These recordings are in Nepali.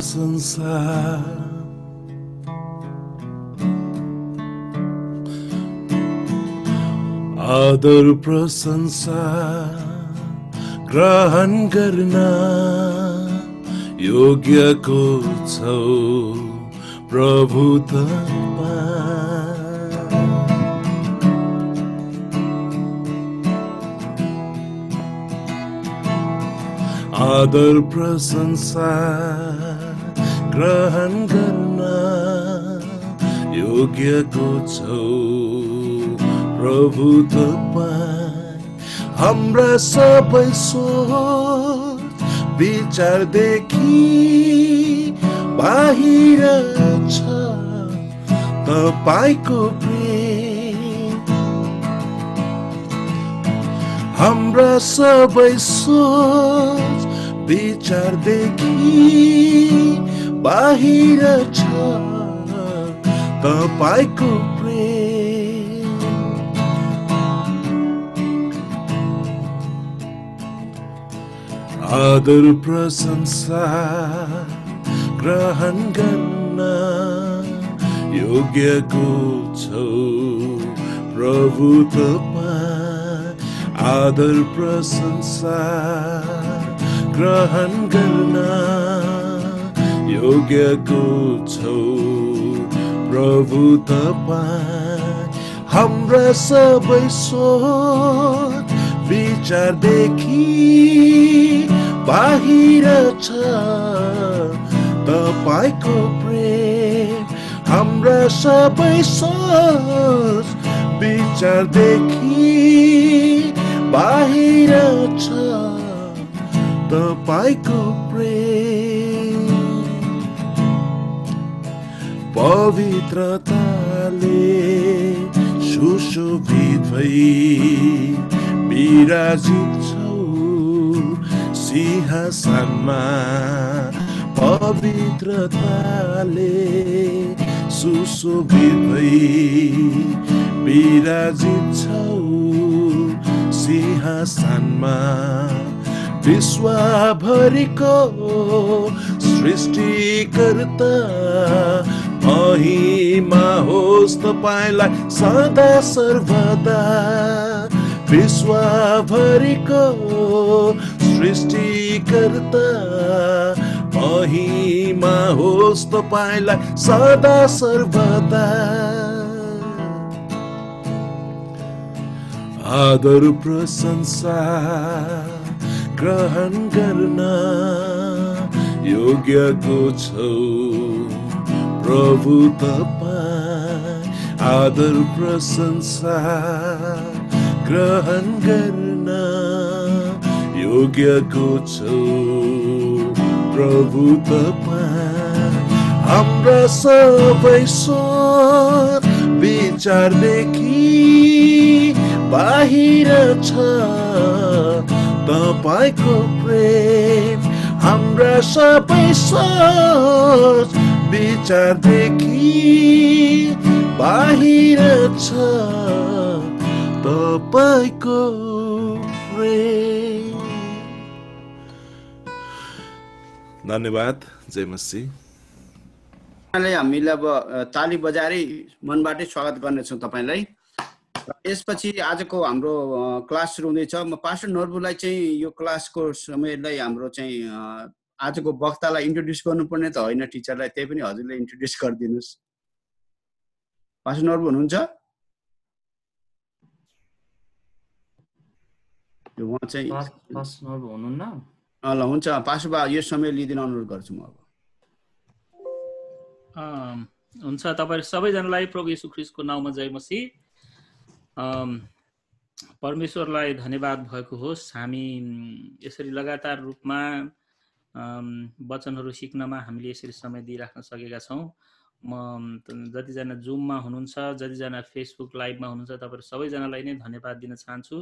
संसार आदर प्रशंसा ग्रहण गर्न योग्यको छौ प्रभु आदर प्रशंसा ग्रहण गर्न योग्यको छौ। प्रभु तपाईँ हाम्रा सबै सोच विचारदेखि बाहिर छ। तपाईँको प्रेम। हाम्रा सबै सोच विचारदेखि बाहिर छ तपाईँको प्रेम। आदर प्रशंसा ग्रहण गर्न योग्यको छौ। प्रभु तपाईँ आदर प्रशंसा ग्रहण गर्न योग्यको छौ। प्रभु तपाईँ हाम्रा सबै सोच विचारदेखि बाहिर छ। तपाईँको प्रेम हाम्रा सबै सोच विचारदेखि बाहिर छ। तपाईँको प्रेम पवित्रताले सुशोभित भई विराजित छौ सिंहासनमा। पवित्रताले सुशोभित भई विराजित छौ सिंहासनमा। विश्वभरिको सृष्टिकर्ता महिमा होस् तपाईँलाई सदा सर्वदा विश्वभरिको सृष्टिकर्ता। महिमा होस् तपाईँलाई सदा सर्वदा। आदर प्रशंसा ग्रहण गर्न योग्यको छौ। प्रभु तपाईँ आदर प्रशंसा ग्रहण गर्न योग्यको छौ प्रभु तपाईँ हाम्रा सबै सोच विचारदेखि बाहिर छ तपाईँको प्रेम हाम्रा सबै सोच विचारदेखि बाहिर छ तपाईँको धन्यवाद जय मसी हामीले अब ताली बजाएरै मनबाटै स्वागत गर्नेछौँ तपाईँलाई। यसपछि आजको हाम्रो क्लास सुरु हुँदैछ। म पास्टर नर्बुलाई चाहिँ यो क्लासको समयलाई हाम्रो चाहिँ आजको वक्तालाई इन्ट्रोड्युस गर्नुपर्ने त होइन टिचरलाई त्यही पनि हजुरले इन्ट्रोड्युस गरिदिनुहोस्। नर्बु हुनुहुन्छ? उहाँ चाहिँ हुनुहुन्न? ल हुन्छ। पास्टर बा यो समय लिइदिन अनुरोध गर्छु म अब। हुन्छ। तपाईँहरू सबैजनालाई प्रभु यीशु ख्रिस्टको नाउँमा जय मसी परमेश्वरलाई धन्यवाद भएको होस्। हामी यसरी लगातार रूपमा वचनहरू सिक्नमा हामीले यसरी समय दिइराख्न सकेका छौँ। म जतिजना जुममा हुनुहुन्छ जतिजना फेसबुक लाइभमा हुनुहुन्छ तपाईँहरू सबैजनालाई नै धन्यवाद दिन चाहन्छु।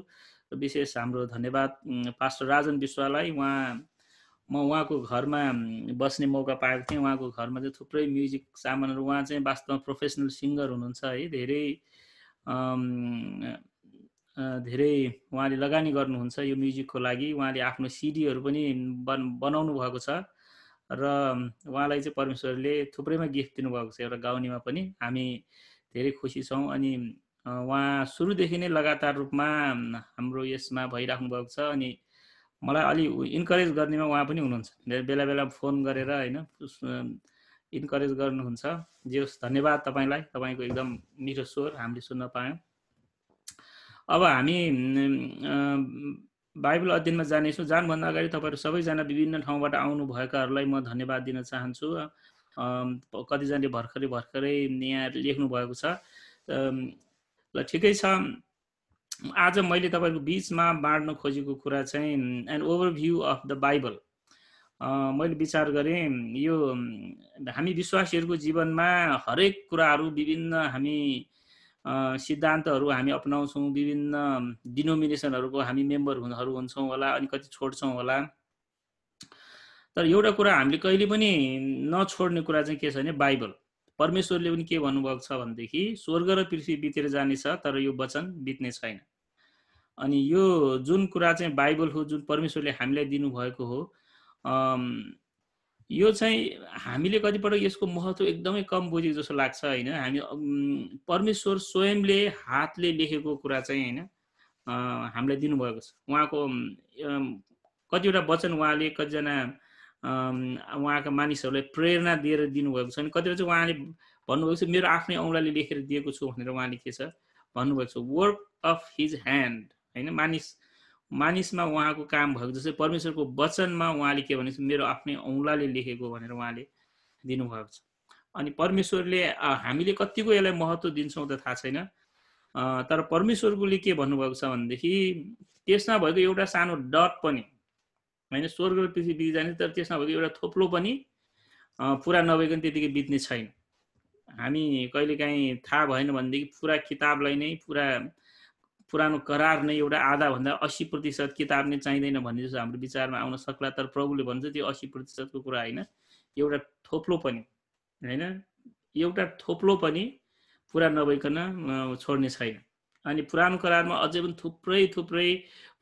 र विशेष हाम्रो धन्यवाद पास्टर राजन विश्वलाई उहाँ म उहाँको घरमा बस्ने मौका पाएको थिएँ। उहाँको घरमा चाहिँ थुप्रै म्युजिक सामानहरू उहाँ चाहिँ वास्तवमा प्रोफेसनल सिङ्गर हुनुहुन्छ है धेरै धेरै उहाँले लगानी गर्नुहुन्छ यो म्युजिकको लागि। उहाँले आफ्नो सिडीहरू पनि बन बनाउनु भएको छ र उहाँलाई चाहिँ परमेश्वरले थुप्रैमा गिफ्ट दिनुभएको छ एउटा गाउनेमा पनि। हामी धेरै खुसी छौँ अनि उहाँ सुरुदेखि नै लगातार रूपमा हाम्रो यसमा भइराख्नु भएको छ अनि मलाई अलि इन्करेज गर्नेमा उहाँ पनि हुनुहुन्छ। बेला बेला फोन गरेर होइन इन्करेज गर्नुहुन्छ। जे होस् धन्यवाद तपाईँलाई। तपाईँको एकदम मिठो स्वर हामीले सुन्न पायौँ। अब हामी बाइबल अध्ययनमा जानेछौँ। जानुभन्दा अगाडि तपाईँहरू सबैजना विभिन्न ठाउँबाट आउनुभएकाहरूलाई म धन्यवाद दिन चाहन्छु। कतिजनाले भर्खरै भर्खरै यहाँ लेख्नु भएको छ। ल ठिकै छ। आज मैले तपाईँको बिचमा बाँड्न खोजेको कुरा चाहिँ an overview of the Bible मैले विचार गरेँ यो हामी विश्वासीहरूको जीवनमा हरेक कुराहरू विभिन्न हामी सिद्धान्तहरू हामी अप्नाउँछौँ विभिन्न डिनोमिनेसनहरूको हामी मेम्बरहरू हुन्छौँ होला अनि कति छोड्छौँ होला। तर एउटा कुरा हामीले कहिले पनि नछोड्ने कुरा चाहिँ के छ भने बाइबल। परमेश्वरले पनि के भन्नुभएको छ भनेदेखि स्वर्ग र पृथ्वी बितेर जानेछ तर यो वचन बित्ने छैन। अनि यो जुन कुरा चाहिँ बाइबल हो जुन परमेश्वरले हामीलाई दिनुभएको हो यो चाहिँ हामीले कतिपल्ट यसको महत्त्व एकदमै कम बुझेको जस्तो लाग्छ होइन? हामी परमेश्वर स्वयंले हातले लेखेको कुरा चाहिँ होइन? हामीलाई दिनुभएको छ। उहाँको कतिवटा वचन उहाँले कतिजना उहाँका मानिसहरूलाई प्रेरणा दिएर दिनुभएको छ। अनि कतिवटा चाहिँ उहाँले भन्नुभएको छ मेरो आफ्नै औँलाले लेखेर दिएको छु भनेर उहाँले के छ? भन्नुभएको छ वर्क अफ हिज ह्यान्ड होइन? मानिस मानिसमा उहाँको काम भएको जस्तै परमेश्वरको वचनमा उहाँले के भनेको छ मेरो आफ्नै औँलाले लेखेको भनेर उहाँले दिनुभएको छ। अनि परमेश्वरले हामीले कतिको यसलाई महत्त्व दिन्छौँ त थाहा छैन। तर परमेश्वरकोले के भन्नुभएको छ भनेदेखि त्यसमा भएको एउटा सानो डट पनि होइन स्वर्ग र पृथ्वी जाने तर त्यसमा भएको एउटा थोप्लो पनि पुरा नभइकन त्यतिकै बित्ने छैन। हामी कहिलेकाहीँ थाहा भएन भनेदेखि पुरा किताबलाई नै पुरा पुरानो करार नै एउटा आधाभन्दा अस्सी प्रतिशत किताब नै चाहिँदैन भन्ने जस्तो हाम्रो विचारमा आउन सक्ला तर प्रभुले भन्छ त्यो अस्सी प्रतिशतको कुरा होइन एउटा थोप्लो पनि होइन? एउटा थोप्लो पनि पुरा नभइकन छोड्ने छैन। अनि पुरानो करारमा अझै पनि थुप्रै थुप्रै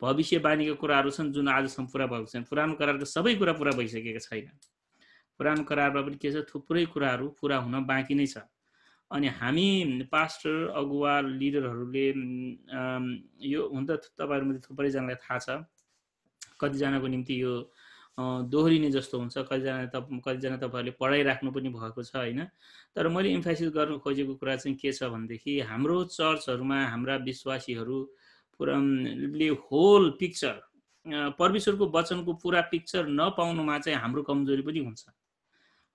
भविष्यवाणीका कुराहरू छन् जुन आजसम्म पुरा भएको छैन। पुरानो करारको सबै कुरा पुरा भइसकेको छैन। पुरानो करारमा पनि के छ? थुप्रै कुराहरू पुरा हुन बाँकी नै छ। अनि हामी पास्टर अगुवा लिडरहरूले यो हुन त तपाईँहरूमध्ये थुप्रैजनालाई थाहा छ। कतिजनाको निम्ति यो दोहोरिने जस्तो हुन्छ। कतिजना त कतिजना तपाईँहरूले पढाइराख्नु पनि भएको छ होइन? तर मैले इम्फासिस गर्नु खोजेको कुरा चाहिँ के छ भनेदेखि हाम्रो चर्चहरूमा हाम्रा विश्वासीहरू पुराले होल पिक्चर परमेश्वरको वचनको पुरा पिक्चर नपाउनुमा चाहिँ हाम्रो कमजोरी पनि हुन्छ।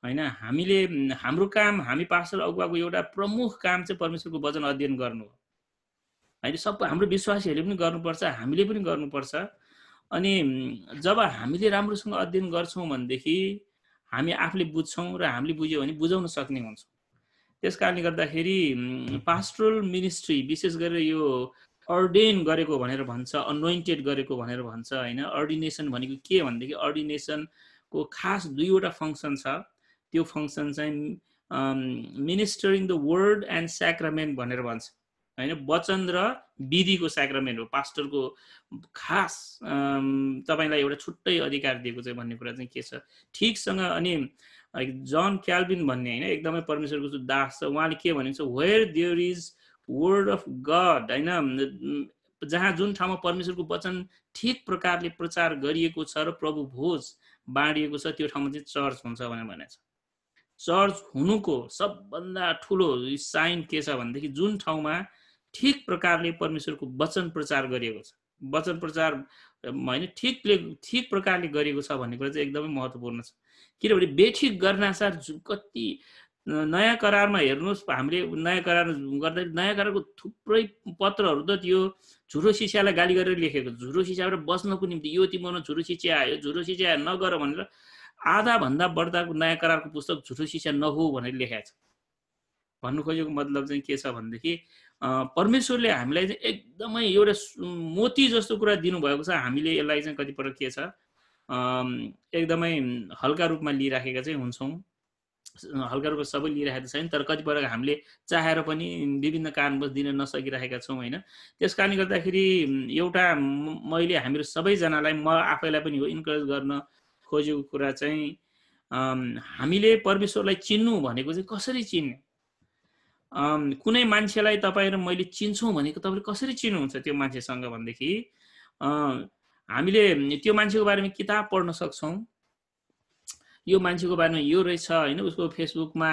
होइन? हामीले हाम्रो काम हामी पास्टर अगुवाको एउटा प्रमुख काम चाहिँ परमेश्वरको वचन अध्ययन गर्नु हो। होइन सब हाम्रो विश्वासीहरूले पनि गर्नुपर्छ हामीले पनि गर्नुपर्छ। अनि जब हामीले राम्रोसँग अध्ययन गर्छौँ भनेदेखि हामी आफूले बुझ्छौँ र हामीले बुझ्यौँ भने बुझाउन सक्ने हुन्छौँ। त्यस कारणले गर्दाखेरि पास्ट्रल मिनिस्ट्री विशेष गरेर यो अर्डेन गरेको भनेर भन्छ अनोइन्टेड गरेको भनेर भन्छ होइन? अर्डिनेसन भनेको के भनेदेखि अर्डिनेसनको खास दुईवटा फङ्सन छ। त्यो फङ्सन चाहिँ ministering the word and sacrament भनेर भन्छ। होइन? वचन र विधिको स्याक्रामेन्ट हो। पास्टरको खास तपाईँलाई एउटा छुट्टै अधिकार दिएको चाहिँ भन्ने कुरा चाहिँ के छ? ठिकसँग अनि जन क्याल्बिन भन्ने होइन? एकदमै परमेश्वरको जो दास छ उहाँले के भनेको छ where there is word of God होइन? जहाँ जुन ठाउँमा परमेश्वरको वचन ठिक प्रकारले प्रचार गरिएको छ र प्रभु भोज बाँडिएको छ त्यो ठाउँमा चाहिँ चर्च हुन्छ भनेर भनेको छ चर्च हुनुको सबभन्दा ठुलो साइन के छ भनेदेखि जुन ठाउँमा ठिक प्रकारले परमेश्वरको वचन प्रचार गरिएको छ। वचन प्रचार होइन ठिकले ठिक प्रकारले गरिएको छ भन्ने कुरा चाहिँ एकदमै महत्त्वपूर्ण छ। किनभने बेठिक गर्नासार कति नयाँ करारमा हेर्नुहोस् हामीले नयाँ करार गर्दाखेरि नयाँ करारको थुप्रै पत्रहरू त त्यो झुरो सिसियालाई गाली गरेर लेखेको झुरो सिसियाबाट बस्नको निम्ति यो तिमीहरू झुरो सिसिया आयो झुरो सिसिया नगर भनेर आधाभन्दा बढ्दाको नयाँ करारको पुस्तक झुठो शिक्षा नहो भनेर लेखाएको छ। भन्नु खोजेको मतलब चाहिँ के छ भनेदेखि परमेश्वरले हामीलाई चाहिँ एकदमै एउटा मोती जस्तो कुरा दिनुभएको छ। हामीले यसलाई चाहिँ कतिपल्ट के छ एकदमै हल्का रूपमा लिइराखेका चाहिँ हुन्छौँ। हल्का रूपमा सबै लिइराखेका छैन तर कतिपल्ट हामीले चाहेर पनि विभिन्न कारणवश दिन नसकिरहेका छौँ होइन? त्यस कारणले गर्दाखेरि एउटा मैले हामीहरू सबैजनालाई म आफैलाई पनि हो इन्करेज गर्न खोजेको कुरा चाहिँ हामीले परमेश्वरलाई चिन्नु भनेको चाहिँ कसरी चिन्ने? कुनै मान्छेलाई तपाईँ र मैले चिन्छौँ भनेको तपाईँले कसरी चिन्नुहुन्छ त्यो मान्छेसँग भनेदेखि हामीले त्यो मान्छेको बारेमा किताब पढ्न सक्छौँ। यो मान्छेको बारेमा यो रहेछ होइन उसको फेसबुकमा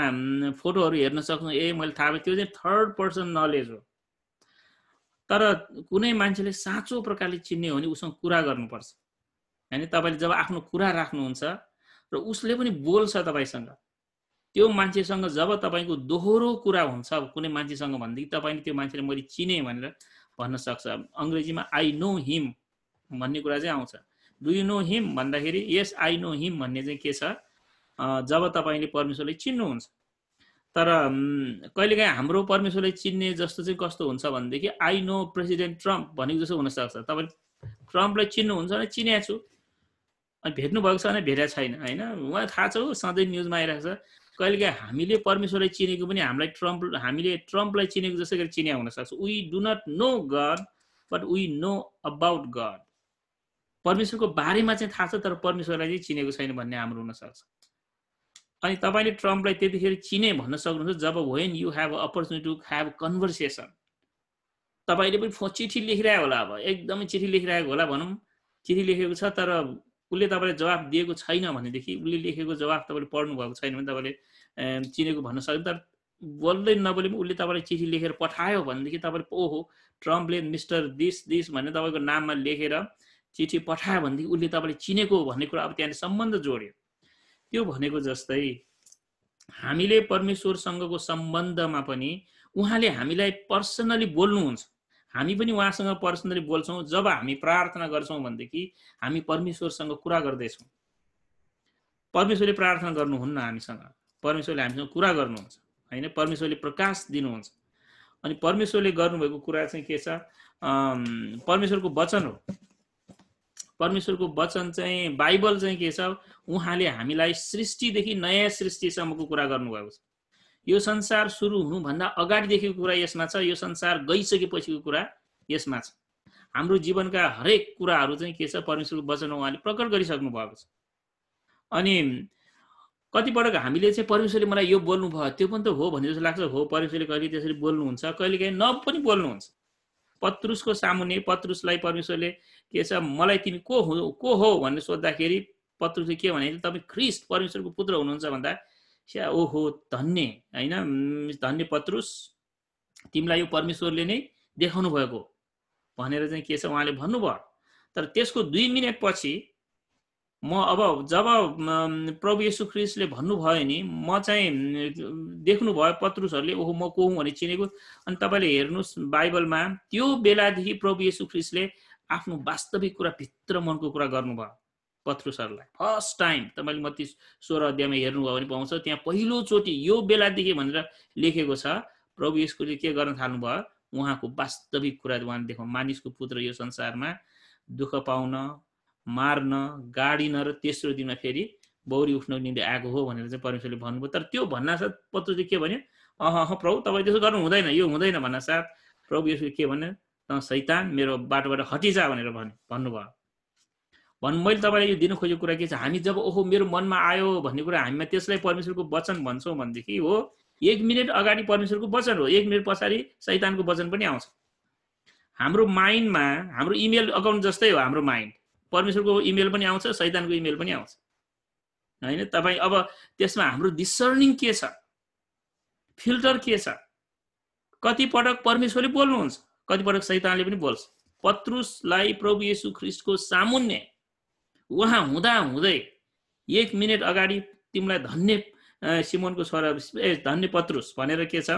फोटोहरू हेर्न सक्छौँ ए मैले थाहा भयो त्यो चाहिँ थर्ड पर्सन नलेज हो। तर कुनै मान्छेले साँचो प्रकारले चिन्ने हो भने उसँग कुरा गर्नुपर्छ। होइन तपाईँले जब आफ्नो कुरा राख्नुहुन्छ र उसले पनि बोल्छ तपाईँसँग त्यो मान्छेसँग जब तपाईँको दोहोरो कुरा हुन्छ कुनै मान्छेसँग भनेदेखि तपाईँले त्यो मान्छेले मैले चिने भनेर भन्न सक्छ। अङ्ग्रेजीमा आई नो हिम भन्ने कुरा चाहिँ आउँछ। डु यु नो हिम भन्दाखेरि यस आई नो हिम भन्ने चाहिँ के छ? जब तपाईँले परमेश्वरले चिन्नुहुन्छ। तर कहिलेकाहीँ हाम्रो परमेश्वरले चिन्ने जस्तो चाहिँ कस्तो हुन्छ भनेदेखि आई नो प्रेसिडेन्ट ट्रम्प भनेको जस्तो हुनसक्छ। तपाईँले ट्रम्पलाई चिन्नुहुन्छ भने चिनेको छु। भेट्नु भएको छ भने भेटेको छैन होइन? उहाँ थाहा छ सधैँ न्युजमा आइरहेको छ। कहिलेकाहीँ हामीले परमेश्वरलाई चिनेको पनि हामीलाई ट्रम्प हामीले ट्रम्पलाई चिनेको जस्तै गरी चिने हुनसक्छ we do not know God but we know about God परमेश्वरको बारेमा चाहिँ थाहा छ तर परमेश्वरलाई चाहिँ चिनेको छैन भन्ने हाम्रो हुनसक्छ अनि तपाईँले ट्रम्पलाई त्यतिखेर चिने भन्न सक्नुहुन्छ जब when you have opportunity to have conversation तपाईँले पनि चिठी लेखिरहेको होला अब। एकदमै चिठी लेखिरहेको होला भनौँ। चिठी लेखेको छ तर उसले तपाईँले जवाफ दिएको छैन भनेदेखि उसले लेखेको जवाफ तपाईँले पढ्नु भएको छैन भने तपाईँले चिनेको भन्न सक्छ तर बोल्दै नबोले पनि उसले तपाईँलाई चिठी लेखेर पठायो भनेदेखि तपाईँले ओहो ट्रम्पले मिस्टर दिस दिस भन्ने तपाईँको नाममा लेखेर चिठी पठायो भनेदेखि उसले तपाईँले चिनेको भन्ने कुरा अब त्यहाँनिर सम्बन्ध जोड्यो। त्यो भनेको जस्तै हामीले परमेश्वरसँगको सम्बन्धमा पनि उहाँले हामीलाई पर्सनली बोल्नुहुन्छ। हामी पनि उहाँसँग पर्सनली बोल्छौँ जब हामी प्रार्थना गर्छौँ भनेदेखि हामी परमेश्वरसँग कुरा गर्दैछौँ। परमेश्वरले प्रार्थना गर्नुहुन्न हामीसँग। परमेश्वरले हामीसँग कुरा गर्नुहुन्छ होइन? परमेश्वरले प्रकाश दिनुहुन्छ। अनि परमेश्वरले गर्नुभएको कुरा चाहिँ के छ? परमेश्वरको वचन हो। परमेश्वरको वचन चाहिँ बाइबल चाहिँ के छ? उहाँले हामीलाई सृष्टिदेखि नयाँ सृष्टिसम्मको कुरा गर्नुभएको छ। यो संसार सुरु हुनुभन्दा अगाडिदेखिको कुरा यसमा छ यो संसार गइसकेपछिको कुरा यसमा छ। हाम्रो जीवनका हरेक कुराहरू चाहिँ के छ परमेश्वरको वचन उहाँले प्रकट गरिसक्नु भएको छ। अनि कतिपटक हामीले चाहिँ परमेश्वरले मलाई यो बोल्नु भयो त्यो पनि त हो भन्ने जस्तो लाग्छ। हो परमेश्वरले कहिले त्यसरी बोल्नुहुन्छ कहिले काहीँ न पनि बोल्नुहुन्छ। पत्रुसको सामुने पत्रुसलाई परमेश्वरले के छ मलाई तिमी को हो को हो? भनेर सोद्धाखेरि पत्रुसले के भने तपाईँ ख्रिस्ट परमेश्वरको पुत्र हुनुहुन्छ भन्दा स्या ओहो धन्य। होइन? धन्य पत्रुस तिमीलाई यो परमेश्वरले नै देखाउनु भएको भनेर चाहिँ के छ उहाँले भन्नुभयो? तर त्यसको दुई मिनट पछि म अब जब प्रभु यशु ख्रिस्टले भन्नुभयो नि म चाहिँ देख्नुभयो पत्रुसहरूले ओहो म को हुँ भने चिनेको। अनि तपाईँले हेर्नुहोस् बाइबलमा त्यो बेलादेखि प्रभु यशु ख्रिस्टले आफ्नो वास्तविक कुरा भित्र मनको कुरा गर्नुभयो। पत्रुसहरूलाई। फर्स्ट टाइम तपाईँले मती सोह्र अध्यायमा हेर्नुभयो भने पाउँछ त्यहाँ पहिलोचोटि यो बेलादेखि भनेर लेखेको छ प्रभु यसकोले के गर्न थाल्नुभयो? उहाँको वास्तविक कुरा उहाँले देखाउनु। मानिसको पुत्र यो संसारमा दुःख पाउन मार्न गाडिन र तेस्रो दिनमा फेरि बौरी उठ्नको निम्ति आएको हो भनेर चाहिँ परमेश्वरले भन्नुभयो। तर त्यो भन्नासाथ पत्रले के भन्यो? अह अह प्रभु तपाईँ त्यसो गर्नु हुँदैन यो हुँदैन भन्नासाथ प्रभु यसो के भन्यो? त सैतान मेरो बाटोबाट हटिजा भनेर भन्यो भन्नुभयो। भन् मैले तपाईँलाई यो दिनु खोजेको कुरा के छ? हामी जब ओहो मेरो मनमा आयो भन्ने कुरा हामीमा त्यसलाई परमेश्वरको वचन भन्छौँ भनेदेखि हो एक मिनट अगाडि परमेश्वरको वचन हो। एक मिनट पछाडि सैतानको वचन पनि आउँछ। हाम्रो माइन्डमा हाम्रो इमेल अकाउन्ट जस्तै हो हाम्रो माइन्ड। परमेश्वरको इमेल पनि आउँछ सैतानको इमेल पनि आउँछ। होइन? तपाईँ अब त्यसमा हाम्रो डिसर्निङ के छ? फिल्टर के छ? कतिपटक परमेश्वरले बोल्नुहुन्छ कतिपटक सैतानले पनि बोल्छ। पत्रुसलाई प्रभु येसु ख्रिस्टको सामुन्य उहाँ हुँदा हुँदै एक मिनट अगाडि तिमीलाई धन्य सिमोनको छोरा ए धन्य पत्रुस भनेर के छ?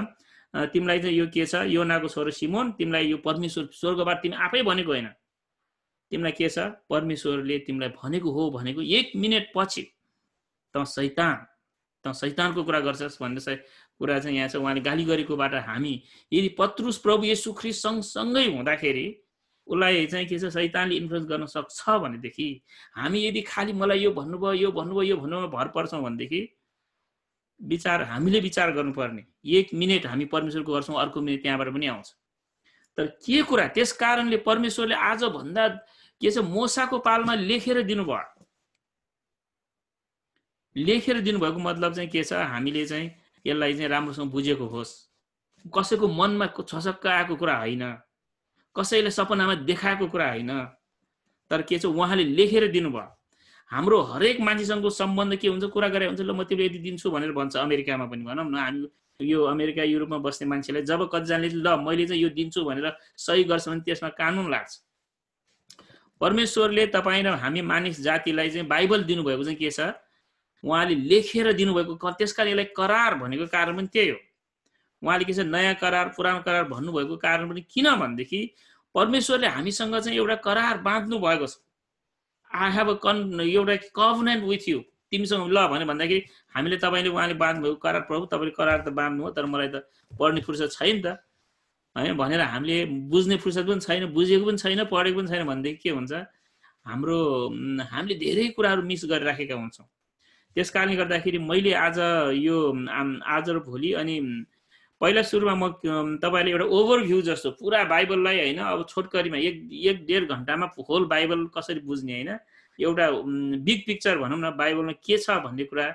तिमीलाई चाहिँ यो के छ? यो नाको छोरो सिमोन तिमीलाई यो परमेश्वर स्वर्गबाट तिमी आफै भनेको होइन। तिमीलाई के छ? परमेश्वरले तिमीलाई भनेको हो भनेको एक मिनट पछि त सैतान त सैतानको कुरा गर्छस् भन्ने कुरा चाहिँ यहाँ छ। उहाँले गाली गरेकोबाट हामी यदि पत्रुस प्रभु यसु ख्रिस सँगसँगै हुँदाखेरि उसलाई चाहिँ के छ सैतानले इन्फ्लुएन्स गर्न सक्छ भनेदेखि हामी यदि खालि मलाई यो भन्नुभयो यो भन्नुभयो यो भन्नुमा भर पर्छौँ भनेदेखि विचार हामीले विचार गर्नुपर्ने। एक मिनट हामी परमेश्वरको गर्छौँ अर्को मिनट त्यहाँबाट पनि आउँछ। तर के कुरा? त्यस कारणले परमेश्वरले आजभन्दा के छ मोसाको पालमा लेखेर दिनुभयो। लेखेर दिनुभएको मतलब चाहिँ के छ हामीले चाहिँ यसलाई चाहिँ राम्रोसँग बुझेको होस्। कसैको मनमा छसक्क आएको कुरा होइन। कसैले सपनामा देखाएको कुरा होइन। तर के छ उहाँले लेखेर दिनुभयो। हाम्रो हरेक मान्छेसँगको सम्बन्ध के हुन्छ कुरा गरे हुन्छ ल म तिमीले यति दिन्छु भनेर भन्छ अमेरिकामा पनि भनौँ न। हामी यो अमेरिका युरोपमा बस्ने मान्छेलाई जब कतिजनाले ल मैले चाहिँ यो दिन्छु भनेर सही गर्छ भने त्यसमा कानुन लाग्छ। परमेश्वरले तपाईँ र हामी मानिस जातिलाई चाहिँ बाइबल दिनुभएको चाहिँ के छ? उहाँले लेखेर दिनुभएको त्यस कारण यसलाई करार भनेको कारण पनि त्यही हो। उहाँले के छ नयाँ करार पुरानो करार भन्नुभएको कारण पनि किन भनेदेखि परमेश्वरले हामीसँग चाहिँ एउटा करार बाँध्नु भएको छ। आई हेभ अ कन एउटा कभनेन्ट विथ यु तिमीसँग ल भने भन्दाखेरि हामीले तपाईँले उहाँले बाँध्नुभएको करार प्रभु तपाईँले करार त बाँध्नु हो तर मलाई त पढ्ने फुर्सद छैन त। होइन भनेर हामीले बुझ्ने फुर्सद पनि छैन बुझेको पनि छैन पढेको पनि छैन भनेदेखि के हुन्छ हाम्रो हामीले धेरै कुराहरू मिस गरिराखेका हुन्छौँ। त्यस कारणले गर्दाखेरि मैले आज यो आज र भोलि अनि पहिला सुरुमा म तपाईँले एउटा ओभरभ्यू जस्तो पुरा बाइबललाई होइन अब छोटकरीमा एक एक डेढ घन्टामा होल बाइबल कसरी बुझ्ने होइन एउटा बिग पिक्चर भनौँ न बाइबलमा के छ भन्ने कुरा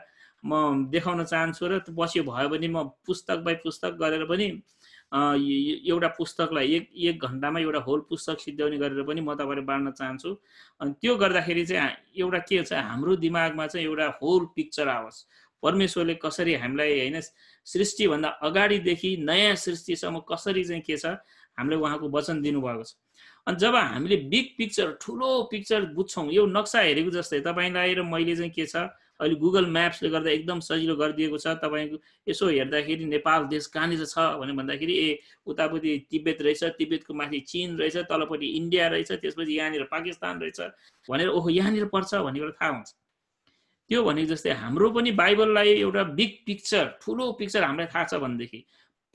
म देखाउन चाहन्छु र पछि भयो भने म पुस्तक बाई पुस्तक गरेर पनि एउटा पुस्तकलाई एक एक घन्टामा एउटा होल पुस्तक सिद्ध्याउने गरेर पनि म तपाईँलाई बाँड्न चाहन्छु। अनि त्यो गर्दाखेरि चाहिँ एउटा के छ हाम्रो दिमागमा चाहिँ एउटा होल पिक्चर आओस्। परमेश्वरले कसरी हामीलाई होइन सृष्टिभन्दा अगाडिदेखि नयाँ सृष्टिसम्म कसरी चाहिँ के छ हामीले उहाँको वचन दिनुभएको छ। अनि जब हामीले बिग पिक्चर ठुलो पिक्चर बुझ्छौँ यो नक्सा हेरेको जस्तै तपाईँलाई र मैले चाहिँ के छ अहिले गुगल म्याप्सले गर्दा एकदम सजिलो गरिदिएको छ तपाईँको यसो हेर्दाखेरि नेपाल देश कहाँनिर छ भनेर भन्दाखेरि ए उतापट्टि तिब्बत रहेछ तिब्बतको माथि चिन रहेछ तलपट्टि इन्डिया रहेछ त्यसपछि यहाँनिर पाकिस्तान रहेछ भनेर ओहो यहाँनिर पर्छ भन्ने कुरा थाहा हुन्छ। त्यो भनेको जस्तै हाम्रो पनि बाइबललाई एउटा बिग पिक्चर ठुलो पिक्चर हामीलाई थाहा छ भनेदेखि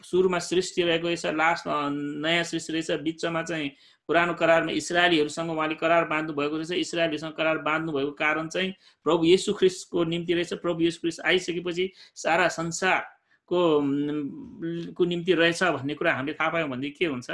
सुरुमा सृष्टि रहेको रहेछ लास्टमा नयाँ सृष्टि रहेछ बिचमा चाहिँ पुरानो करारमा इसरायलीहरूसँग उहाँले करार बाँध्नु भएको रहेछ इसरायलीहरूसँग करार बाँध्नु भएको कारण चाहिँ प्रभु येसु ख्रिस्टको निम्ति रहेछ प्रभु येसु ख्रिस्ट आइसकेपछि सारा संसारको को निम्ति रहेछ भन्ने कुरा हामीले थाहा पायौँ भनेदेखि के हुन्छ?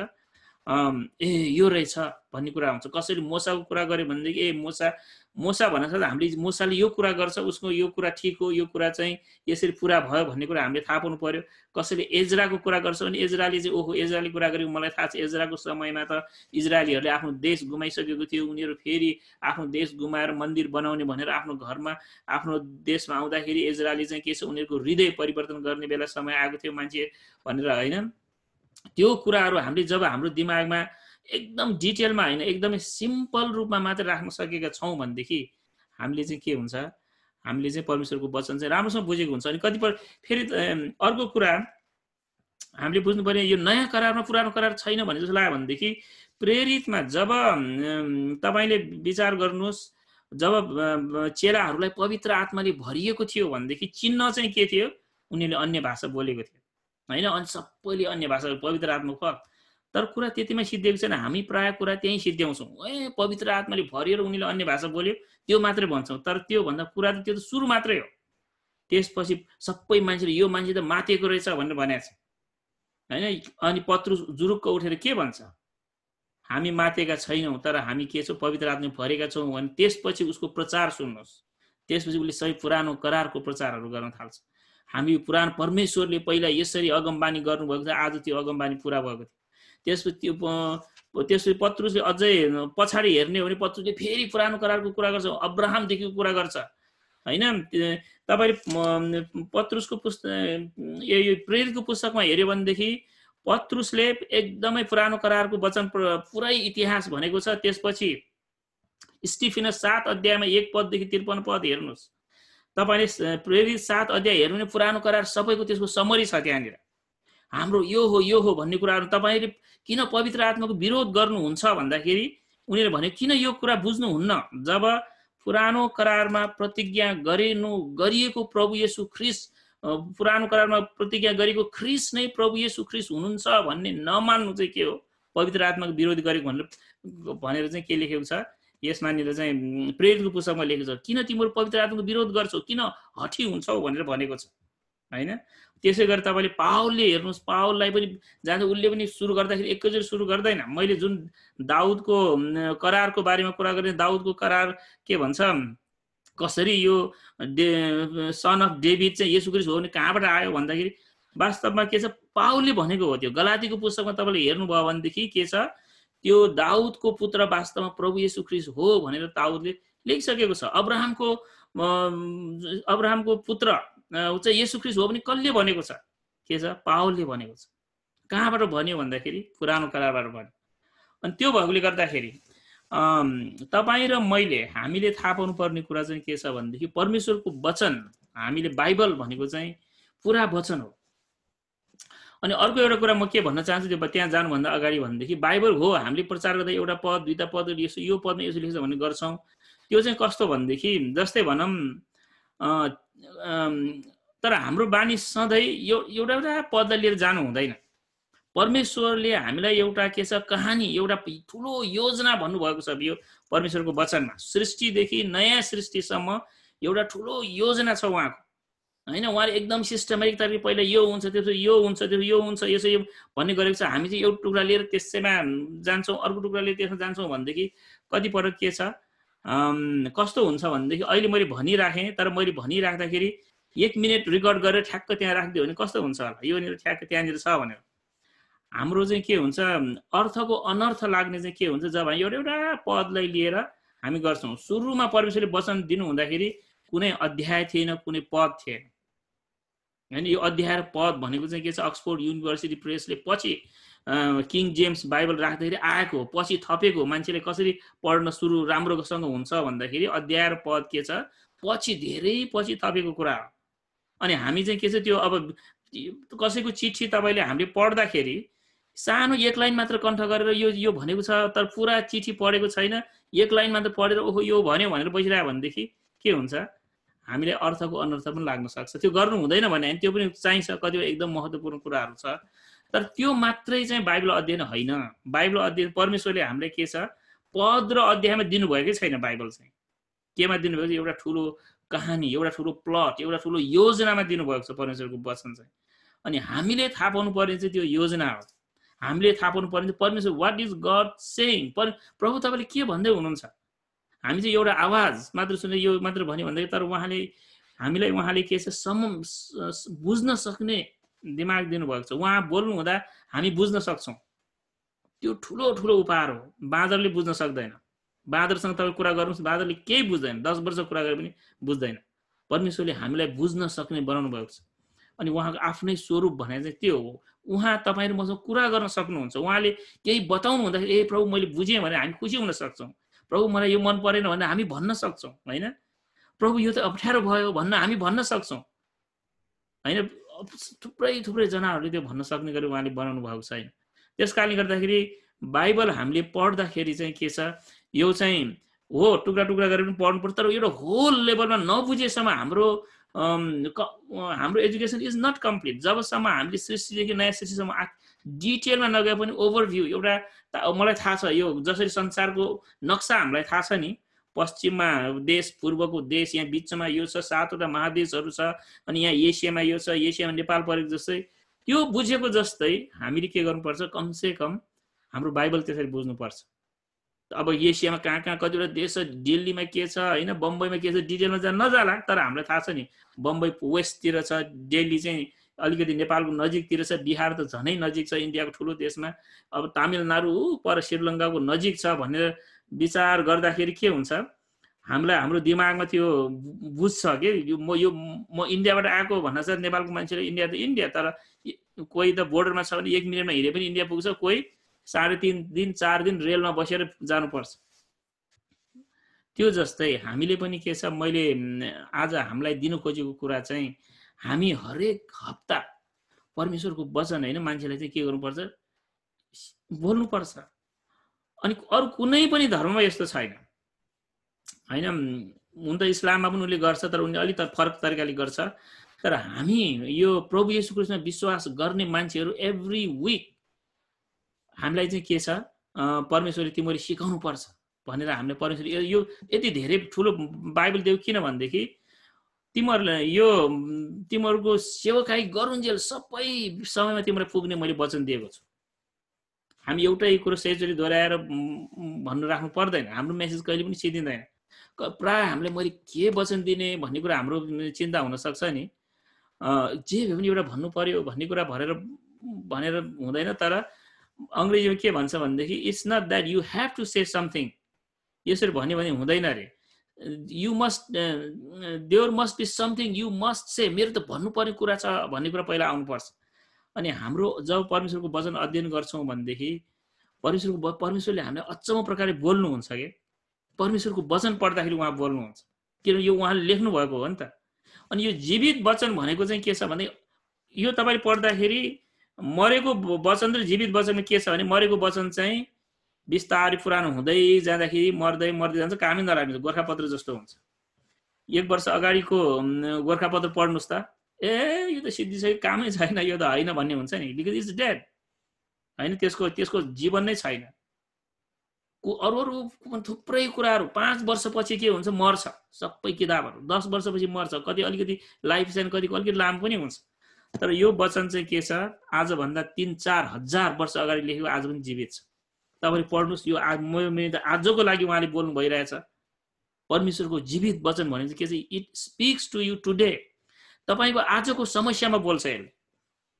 ए यो रहेछ भन्ने कुरा हुन्छ कसैले मोसाको कुरा गर्यो भनेदेखि ए मोसा मोसा सक्दा हामीले मोसाले यो कुरा गर्छ उसको यो कुरा ठिक हो यो कुरा चाहिँ यसरी पुरा भयो भन्ने कुरा हामीले थाहा पाउनु पर्यो। कसैले एजराको कुरा गर्छ भने एजराले चाहिँ ओहो एजराले कुरा गरेको मलाई थाहा छ एजराको समयमा त इजरायलीहरूले आफ्नो देश गुमाइसकेको थियो। उनीहरू फेरि आफ्नो देश गुमाएर मन्दिर बनाउने भनेर आफ्नो घरमा आफ्नो देशमा आउँदाखेरि एजराले चाहिँ के छ उनीहरूको हृदय परिवर्तन गर्ने बेला समय आएको थियो मान्छे भनेर होइन? त्यो कुराहरू हामीले जब हाम्रो दिमागमा एकदम डिटेलमा होइन एकदमै सिम्पल रूपमा मात्रै राख्न सकेका छौँ भनेदेखि हामीले चाहिँ के हुन्छ हामीले चाहिँ परमेश्वरको वचन चाहिँ राम्रोसँग बुझेको हुन्छ। अनि कतिपय फेरि अर्को कुरा हामीले बुझ्नु पर्ने यो नयाँ करारमा पुरानो करार छैन भने जस्तो लाग्यो भनेदेखि प्रेरितमा जब तपाईँले विचार गर्नुहोस् जब चेलाहरूलाई पवित्र आत्माले भरिएको थियो भनेदेखि चिन्ह चाहिँ के थियो? उनीहरूले अन्य भाषा बोलेको थियो। होइन? अनि सबैले अन्य भाषा पवित्र आत्मा फल तर कुरा त्यतिमै सिद्धिएको छैन। हामी प्रायः कुरा त्यहीँ सिद्ध्याउँछौँ। ए पवित्र आत्माले भरिएर उनीले अन्य भाषा बोल्यो त्यो मात्रै भन्छौँ। तर त्योभन्दा कुरा त त्यो त सुरु मात्रै हो। त्यसपछि सबै मान्छेले यो मान्छे त मातेको रहेछ भनेर भनेको छ। होइन? अनि पत्रु जुरुक्क उठेर के भन्छ? हामी मातेका छैनौँ तर हामी के छौँ? पवित्र आत्मा भरेका छौँ। भने त्यसपछि उसको प्रचार सुन्नुहोस्। त्यसपछि उसले सही पुरानो करारको प्रचारहरू गर्न थाल्छ। हामी पुरानो परमेश्वरले पहिला यसरी अगमबानी गर्नुभएको छ आज त्यो अगमबानी पुरा भएको थियो। त्यसपछि त्यो त्यसपछि पत्रुसले अझै पछाडि हेर्ने हो भने पत्रुसले फेरि पुरानो करारको कुरा गर्छ अब्राहमदेखिको कुरा गर्छ। होइन? तपाईँले पत्रुसको पुस्तक यो प्रेरितको पुस्तकमा हेऱ्यो भनेदेखि पत्रुसले एकदमै पुरानो करारको वचन पुरै इतिहास भनेको छ। त्यसपछि स्टिफिनस सात अध्यायमा एक पददेखि त्रिपन्न पद हेर्नुहोस्। तपाईँले प्रेरित सात अध्याय हेर्नु भने पुरानो करार सबैको त्यसको समरी छ त्यहाँनिर। हाम्रो यो हो यो हो भन्ने कुराहरू तपाईँले किन पवित्र आत्माको विरोध गर्नुहुन्छ भन्दाखेरि उनीहरूले भने किन यो कुरा बुझ्नुहुन्न? जब पुरानो करारमा प्रतिज्ञा गरिनु गरिएको प्रभु येसु ख्रिस पुरानो करारमा प्रतिज्ञा गरेको ख्रिस नै प्रभु येसु ख्रिस हुनुहुन्छ भन्ने नमान्नु चाहिँ के हो? पवित्र आत्माको विरोध गरेको भनेर भनेर चाहिँ के लेखेको छ? यसमानिर चाहिँ प्रेरितको पुस्तकमा लेखेको छ किन तिमीहरू पवित्र आत्माको विरोध गर्छौ? किन हठी हुन्छौ? भनेर भनेको छ होइन? त्यसै गरी तपाईँले पावलले हेर्नुहोस् पावललाई पनि जान्छ उसले पनि सुरु गर्दाखेरि एकैचोटि सुरु गर्दैन। मैले जुन दाउदको करारको बारेमा कुरा गरेँ दाउदको करार के भन्छ? कसरी यो डे सन अफ डेभिड चाहिँ यसु क्रिस्ट हो भने कहाँबाट आयो भन्दाखेरि वास्तवमा के छ? पाउले भनेको हो त्यो। गलातीको पुस्तकमा तपाईँले हेर्नुभयो भनेदेखि के छ? त्यो दाउदको पुत्र वास्तवमा प्रभु येसु ख्रिस्ट हो भनेर दाउदले लेखिसकेको छ। अब्राहमको अब्राहमको पुत्र चाहिँ येसु ख्रिस्ट हो भने कसले भनेको छ? के छ? पावलले भनेको छ। कहाँबाट भन्यो भन्दाखेरि पुरानो कलाबाट भन्यो। अनि त्यो भएकोले गर्दाखेरि तपाईँ र मैले हामीले थाहा पाउनुपर्ने कुरा चाहिँ के छ भनेदेखि परमेश्वरको वचन हामीले बाइबल भनेको चाहिँ पुरा वचन हो। अनि अर्को एउटा कुरा म के भन्न चाहन्छु त्यो त्यहाँ जानुभन्दा अगाडि भनेदेखि बाइबल हो हामीले प्रचार गर्दा एउटा पद दुईवटा पद यसो यो पदमा यसो लेख्छ भन्ने गर्छौँ। त्यो चाहिँ कस्तो भनेदेखि जस्तै भनौँ तर हाम्रो बानी सधैँ यो एउटा एउटा पदलाई लिएर जानु हुँदैन। परमेश्वरले हामीलाई एउटा के छ कहानी एउटा ठुलो योजना भन्नुभएको छ यो परमेश्वरको वचनमा। सृष्टिदेखि नयाँ सृष्टिसम्म एउटा ठुलो योजना छ उहाँको। होइन उहाँले एकदम सिस्टमेटिक तरिकाले पहिला यो हुन्छ त्यसो यो हुन्छ त्यो यो हुन्छ यसो यो भन्ने गरेको छ। हामी चाहिँ एउटा टुक्रा लिएर त्यसैमा जान्छौँ अर्को टुक्रा लिएर त्यसमा जान्छौँ भनेदेखि कतिपटक के छ? कस्तो हुन्छ भनेदेखि अहिले मैले भनिराखेँ तर मैले भनिराख्दाखेरि एक मिनट रेकर्ड गरेर ठ्याक्क त्यहाँ राखिदियो भने कस्तो हुन्छ होला? योनिर ठ्याक्क त्यहाँनिर छ भनेर। हाम्रो चाहिँ के हुन्छ? अर्थको अनर्थ लाग्ने चाहिँ के हुन्छ? जब एउटा एउटा पदलाई लिएर हामी गर्छौँ। सुरुमा परमेश्वरले वचन दिनु हुँदाखेरि कुनै अध्याय थिएन कुनै पद थिएन। होइन यो अध्याय पद भनेको चाहिँ के छ? अक्सफोर्ड युनिभर्सिटी प्रेसले पछि किङ जेम्स बाइबल राख्दाखेरि आएको पछि थपेको मान्छेले कसरी पढ्न सुरु राम्रोसँग हुन्छ भन्दाखेरि अध्याय पद के छ? पछि धेरै पछि थपेको कुरा हो। अनि हामी चाहिँ के छ त्यो अब कसैको चिठी तपाईँले हामीले पढ्दाखेरि सानो एक लाइन मात्र कण्ठ गरेर यो यो भनेको छ तर पुरा चिठी पढेको छैन। एक लाइन मात्र पढेर ओहो यो भन्यो भनेर बसिरह्यो भनेदेखि के हुन्छ? हामीले अर्थको अनर्थ पनि लाग्न सक्छ। त्यो गर्नु हुँदैन भने त्यो पनि चाहिन्छ कतिपय एकदम महत्त्वपूर्ण कुराहरू छ। तर त्यो मात्रै चाहिँ बाइबल अध्ययन होइन। बाइबल अध्ययन परमेश्वरले हामीले के छ? पद र अध्यायमा दिनुभएकै छैन बाइबल चाहिँ। केमा दिनुभएको छ? एउटा ठुलो कहानी एउटा ठुलो प्लट एउटा ठुलो योजनामा दिनुभएको छ परमेश्वरको वचन चाहिँ। अनि हामीले थाहा पाउनु पर्ने चाहिँ त्यो योजना हो। हामीले थाहा पाउनु पर्ने परमेश्वर वाट इज गड सेङ पर प्रभु तपाईँले के भन्दै हुनुहुन्छ? हामी चाहिँ एउटा आवाज मात्र सुने यो मात्र भन्यो भन्दाखेरि तर उहाँले हामीलाई उहाँले के छ सम बुझ्न सक्ने दिमाग दिनुभएको छ। उहाँ बोल्नु हुँदा हामी बुझ्न सक्छौँ। त्यो ठुलो ठुलो उपहार हो। बाँदरले बुझ्न सक्दैन। बाँदरसँग तपाईँ कुरा गर्नुहोस् बाँदरले केही बुझ्दैन। दस वर्ष कुरा गरे पनि बुझ्दैन। परमेश्वरले हामीलाई बुझ्न सक्ने बनाउनु भएको छ। अनि उहाँको आफ्नै स्वरूप भने चाहिँ त्यो हो। उहाँ तपाईँहरू मसँग कुरा गर्न सक्नुहुन्छ। उहाँले केही बताउनु हुँदाखेरि ए प्रभु मैले बुझेँ भने हामी खुसी हुन सक्छौँ। प्रभु मलाई यो मन परेन भने हामी भन्न सक्छौँ होइन? प्रभु यो त अप्ठ्यारो भयो भन्न हामी भन्न सक्छौँ। होइन? थुप्रै थुप्रै जनाहरूले त्यो भन्न सक्ने गरी उहाँले बनाउनु भएको छैन। त्यस कारणले गर्दाखेरि बाइबल हामीले पढ्दाखेरि चाहिँ के छ? यो चाहिँ हो टुक्रा टुक्रा गरेर पनि पढ्नु पर्छ तर एउटा होल लेभलमा नबुझेसम्म हाम्रो हाम्रो एजुकेसन इज नट कम्प्लिट जबसम्म हामीले सृष्टिदेखि नयाँ सृष्टिसम्म डिटेलमा नगए पनि ओभरभ्यू एउटा मलाई थाहा छ यो जसरी संसारको नक्सा हामीलाई थाहा छ नि। पश्चिममा देश पूर्वको देश यहाँ बिचमा यो छ सातवटा महादेशहरू छ अनि यहाँ एसियामा यो छ एसियामा नेपाल परेको जस्तै। त्यो बुझेको जस्तै हामीले के गर्नुपर्छ कमसे कम हाम्रो बाइबल त्यसरी बुझ्नुपर्छ। अब एसियामा कहाँ कहाँ कतिवटा देश छ दिल्लीमा के छ होइन बम्बईमा के छ डिटेलमा जान नजाला तर हामीलाई थाहा छ नि बम्बई वेस्टतिर छ दिल्ली चाहिँ अलिकति नेपालको नजिकतिर छ बिहार त झनै नजिक छ इन्डियाको ठुलो देशमा। अब तामिलनाडु पर श्रीलङ्काको नजिक छ भनेर विचार गर्दाखेरि के हुन्छ? हामीलाई हाम्रो दिमागमा त्यो बुझ्छ कि यो म यो म इन्डियाबाट आएको भन्न चाहिँ नेपालको मान्छेले इन्डिया त इन्डिया तर कोही त बोर्डरमा छ भने एक मिनटमा हिँडे पनि इन्डिया पुग्छ कोही साढे तिन दिन चार दिन रेलमा बसेर जानुपर्छ। त्यो जस्तै हामीले पनि के छ मैले आज हामीलाई दिनु खोजेको कुरा चाहिँ हामी हरेक हप्ता परमेश्वरको वचन होइन मान्छेलाई चाहिँ के गर्नुपर्छ? बोल्नुपर्छ। अनि अरू कुनै पनि धर्ममा यस्तो छैन। होइन हुन त इस्लाममा पनि उसले गर्छ तर उनले अलिक फरक तरिकाले गर्छ। तर हामी यो प्रभु यशु कृष्ण विश्वास गर्ने मान्छेहरू एभ्री विक हामीलाई चाहिँ के छ? परमेश्वरले तिमीले सिकाउनु पर्छ भनेर हामीले परमेश्वर यो यति धेरै ठुलो बाइबल दियो किन भनेदेखि तिमीहरूलाई यो तिमीहरूको सेवकाई गरुन्जेल सबै समयमा तिमीलाई पुग्ने मैले वचन दिएको छु। हामी एउटै कुरो सेचुरी दोहोऱ्याएर भन्नु राख्नु पर्दैन। हाम्रो मेसेज कहिले पनि सिद्धिँदैन। प्रायः हामीले मैले के वचन दिने भन्ने कुरा हाम्रो चिन्ता हुनसक्छ नि। जे भए पनि एउटा भन्नु पर्यो भन्ने कुरा भरेर भनेर हुँदैन तर अङ्ग्रेजीमा के भन्छ भनेदेखि it's not that you have to say something यसरी भन्यो भने हुँदैन अरे you must there must be something you must say मेरो त भन्नुपर्ने कुरा छ भन्ने कुरा पहिला आउनुपर्छ। अनि हाम्रो जब परमेश्वरको वचन अध्ययन गर्छौँ भनेदेखि परमेश्वरको परमेश्वरले हामीलाई अचम्म प्रकारले बोल्नुहुन्छ कि? परमेश्वरको वचन पढ्दाखेरि उहाँ बोल्नुहुन्छ किनभने यो उहाँले लेख्नु भएको हो नि त। अनि यो जीवित वचन भनेको चाहिँ के छ भने यो तपाईँले पढ्दाखेरि मरेको वचन र जीवित वचनमा के छ भने मरेको वचन चाहिँ बिस्तारै पुरानो हुँदै जाँदाखेरि मर्दै मर्दै जान्छ। कामै नलाग्ने गोर्खापत्र जस्तो हुन्छ। एक वर्ष अगाडिको गोर्खापत्र पढ्नुहोस् त। ए यो त सिद्धिसक्यो कामै छैन यो त होइन भन्ने हुन्छ नि। बिकज इट्स डेड होइन त्यसको त्यसको जीवन नै छैन। अरू अरू थुप्रै कुराहरू पाँच वर्षपछि के हुन्छ मर्छ। सबै किताबहरू। दस वर्षपछि मर्छ। कति अलिकति लाइफ चाहिँ कतिको अलिकति लामो पनि हुन्छ। तर यो वचन चाहिँ के छ? आजभन्दा तिन चार हजार वर्ष अगाडि लेखेको आज पनि जीवित छ। तपाईँले पढ्नुहोस् यो मैले त आजको लागि उहाँले बोल्नु भइरहेछ। परमेश्वरको जीवित वचन भने चाहिँ के चाहिँ it speaks to you today तपाईँको आजको समस्यामा बोल्छ यसले।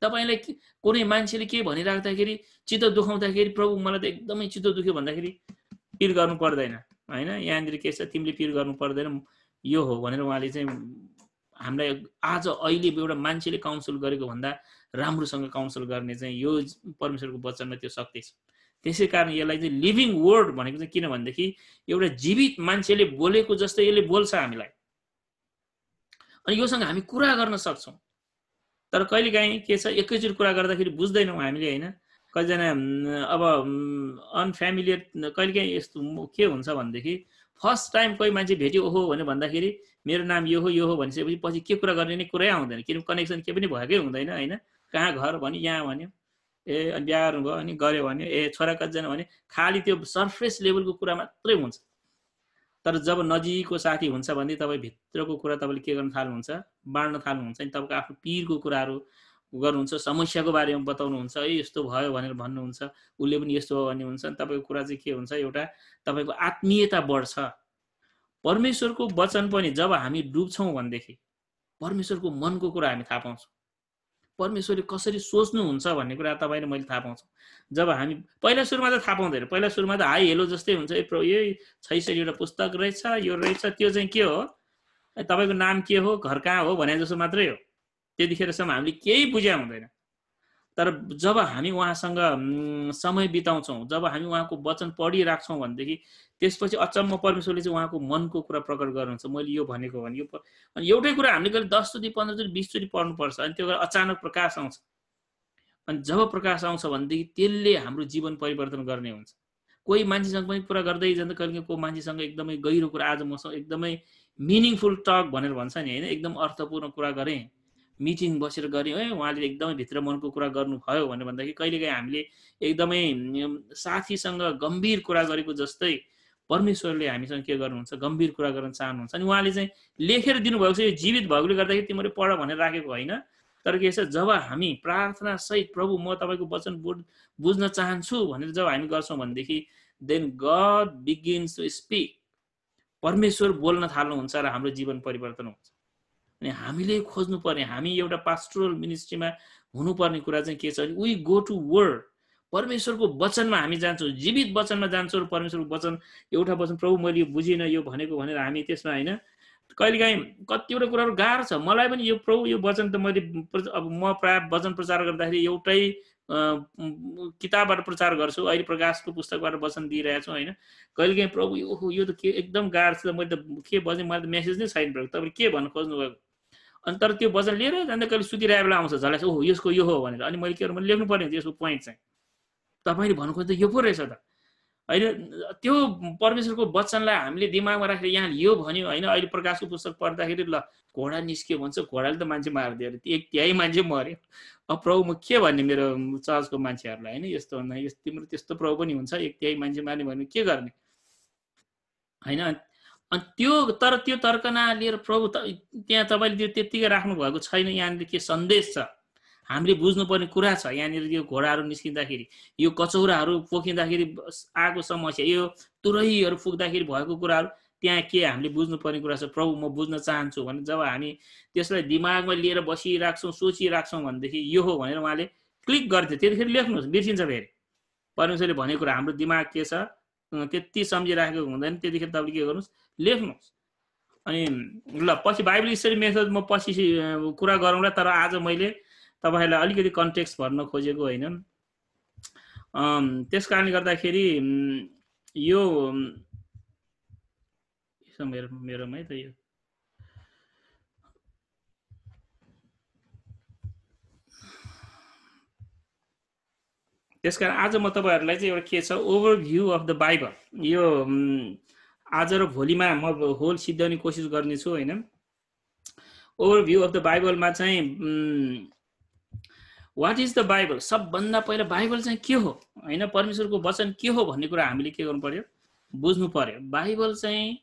तपाईँलाई कुनै मान्छेले के भनिराख्दाखेरि चित्त दुखाउँदाखेरि प्रभु मलाई त एकदमै चित्त दुख्यो भन्दाखेरि पिर गर्नु पर्दैन। होइन? यहाँनिर के छ? तिमीले पिर गर्नु पर्दैन। यो हो भनेर उहाँले चाहिँ हामीलाई आज अहिले एउटा मान्छेले काउन्सिल गरेको भन्दा राम्रोसँग काउन्सिल गर्ने चाहिँ यो परमेश्वरको वचनमा त्यो शक्ति छ। त्यसै कारण यसलाई चाहिँ लिभिङ वर्ड भनेको चाहिँ किन भनेदेखि एउटा जीवित मान्छेले बोलेको जस्तै यसले बोल्छ हामीलाई। अनि योसँग हामी कुरा गर्न सक्छौँ। तर कहिलेकाहीँ के छ एकैचोटि कुरा गर्दाखेरि बुझ्दैनौँ हामीले होइन? कतिजना अब अनफ्यामिलियर कहिलेकाहीँ यस्तो के हुन्छ भनेदेखि फर्स्ट टाइम कोही मान्छे भेट्यो ओहो! भनेर भन्दाखेरि मेरो नाम यो हो यो हो भनिसकेपछि पछि के कुरा गर्ने नै कुरै आउँदैन। किनभने कनेक्सन के पनि भएकै हुँदैन होइन? कहाँ घर भन्यो यहाँ भन्यो। ए अनि बिहा गर्नुभयो अनि गऱ्यो भने ए छोरा कतिजना भने खालि त्यो सर्फेस लेभलको कुरा मात्रै हुन्छ। तर जब नजिकको साथी हुन्छ भने तपाईँ भित्रको कुरा तपाईँले के गर्न थाल्नुहुन्छ बाँड्न थाल्नुहुन्छ अनि तपाईँको आफ्नो पिरको कुराहरू गर्नुहुन्छ समस्याको बारेमा बताउनुहुन्छ है यस्तो भयो भनेर भन्नुहुन्छ उसले पनि यस्तो हो भन्ने हुन्छ तपाईँको कुरा चाहिँ के हुन्छ एउटा तपाईँको आत्मीयता बढ्छ। परमेश्वरको वचन पनि जब हामी डुब्छौँ भनेदेखि परमेश्वरको मनको कुरा हामी थाहा पाउँछौँ। परमेश्वरले कसरी सोच्नुहुन्छ भन्ने कुरा तपाईँले मैले थाहा पाउँछु। जब हामी पहिला सुरुमा त थाहा पाउँदैन। पहिला सुरुमा त हाई हेलो जस्तै हुन्छ यही छैसरी एउटा पुस्तक रहेछ यो रहेछ त्यो चाहिँ के हो? तपाईँको नाम के हो? घर कहाँ हो? भने जस्तो मात्रै हो। त्यतिखेरसम्म हामीले केही बुझ्या हुँदैन। तर जब हामी उहाँसँग समय बिताउँछौँ जब हामी उहाँको वचन पढिराख्छौँ भनेदेखि त्यसपछि अचम्म परमेश्वरले चाहिँ उहाँको मनको कुरा प्रकट गर्नुहुन्छ। मैले यो भनेको भने यो अनि एउटै कुरा हामीले कहिले दसचोटि पन्ध्रचोटि बिसचोटि पढ्नुपर्छ अनि त्यो अचानक प्रकाश आउँछ। अनि जब प्रकाश आउँछ भनेदेखि त्यसले हाम्रो जीवन परिवर्तन गर्ने हुन्छ। कोही मान्छेसँग पनि कुरा गर्दै जाँदा कहिले को मान्छेसँग एकदमै गहिरो कुरा आज मसँग एकदमै मिनिङफुल टक भनेर भन्छ नि होइन? एकदम अर्थपूर्ण कुरा गरेँ। मिटिङ बसेर गऱ्यौँ। है उहाँले एकदमै भित्र मनको कुरा गर्नुभयो भनेर भन्दाखेरि कहिलेकाहीँ हामीले एकदमै साथीसँग गम्भीर कुरा गरेको जस्तै परमेश्वरले हामीसँग के गर्नुहुन्छ? गम्भीर कुरा गर्न चाहनुहुन्छ। अनि उहाँले चाहिँ लेखेर दिनुभएको छ यो जीवित भएकोले गर्दाखेरि तिमीले पढ भनेर राखेको होइन। तर के छ जब हामी प्रार्थना सहित प्रभु म तपाईँको वचन बुझ बुझ्न चाहन्छु भनेर जब हामी गर्छौँ भनेदेखि then God begins to speak. परमेश्वर बोल्न थाल्नुहुन्छ र हाम्रो जीवन परिवर्तन हुन्छ। अनि हामीले खोज्नु पर्ने हामी एउटा पास्टोरल मिनिस्ट्रीमा हुनुपर्ने कुरा चाहिँ के छ भने वी गो टु वर्ड परमेश्वरको वचनमा हामी जान्छौँ जीवित वचनमा जान्छौँ परमेश्वरको वचन एउटा वचन प्रभु मैले यो बुझिनँ यो भनेको भनेर हामी त्यसमा होइन कहिलेकाहीँ कतिवटा कुराहरू गाह्रो छ। मलाई पनि यो प्रभु यो वचन त मैले अब म प्राय वचन प्रचार गर्दाखेरि एउटै किताबबाट प्रचार गर्छु अहिले प्रकाशको पुस्तकबाट वचन दिइरहेको छु होइन। कहिलेकाहीँ प्रभु यो यो त के एकदम गाह्रो छ। मैले त के भने मैले त मेसेज नै छैन तपाईँले के भन्नु खोज्नु भएको अनि तर त्यो वचन लिएर जाँदा कहिले सुतिरहेको बेला आउँछ झलाई ओहो यसको यो हो भनेर। अनि मैले के मैले लेख्नु पर्ने हुन्छ यसको पोइन्ट चाहिँ। तपाईँले भन्नु खोज्दा यो पो रहेछ त। होइन त्यो परमेश्वरको वचनलाई हामीले दिमागमा राखेर यहाँ यो भन्यो होइन? अहिले प्रकाशको पुस्तक पढ्दाखेरि ल घोडा निस्क्यो भन्छ घोडाले त मान्छे मारिदियो अरे। एक त्याइ मान्छे मऱ्यो। अब प्रभु म के भन्ने मेरो चर्चको मान्छेहरूलाई होइन? यस्तो भन्दा तिम्रो त्यस्तो प्रभु पनि हुन्छ एक त्याइ मान्छे मार्ने भने के गर्ने? होइन? अनि त्यो तर त्यो तर्कना लिएर प्रभु त्यहाँ तपाईँले त्यो त्यत्तिकै राख्नु भएको छैन यहाँनिर के सन्देश छ? हामीले बुझ्नुपर्ने कुरा छ यहाँनिर यो घोडाहरू निस्किँदाखेरि यो कचौराहरू पोखिँदाखेरि आएको समस्या यो तुरैहरू फुक्दाखेरि भएको कुराहरू त्यहाँ के हामीले बुझ्नुपर्ने कुरा छ? प्रभु म बुझ्न चाहन्छु भने जब हामी त्यसलाई दिमागमा लिएर बसिराख्छौँ सोचिराख्छौँ भनेदेखि यो हो भनेर उहाँले क्लिक गर्थ्यो त्यतिखेर लेख्नुहोस् बिर्सिन्छ फेरि। परमेश्वरले भनेको कुरा हाम्रो दिमाग के छ? त्यति सम्झिराखेको हुँदैन त्यतिखेर तपाईँले के गर्नुहोस् लेख्नुहोस्। अनि ल पछि बाइबल स्टडी मेथड म पछि कुरा गरौँला तर आज मैले तपाईँहरूलाई अलिकति कन्टेक्स्ट भर्न खोजेको होइन। त्यस कारणले गर्दाखेरि यो मेरो मेरोमा त यो त्यस कारण आज म तपाईँहरूलाई चाहिँ एउटा के छ ओभरभ्यू अफ द बाइबल यो आज र भोलिमा म होल सिद्ध्याउने कोसिस गर्नेछु होइन? ओभरभ्यू अफ द बाइबलमा चाहिँ वाट इज द बाइबल सबभन्दा पहिला बाइबल चाहिँ के हो? होइन परमेश्वरको वचन के हो भन्ने कुरा हामीले के गर्नु पर्यो? बुझ्नु पर्यो। बाइबल चाहिँ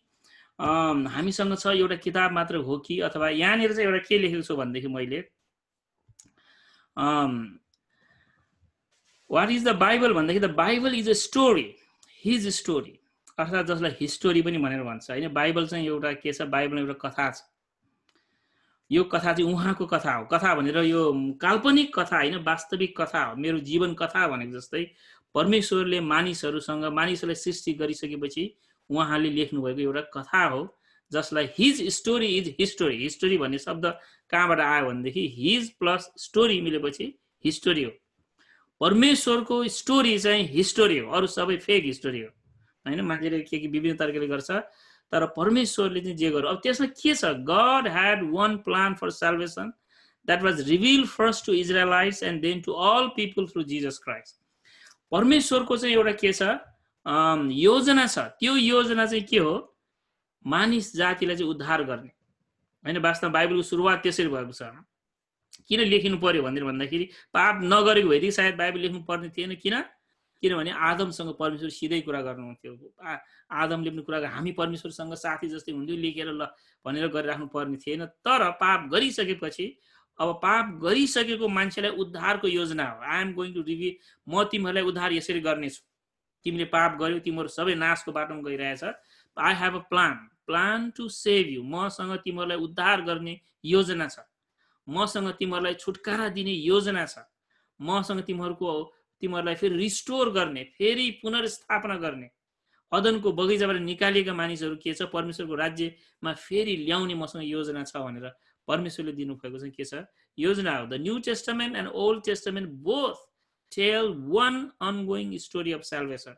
हामीसँग छ एउटा किताब मात्र हो कि अथवा यहाँनिर चाहिँ एउटा के लेखेको छु भनेदेखि मैले वाट इज द बाइबल भन्दाखेरि the Bible is a story his story अर्थात् जसलाई हिस्टोरी पनि भनेर भन्छ। होइन? बाइबल चाहिँ एउटा के छ? बाइबल एउटा कथा छ। यो कथा चाहिँ उहाँको कथा हो। कथा भनेर यो काल्पनिक कथा होइन? वास्तविक कथा हो। मेरो जीवन कथा भनेको जस्तै परमेश्वरले मानिसहरूसँग मानिसहरूलाई सृष्टि गरिसकेपछि उहाँले लेख्नुभएको एउटा कथा हो जसलाई his story is history history भन्ने शब्द कहाँबाट आयो भनेदेखि हिज प्लस स्टोरी मिलेपछि हिस्टोरी हो। परमेश्वरको स्टोरी चाहिँ हिस्टोरी हो। अरू सबै फेक हिस्टोरी हो। होइन? मान्छेले के के विभिन्न तरिकाले गर्छ तर परमेश्वरले चाहिँ जे गर्यो। अब त्यसमा के छ? God had one plan for salvation that was reveal first to Israelites and then to all people through Jesus Christ परमेश्वरको चाहिँ एउटा के छ? योजना छ। त्यो योजना चाहिँ के हो? मानिस जातिलाई चाहिँ उद्धार गर्ने। होइन? वास्तवमा बाइबलको सुरुवात त्यसरी भएको छ। किन लेखिनु पर्यो भनेर भन्दाखेरि पाप नगरेको भएदेखि सायद बाइबल लेख्नु पर्ने थिएन। किन? किनभने आदमसँग परमेश्वर सिधै कुरा गर्नुहुन्थ्यो। आदमले पनि कुरा हामी परमेश्वरसँग साथी जस्तै हुन्थ्यो लेखेर ल भनेर गरिराख्नु पर्ने थिएन। तर पाप गरिसकेपछि अब पाप गरिसकेको मान्छेलाई उद्धारको योजना हो। I am going to reveal म तिमीहरूलाई उद्धार यसरी गर्नेछु। तिमीले पाप गर्यो तिमीहरू सबै नाशको बाटोमा गइरहेछ। I have a plan plan to save you मसँग तिमीहरूलाई उद्धार गर्ने योजना छ। मसँग तिमीहरूलाई छुटकारा दिने योजना छ। मसँग तिमीहरूको तिमीहरूलाई फेरि रिस्टोर गर्ने फेरि पुनर्स्थापना गर्ने। अदनको बगैँचाबाट निकालिएका मानिसहरू के छ? परमेश्वरको राज्यमा फेरि ल्याउने मसँग योजना छ भनेर परमेश्वरले दिनुभएको चाहिँ के छ? योजना हो the New Testament and Old Testament both tell one ongoing story of salvation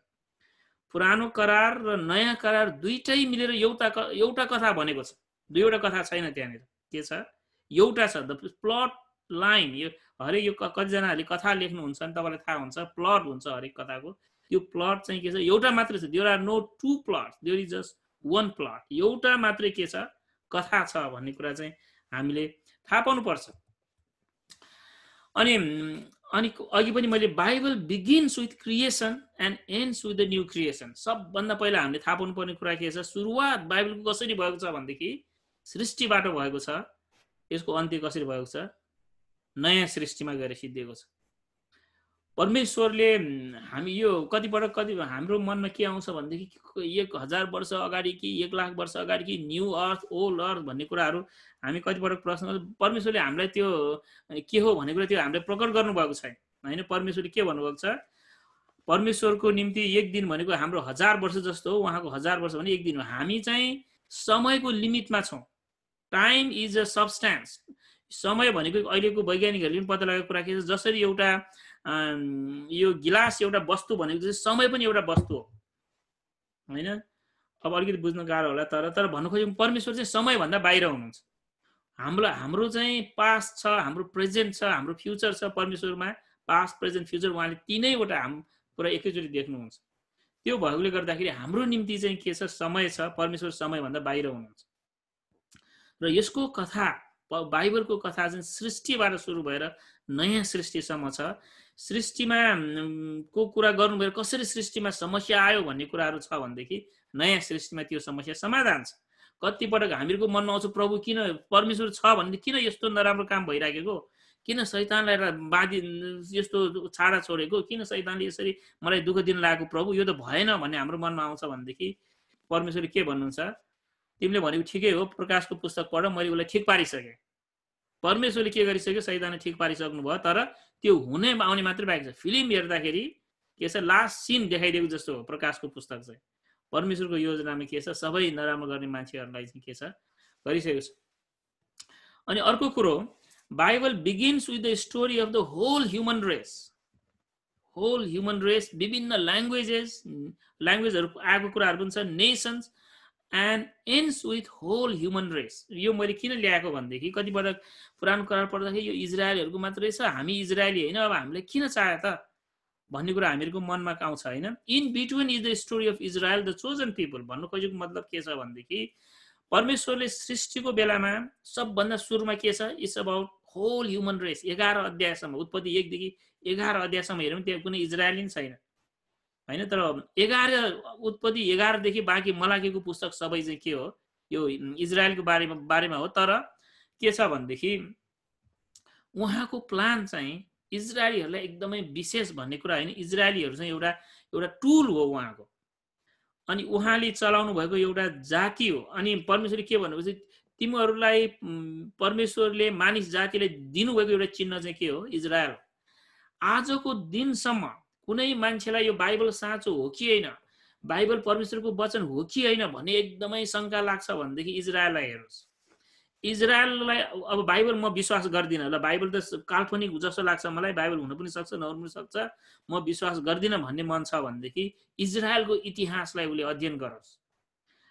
पुरानो करार र नयाँ करार दुइटै मिलेर एउटा एउटा कथा भनेको छ। दुईवटा कथा छैन त्यहाँनिर। के छ? एउटा छ द प्लट लाइन यो हरेक यो कतिजनाहरूले कथा लेख्नुहुन्छ भने तपाईँलाई थाहा हुन्छ प्लट हुन्छ हरेक कथाको। त्यो प्लट चाहिँ के छ एउटा मात्रै छ there are no two plot there is just one plot एउटा मात्रै के छ कथा छ भन्ने कुरा चाहिँ हामीले थाहा पाउनुपर्छ। अनि अनि अघि पनि मैले Bible begins with creation and ends with the new creation सबभन्दा पहिला हामीले थाहा पाउनुपर्ने कुरा के छ सुरुवात बाइबलको कसरी भएको छ भनेदेखि सृष्टिबाट भएको छ। यसको अन्त्य कसरी भएको छ? नयाँ सृष्टिमा गएर सिद्धिएको छ। परमेश्वरले हामी यो कतिपटक कति हाम्रो मनमा के आउँछ भनेदेखि एक हजार वर्ष अगाडि कि एक लाख वर्ष अगाडि कि न्यू अर्थ ओल्ड अर्थ भन्ने कुराहरू हामी कतिपटक प्रश्न परमेश्वरले हामीलाई त्यो के हो भन्ने कुरा त्यो हामीले प्रकट गर्नुभएको छैन। होइन? परमेश्वरले के भन्नुभएको छ? परमेश्वरको निम्ति एक दिन भनेको हाम्रो हजार वर्ष जस्तो हो उहाँको हजार वर्ष भने एक दिन हो। हामी चाहिँ समयको लिमिटमा छौँ। टाइम इज अ सब्सटेन्स समय भनेको अहिलेको वैज्ञानिकहरूले पनि पत्ता लगाएको कुरा के छ? जसरी एउटा यो गिलास एउटा वस्तु भनेको चाहिँ समय पनि एउटा वस्तु हो। होइन? अब अलिकति बुझ्न गाह्रो होला तर तर भन्नु खोजेको परमेश्वर चाहिँ समयभन्दा बाहिर हुनुहुन्छ। हाम्रो हाम्रो चाहिँ पास्ट छ हाम्रो प्रेजेन्ट छ हाम्रो फ्युचर छ परमेश्वरमा। पास्ट प्रेजेन्ट फ्युचर उहाँले तिनैवटा हाम पुरा एकैचोटि देख्नुहुन्छ। त्यो भएकोले गर्दाखेरि हाम्रो निम्ति चाहिँ के छ? समय छ। परमेश्वर समयभन्दा बाहिर हुनुहुन्छ। र यसको कथा बाइबलको कथा चाहिँ सृष्टिबाट सुरु भएर नयाँ सृष्टिसम्म छ सृष्टिमा को कुरा गर्नुभयो कसरी सृष्टिमा समस्या आयो भन्ने कुराहरू छ भनेदेखि नयाँ सृष्टिमा त्यो समस्या समाधान छ। कतिपटक हामीहरूको मनमा आउँछ प्रभु किन परमेश्वर छ भने किन यस्तो नराम्रो काम भइराखेको? किन सैतानलाई बाँधि यस्तो छाडा छोडेको? किन सैतानले यसरी मलाई दुःख दिन लागेको? प्रभु यो त भएन भन्ने हाम्रो मनमा आउँछ भनेदेखि परमेश्वरले के भन्नुहुन्छ? तिमीले भनेको ठिकै हो प्रकाशको पुस्तक पढ मैले उसलाई ठिक पारिसकेँ। परमेश्वरले के गरिसक्यो? सैदानले ठिक पारिसक्नु भयो तर त्यो हुने आउने मात्रै बाँकी छ। फिल्म हेर्दाखेरि के छ? लास्ट सिन देखाइदिएको जस्तो हो प्रकाशको पुस्तक चाहिँ। परमेश्वरको योजनामा के छ? सबै नराम्रो गर्ने मान्छेहरूलाई चाहिँ के छ? गरिसकेको छ। अनि अर्को कुरो Bible begins with the story of the whole human race. Whole human race विभिन्न ल्याङ्ग्वेजेस ल्याङ्ग्वेजहरू आएको कुराहरू पनि छ nations and ends with whole human race यो मैले किन ल्याएको भनेदेखि कतिपल्ट पुरानो करार पढ्दाखेरि यो इजरायलहरूको मात्रै छ हामी इजरायली होइन अब हामीले किन चाह्यो त भन्ने कुरा हामीहरूको मनमा आउँछ होइन? In between is the story of Israel the chosen people भन्नु खोजेको मतलब के छ भनेदेखि परमेश्वरले सृष्टिको बेलामा सबभन्दा सुरुमा के छ? It's about whole human race एघार अध्यायसम्म उत्पत्ति एकदेखि एघार अध्यायसम्म हेरौँ त्यहाँ कुनै इजरायली छैन। होइन? तर एघार उत्पत्ति एघारदेखि बाँकी मलाकीको पुस्तक सबै चाहिँ के हो? यो इजरायलको बारेमा बारेमा हो। तर के छ भनेदेखि उहाँको प्लान चाहिँ इजरायलीहरूलाई एकदमै विशेष भन्ने कुरा होइन। इजरायलीहरू चाहिँ एउटा एउटा टुल हो उहाँको। अनि उहाँले चलाउनु भएको एउटा जाति हो। अनि परमेश्वरले के भन्नुभएपछि तिमीहरूलाई परमेश्वरले मानिस जातिलाई दिनुभएको एउटा चिन्ह चाहिँ के हो? इजरायल आजको दिनसम्म कुनै मान्छेलाई यो बाइबल साँचो हो कि होइन? बाइबल परमेश्वरको वचन हो कि होइन भन्ने एकदमै शङ्का लाग्छ भनेदेखि इजरायललाई हेर्नुहोस् इजरायललाई अब बाइबल म विश्वास गर्दिनँ। ल बाइबल त काल्पनिक जस्तो लाग्छ मलाई। बाइबल हुन पनि सक्छ नहुन पनि सक्छ। म विश्वास गर्दिनँ भन्ने मन छ भनेदेखि इजरायलको इतिहासलाई उसले अध्ययन गरोस्।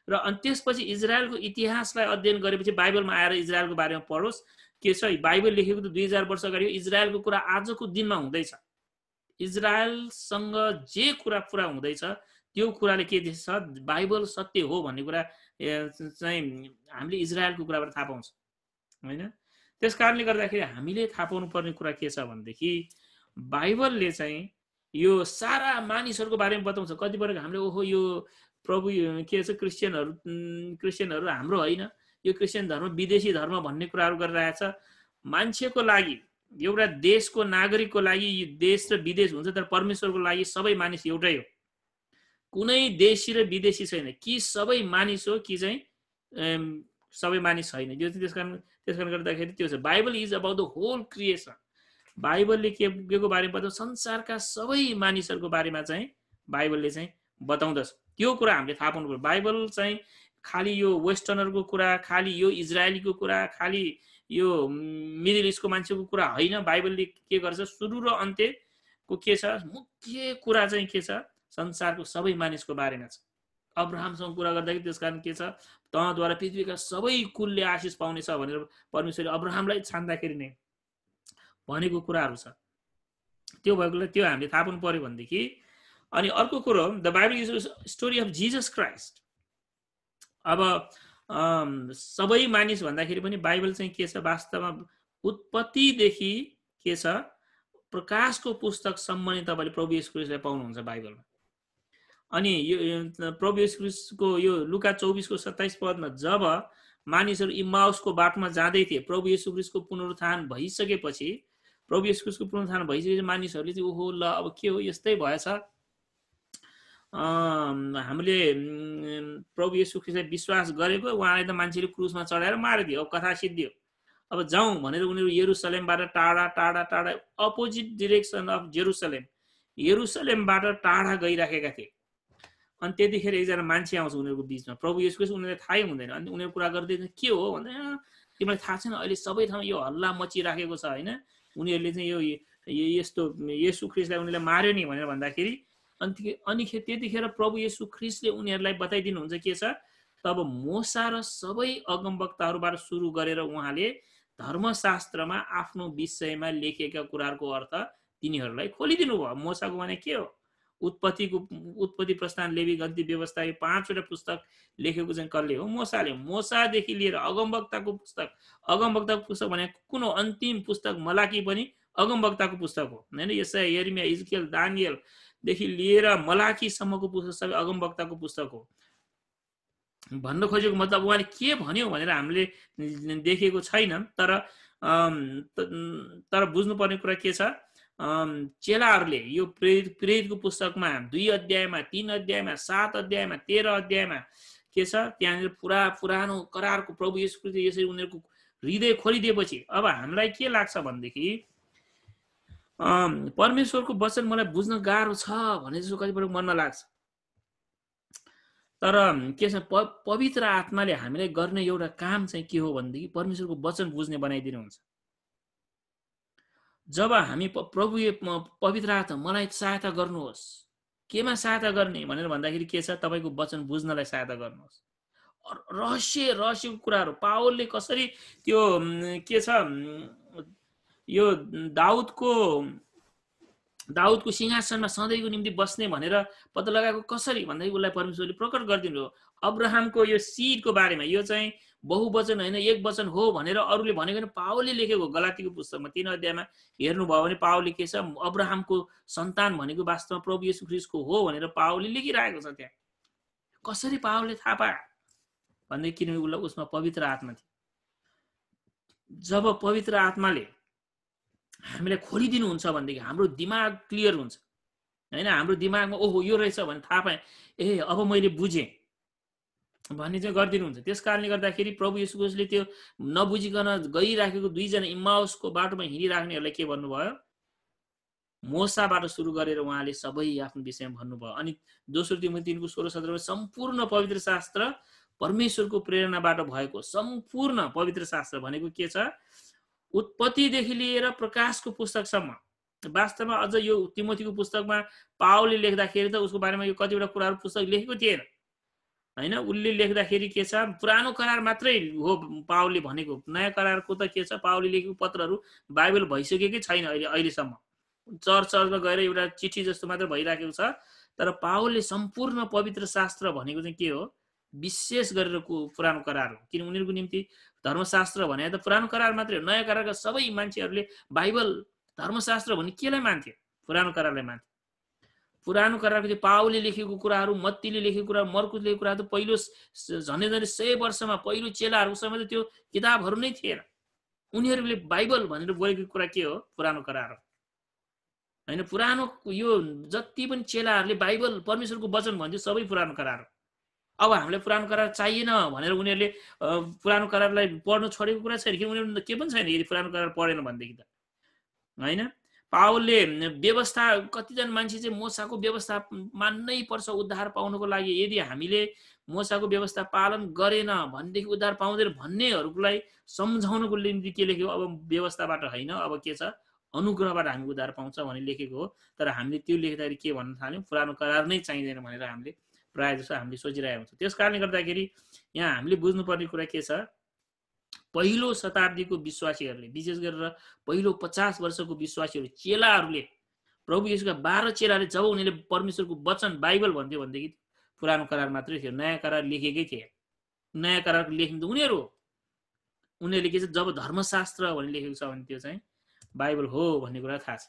र अनि त्यसपछि इजरायलको इतिहासलाई अध्ययन गरेपछि बाइबलमा आएर इजरायलको बारेमा पढोस्। के छ? बाइबल लेखेको त दुई हजार वर्ष अगाडि इजरायलको कुरा आजको दिनमा हुँदैछ। इजरायलसँग जे कुरा पुरा हुँदैछ त्यो कुराले के छ बाइबल सत्य हो भन्ने कुरा चाहिँ हामीले इजरायलको कुराबाट थाहा पाउँछ। होइन? त्यस कारणले गर्दाखेरि हामीले थाहा पाउनु पर्ने कुरा के छ भनेदेखि बाइबलले चाहिँ यो सारा मानिसहरूको बारेमा बताउँछ। कतिपटक हामीले ओहो यो प्रभु के छ क्रिस्चियनहरू क्रिस्चियनहरू हाम्रो होइन। यो क्रिस्चियन धर्म विदेशी धर्म भन्ने कुराहरू गरिरहेछ। मान्छेको लागि एउटा देशको नागरिकको लागि देश र विदेश हुन्छ तर परमेश्वरको लागि सबै मानिस एउटै हो। कुनै देशी र विदेशी छैन। कि सबै मानिस हो कि चाहिँ सबै मानिस छैन। यो चाहिँ त्यस कारण त्यस कारण गर्दाखेरि त्यो छ। Bible is about the whole creation. बाइबलले के के को बारेमा बताउँछ? संसारका सबै मानिसहरूको बारेमा चाहिँ बाइबलले चाहिँ बताउँदछ। त्यो कुरा हामीले थाहा पाउनु पर्यो। बाइबल चाहिँ खालि यो वेस्टर्नरको कुरा खालि यो इजरायलीको कुरा खालि यो मिडल इस्टको मान्छेको कुरा होइन बाइबलले के गर्छ? सुरु र अन्त्यको के छ? मुख्य कुरा चाहिँ के छ? संसारको सबै मानिसको बारेमा छ। अब्राहमसँग कुरा गर्दाखेरि त्यस कारण के छ? तँद्वारा पृथ्वीका सबै कुलले आशिष पाउनेछ भनेर परमेश्वरले अब्राहमलाई छान्दाखेरि नै भनेको कुराहरू छ। त्यो भएकोले त्यो हामीले थाहा पाउनु पऱ्यो भनेदेखि अनि अर्को कुरो the Bible is story of Jesus Christ अब सबै मानिस भन्दाखेरि पनि बाइबल चाहिँ के छ? वास्तवमा उत्पत्तिदेखि के छ? प्रकाशको पुस्तकसम्म नै तपाईँले प्रभु यस पाउनुहुन्छ बाइबलमा। अनि यो प्रभु यस यो लुका चौबिसको सत्ताइस पदमा जब मानिसहरू इमाउसको बाटोमा जाँदै थिए प्रभु यशु पुनरुत्थान भइसकेपछि प्रभु यशु पुनरुत्थान भइसकेपछि मानिसहरूले चाहिँ ओहो ल अब के हो? यस्तै भएछ। हामीले प्रभु यशु ख्रिस्टलाई विश्वास गरेको उहाँलाई त मान्छेले क्रुसमा चढाएर मारिदियो अब कथा सिद्धियो। अब जाउँ भनेर उनीहरू यरुसलेमबाट टाढा टाढा टाढा अपोजिट डिरेक्सन अफ जेरुसलेम यरुसलेमबाट टाढा गइराखेका थिए। अनि त्यतिखेर एकजना मान्छे आउँछ उनीहरूको बिचमा। प्रभु यसको उनीहरूलाई थाहै हुँदैन। अनि उनीहरू कुरा गर्दै के हो? भन्दा तिमीलाई थाहा छैन अहिले सबै ठाउँ यो हल्ला मचिराखेको छ होइन? उनीहरूले चाहिँ यो यस्तो यसु ख्रिस्टलाई उनीहरूले मार्यो नि भनेर भन्दाखेरि अनि अनि त्यतिखेर प्रभु येसु ख्रिसले उनीहरूलाई बताइदिनुहुन्छ के छ? तब मोसा र सबै अगमवक्ताहरूबाट सुरु गरेर उहाँले धर्मशास्त्रमा आफ्नो विषयमा लेखेका कुराहरूको अर्थ तिनीहरूलाई खोलिदिनु भयो। मोसाको भने के हो? उत्पत्तिको उत्पत्ति प्रस्थान लेबी गन्ती व्यवस्था यो पाँचवटा पुस्तक लेखेको चाहिँ कसले हो? मोसाले। मोसादेखि लिएर अगमवक्ताको पुस्तक। अगमवक्ताको पुस्तक भने कुन अन्तिम पुस्तक मलाकी पनि अगमवक्ताको पुस्तक हो। होइन? यसै हेर्मिया इजकेल दानियल देखि लिएर मलाखीसम्मको पुस्तक सबै अगमवक्ताको पुस्तक हो। भन्न खोजेको मतलब उहाँले के भन्यो भनेर हामीले देखेको छैन तर तर बुझ्नुपर्ने कुरा के छ? चेलाहरूले यो प्रेरित प्रेरितको पुस्तकमा दुई अध्यायमा तिन अध्यायमा सात अध्यायमा तेह्र अध्यायमा के छ? त्यहाँनिर पुरा पुरानो करारको प्रभु यसको यसरी उनीहरूको हृदय खोलिदिएपछि अब हामीलाई के लाग्छ भनेदेखि परमेश्वरको वचन मलाई बुझ्न गाह्रो छ भने जस्तो कतिपल्ट मनमा लाग्छ। तर के छ पवित्र आत्माले हामीलाई गर्ने एउटा काम चाहिँ के हो भनेदेखि परमेश्वरको वचन बुझ्ने बनाइदिनुहुन्छ जब हामी प्रभु पवित्र आत्मा मलाई सहायता गर्नुहोस्। केमा सहायता गर्ने भनेर भन्दाखेरि के छ तपाईँको वचन बुझ्नलाई सहायता गर्नुहोस्। रहस्य रहस्यको कुराहरू पावलले कसरी त्यो के छ यो दाउदको दाउदको सिंहासनमा सधैँको निम्ति बस्ने भनेर पत्ता लगाएको कसरी भन्दाखेरि उसलाई परमेश्वरले प्रकट गरिदिनु हो अब्राहमको यो सिडको बारेमा यो चाहिँ बहुवचन होइन एक वचन हो भनेर अरूले भनेको भने पावलले लेखेको गलातीको पुस्तकमा तिन अध्यायमा हेर्नुभयो भने पावलले के छ अब्राहमको सन्तान भनेको वास्तवमा प्रभु यशु ख्रिसको हो भनेर पावलले लेखिरहेको छ त्यहाँ। कसरी पावलले थाहा पायो भनेदेखि किनभने उसलाई उसमा पवित्र आत्मा थियो। जब पवित्र आत्माले हामीलाई खोलिदिनुहुन्छ भनेदेखि हाम्रो दिमाग क्लियर हुन्छ। होइन? हाम्रो दिमागमा ओहो यो रहेछ भने थाहा पाएँ ए अब मैले बुझेँ। भन्ने चाहिँ गरिदिनुहुन्छ त्यस कारणले गर्दाखेरि प्रभु यशुकोसले त्यो नबुझिकन गइराखेको दुईजना इमाउसको बाटोमा हिँडिराख्नेहरूलाई के भन्नुभयो? मोसाबाट सुरु गरेर उहाँले सबै आफ्नो विषयमा भन्नुभयो। अनि दोस्रो तिम्रो तिनको सोह्र सत्रमा सम्पूर्ण पवित्र शास्त्र परमेश्वरको प्रेरणाबाट भएको सम्पूर्ण पवित्र शास्त्र भनेको के छ? उत्पत्तिदेखि लिएर प्रकाशको पुस्तकसम्म। वास्तवमा अझ यो तिमोथीको पुस्तकमा पावले लेख्दाखेरि त उसको बारेमा यो कतिवटा कुराहरू पुस्तक लेखेको थिएन। होइन? उसले लेख्दाखेरि के छ? पुरानो करार मात्रै हो पावले भनेको। नयाँ करारको त के छ? पावले लेखेको पत्रहरू बाइबल भइसकेकै छैन अहिले अहिलेसम्म। चर्च चर्चमा गएर एउटा चिठी जस्तो मात्र भइराखेको छ। तर पावलले सम्पूर्ण पवित्र शास्त्र भनेको चाहिँ के हो? विशेष गरेर पुरानो करार हो। किन उनीहरूको निम्ति? धर्मशास्त्र भने त पुरानो करार मात्रै हो। नयाँ करारका सबै मान्छेहरूले बाइबल धर्मशास्त्र भने केलाई मान्थे? पुरानो करारलाई मान्थे। पुरानो करारको त्यो पावले लेखेको कुराहरू मत्तीले लेखेको कुरा मर्कुस लेखेको कुराहरू त पहिलो झन्डै झन्डै सय वर्षमा पहिलो चेलाहरू समय त त्यो किताबहरू नै थिएन। उनीहरूले बाइबल भनेर बोलेको कुरा के हो? पुरानो करार होइन पुरानो यो जति पनि चेलाहरूले बाइबल परमेश्वरको वचन भन्थ्यो सबै पुरानो करार हो। अब हामीलाई पुरानो करार चाहिएन भनेर उनीहरूले पुरानो करारलाई पढ्नु छोडेको कुरा छैन कि उनीहरू के पनि छैन यदि पुरानो करार पढेन भनेदेखि त। होइन? पावलले व्यवस्था कतिजना मान्छे चाहिँ मोसाको व्यवस्था मान्नै पर्छ उद्धार पाउनुको लागि। यदि हामीले मोसाको व्यवस्था पालन गरेन भनेदेखि उद्धार पाउँदैन भन्नेहरूलाई सम्झाउनुको निम्ति के लेख्यो अब व्यवस्थाबाट होइन अब के छ? अनुग्रहबाट हामी उद्धार पाउँछ भने लेखेको हो। तर हामीले त्यो लेख्दाखेरि के भन्न थाल्यौँ? पुरानो करार नै चाहिँदैन भनेर हामीले प्रायः जस्तो हामीले सोचिरहेको हुन्छ। त्यस कारणले गर्दाखेरि यहाँ हामीले बुझ्नुपर्ने कुरा के छ? पहिलो शताब्दीको विश्वासीहरूले विशेष गरेर पहिलो पचास वर्षको विश्वासीहरू चेलाहरूले प्रभु यसका बाह्र चेलाले जब उनीहरूले परमेश्वरको वचन बाइबल भन्थ्यो भनेदेखि पुरानो करार मात्रै थियो नयाँ करार लेखेकै थिए। नयाँ करार लेख्ने त उनीहरू। हो उनीहरूले के छ? जब धर्मशास्त्र भनेर लेखेको छ भने त्यो चाहिँ बाइबल हो भन्ने कुरा थाहा छ।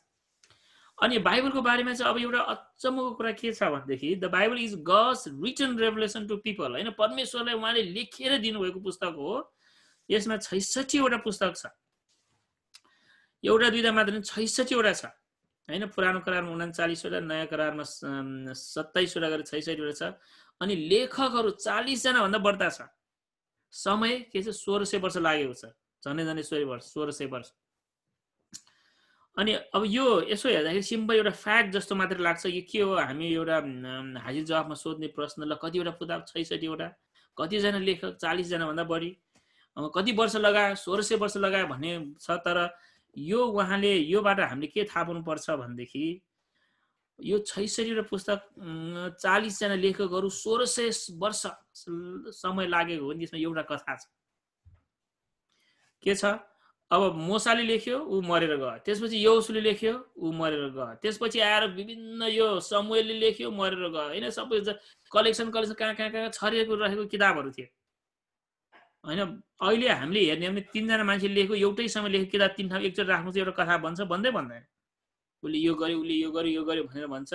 अनि बाइबलको बारेमा चाहिँ अब एउटा अचम्मको कुरा के छ भनेदेखि the Bible is God's written revelation to people होइन परमेश्वरलाई उहाँले लेखेर दिनुभएको पुस्तक हो। यसमा छैसठीवटा पुस्तक छ। एउटा दुईवटा मात्र छैसठीवटा छ। होइन पुरानो करारमा उनाचालिसवटा नयाँ करारमा सत्ताइसवटा गरेर छैसठीवटा छ। अनि लेखकहरू चालिसजना भन्दा बढ्ता छ। समय के छ? सोह्र सय वर्ष लागेको छ। झन्डै झन्डै सोह्र वर्ष सोह्र सय वर्ष। अनि अब यो यसो हेर्दाखेरि सिम्पल एउटा फ्याक्ट जस्तो मात्रै लाग्छ यो के हो? हामी एउटा हाजिर जवाफमा सोध्ने प्रश्नलाई कतिवटा पुस्तक छैसठीवटा कतिजना लेखक चालिसजनाभन्दा बढी कति वर्ष लगायो सोह्र सय वर्ष लगायो भन्ने छ तर यो उहाँले योबाट हामीले के थाहा पाउनुपर्छ भनेदेखि यो छैसठीवटा पुस्तक चालिसजना लेखकहरू सोह्र सय वर्ष समय लागेको हो त्यसमा एउटा कथा छ। के छ? अब मोसाले लेख्यो ऊ मरेर गयो। त्यसपछि यौसुले लेख्यो ऊ मरेर गयो। त्यसपछि आएर विभिन्न यो समूहले लेख्यो मरेर गयो। होइन सबै कलेक्सन कलेक्सन कहाँ कहाँ कहाँ छरिएको रहेको किताबहरू थियो होइन अहिले हामीले हेर्ने भने तिनजना मान्छे लेखेको एउटै समय लेखेको किताब तिन ठाउँ एकचोटि राख्नु चाहिँ एउटा कथा भन्छ भन्दै भन्दैन। उसले यो गर्यो उसले यो गर्यो यो गर्यो भनेर भन्छ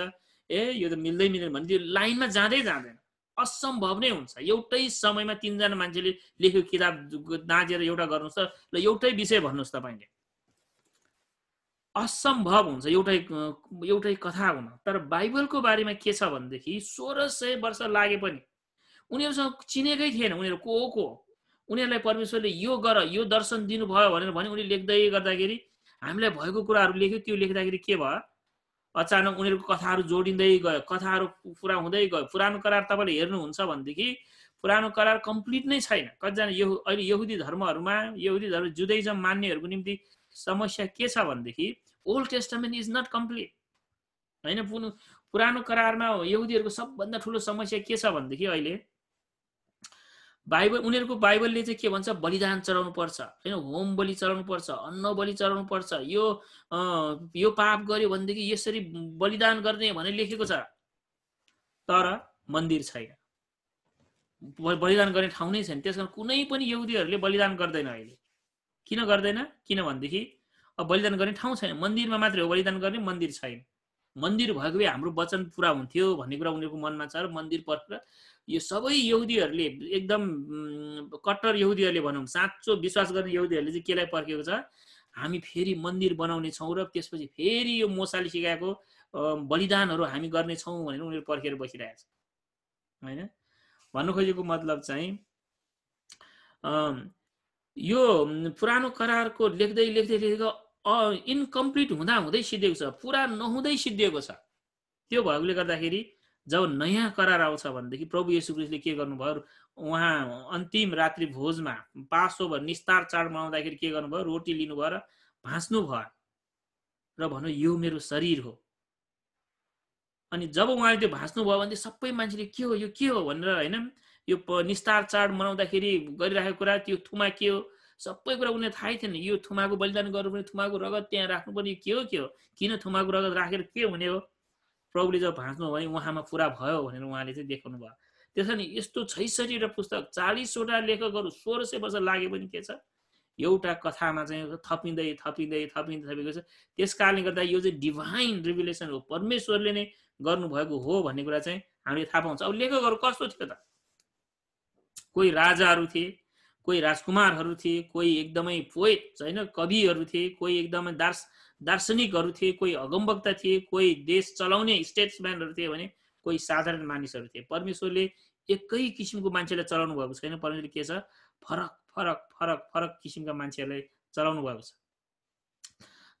ए यो त मिल्दै मिल्दैन भने लाइनमा जाँदै जाँदैन। असम्भव नै हुन्छ। एउटै समयमा तिनजना मान्छेले लेखेको किताब दाँजेर एउटा गर्नुहोस् त ल एउटै विषय भन्नुहोस् तपाईँले। असम्भव हुन्छ एउटै एउटै कथा हुन। तर बाइबलको बारेमा के छ भनेदेखि सोह्र सय वर्ष लागे पनि उनीहरूसँग चिनेकै थिएन उनीहरू को को उनीहरूलाई परमेश्वरले यो गर यो दर्शन दिनुभयो भनेर भने उनी लेख्दै गर्दाखेरि हामीलाई भएको कुराहरू लेख्यो त्यो लेख्दाखेरि के भयो? अचानक उनीहरूको कथाहरू जोडिँदै गयो कथाहरू पुरा हुँदै गयो। पुरानो करार तपाईँले हेर्नुहुन्छ भनेदेखि पुरानो करार कम्प्लिट नै छैन। कतिजना यो अहिले यहुदी धर्महरूमा यहुदी धर्म जुदैजम मान्नेहरूको निम्ति समस्या के छ भनेदेखि Old Testament is not complete. होइन पुरानो करारमा यहुदीहरूको सबभन्दा ठुलो समस्या के छ भनेदेखि अहिले बाइबल उनीहरूको बाइबलले चाहिँ के भन्छ? बलिदान चढाउनु पर्छ होइन? होम बलि चढाउनु पर्छ अन्न बलि चढाउनु पर्छ यो यो पाप गर्यो भनेदेखि यसरी बलिदान गर्ने भनेर लेखेको छ। तर मन्दिर छैन। बलिदान गर्ने ठाउँ नै छैन। त्यस कारण कुनै पनि यहुदीहरूले बलिदान गर्दैन अहिले। किन गर्दैन? किन भनेदेखि अब बलिदान गर्ने ठाउँ छैन। मन्दिरमा मात्रै हो बलिदान गर्ने मन्दिर छैन। मन्दिर भएको भए हाम्रो वचन पुरा हुन्थ्यो भन्ने कुरा उनीहरूको मनमा छ। र मन्दिर पर्खेर यो सबै यहुदीहरूले एकदम कट्टर यहुदीहरूले भनौँ साँचो विश्वास गर्ने यहुदीहरूले चाहिँ केलाई पर्खेको छ? हामी फेरि मन्दिर बनाउने छौँ र त्यसपछि फेरि यो मोसाले सिकाएको बलिदानहरू हामी गर्नेछौँ भनेर उनीहरू पर्खेर बसिरहेको छ। होइन? भन्नु खोजेको मतलब चाहिँ यो पुरानो करारको लेख्दै लेख्दै लेखेको इन्कम्प्लिट हुँदा हुँदै सिद्धिएको छ। पुरा नहुँदै सिद्धिएको छ। त्यो भएकोले गर्दाखेरि जब नयाँ करार आउँछ भनेदेखि प्रभु येसु क्रिस्टले के गर्नुभयो? उहाँ अन्तिम रात्रि भोजमा पास ओभर निस्तार चाड मनाउँदाखेरि के गर्नुभयो? रोटी लिनुभयो र भाँच्नु भयो र भनौँ यो मेरो शरीर हो। अनि जब उहाँले त्यो भाँच्नु भयो भने सबै मान्छेले के हो यो? के हो? भनेर होइन यो निस्तार चाड मनाउँदाखेरि गरिरहेको कुरा त्यो थुमा के हो? सबै कुरा उनीहरूले थाहै थिएन। यो थुमाको बलिदान गर्नुपर्ने थुमाको रगत त्यहाँ राख्नुपर्ने के हो? के हो? किन थुमाको रगत राखेर के हुने हो? प्रभुले जब भाँच्नु भयो उहाँमा पुरा भयो भनेर उहाँले चाहिँ देखाउनु भयो। त्यस कारण यस्तो छैसठीवटा पुस्तक चालिसवटा लेखकहरू सोह्र सय वर्ष लागे पनि के छ? एउटा कथामा चाहिँ थपिँदै थपिँदै थपिँदै थपिएको छ त्यस कारणले गर्दा यो चाहिँ डिभाइन रिभिलेसन हो। परमेश्वरले नै गर्नुभएको हो भन्ने कुरा चाहिँ हामीले थाहा पाउँछ। अब लेखकहरू कस्तो थियो त? कोही राजाहरू थिए कोही राजकुमारहरू थिए कोही एकदमै पोइट होइन कविहरू थिए कोही एकदमै दार्श दार्शनिकहरू थिए कोही अगमवक्ता थिए कोही देश चलाउने स्टेट्सम्यानहरू थिए भने कोही साधारण मानिसहरू थिए। परमेश्वरले एकै किसिमको मान्छेलाई चलाउनु भएको छैन परमेश्वरले के छ? फरक फरक फरक फरक किसिमका मान्छेहरूलाई चलाउनु भएको छ।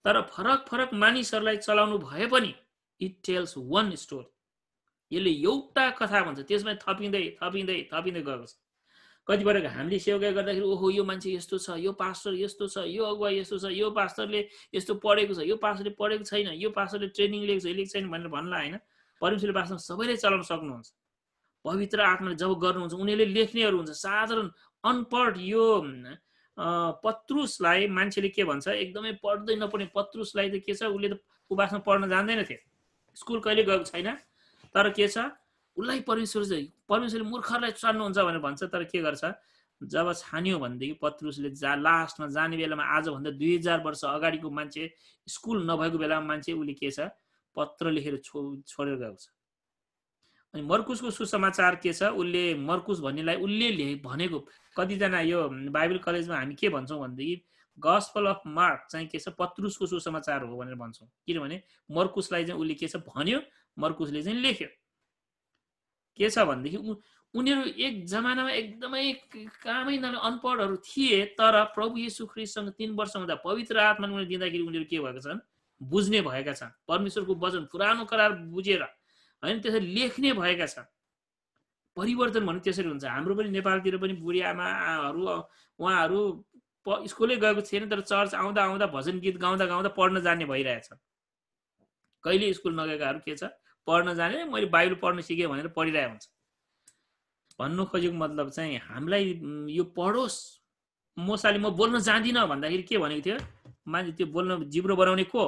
तर फरक फरक मानिसहरूलाई चलाउनु भए पनि इट टेल्स वान स्टोरी यसले एउटा कथा भन्छ त्यसमा थपिँदै थपिँदै थपिँदै गएको छ। कतिपटक हामीले सेवकाई गर्दाखेरि ओहो यो मान्छे यस्तो छ यो पास्टर यस्तो छ यो अगुवा यस्तो छ यो पास्टरले यस्तो पढेको छ यो पास्टरले पढेको छैन यो पास्टरले ट्रेनिङ लिएको छ लिएको छैन भनेर भन्ला होइन। परमेश्वरले पास्टर सबैले चलाउन सक्नुहुन्छ। पवित्र आत्माले जब गर्नुहुन्छ उनीहरूले लेख्नेहरू हुन्छ। साधारण अनपढ यो पत्रुसलाई मान्छेले के भन्छ? एकदमै पढ्दै नपढ्ने पत्रुसलाई त के छ? उसले त उपासमा पढ्न जान्दैन थियो स्कुल कहिले गएको छैन? तर के छ? उसलाई परमेश्वर चाहिँ परमेश्वरले मूर्खलाई छान्नुहुन्छ भनेर भन्छ तर के गर्छ? जब छान्यो भनेदेखि पत्रुसले जा लास्टमा जाने बेलामा आजभन्दा दुई हजार वर्ष अगाडिको मान्छे स्कुल नभएको बेलामा मान्छे उसले के छ? पत्र लेखेर छो छोडेर गएको छ। अनि मर्कुसको सुसमाचार के छ? उसले मर्कुस भन्नेलाई उसले भनेको कतिजना यो बाइबल कलेजमा हामी के भन्छौँ भनेदेखि गस्पल अफ मार्क चाहिँ के छ? पत्रुसको सुसमाचार हो भनेर भन्छौँ। किनभने मर्कुसलाई चाहिँ उसले के छ? भन्यो मर्कुसले चाहिँ लेख्यो। के छ भनेदेखि उनीहरू एक जमानामा एकदमै कामै नभए अनपढहरू थिए तर प्रभु यीशु ख्रिस्टसँग तिन वर्ष हुँदा पवित्र आत्मा उनीहरू दिँदाखेरि उनीहरू के भएका छन्? बुझ्ने भएका छन्। परमेश्वरको वचन पुरानो करार बुझेर होइन त्यसरी लेख्ने भएका छन्। परिवर्तन भन्नु त्यसरी हुन्छ। हाम्रो पनि नेपालतिर पनि बुढी आमाहरू उहाँहरू स्कुलै गएको थिएन तर चर्च आउँदा आउँदा भजन गीत गाउँदा गाउँदा पढ्न जाने भइरहेछ। कहिले स्कुल नगएकाहरू के छ? पढ्न जाने मैले बाइबल पढ्न सिकेँ भनेर पढिरहेको हुन्छ। भन्नु खोजेको मतलब चाहिँ हामीलाई यो पढोस्। मोसाले म बोल्न जाँदिनँ भन्दाखेरि के भनेको थियो? मान्छे त्यो बोल्न जिब्रो बनाउने को?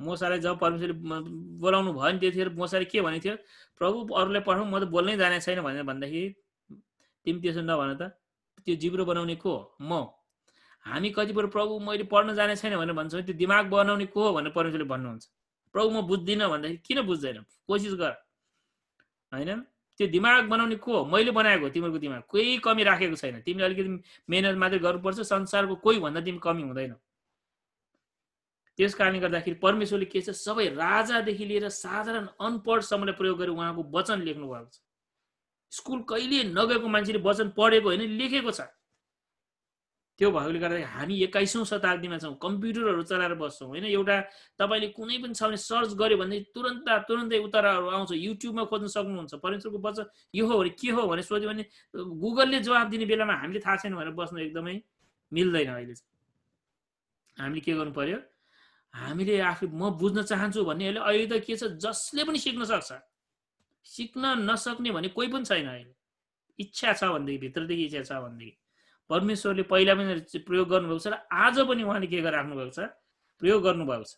मोसालाई जब परमेश्वरले बोलाउनु भयो नि त्यतिखेर मोसाले के भनेको थियो? प्रभु अरूलाई पढाउँ म त बोल्नै जाने छैन भनेर भन्दाखेरि तिमी त्यसो नभन त त्यो जिब्रो बनाउने को? म। हामी कतिपल्ट प्रभु मैले पढ्न जाने छैन भनेर भन्छौँ त्यो दिमाग बनाउने को? हो भनेर परमेश्वरले भन्नुहुन्छ। प्रभु म बुझ्दिनँ भन्दाखेरि किन बुझ्दैन? कोसिस गर होइन? त्यो दिमाग बनाउने को हो? मैले बनाएको तिमीहरूको दिमाग। कोही कमी राखेको छैन। तिमीले अलिकति मेहनत मात्रै गर्नुपर्छ। संसारको कोही भन्दा तिमी कमी हुँदैन। त्यस कारणले गर्दाखेरि परमेश्वरले के छ? सबै राजादेखि लिएर साधारण अनपढसम्मलाई प्रयोग गरेर उहाँको वचन लेख्नु भएको छ। स्कुल कहिले नगएको मान्छेले वचन पढेको होइन लेखेको छ। त्यो भएकोले गर्दाखेरि हामी एक्काइसौँ शताब्दीमा छौँ कम्प्युटरहरू चलाएर बस्छौँ होइन? एउटा तपाईँले कुनै पनि छ भने सर्च गऱ्यो भने तुरन्त तुरन्तै उत्तरहरू आउँछ युट्युबमा खोज्न सक्नुहुन्छ परमेश्वरको वचन यो हो भने के हो भने सोध्यो भने गुगलले जवाब दिने बेलामा हामीले थाहा छैन भनेर बस्नु एकदमै मिल्दैन अहिले हामीले के गर्नु पर्यो? हामीले आफै म बुझ्न चाहन्छु भन्ने अहिले अहिले त के छ? जसले पनि सिक्न सक्छ। सिक्न नसक्ने भने कोही पनि छैन अहिले। इच्छा छ भनेदेखि भित्रदेखि इच्छा छ भनेदेखि। परमेश्वरले पहिला पनि प्रयोग गर्नुभएको छ र आज पनि उहाँले के गरिराख्नु भएको छ? प्रयोग गर्नुभएको छ।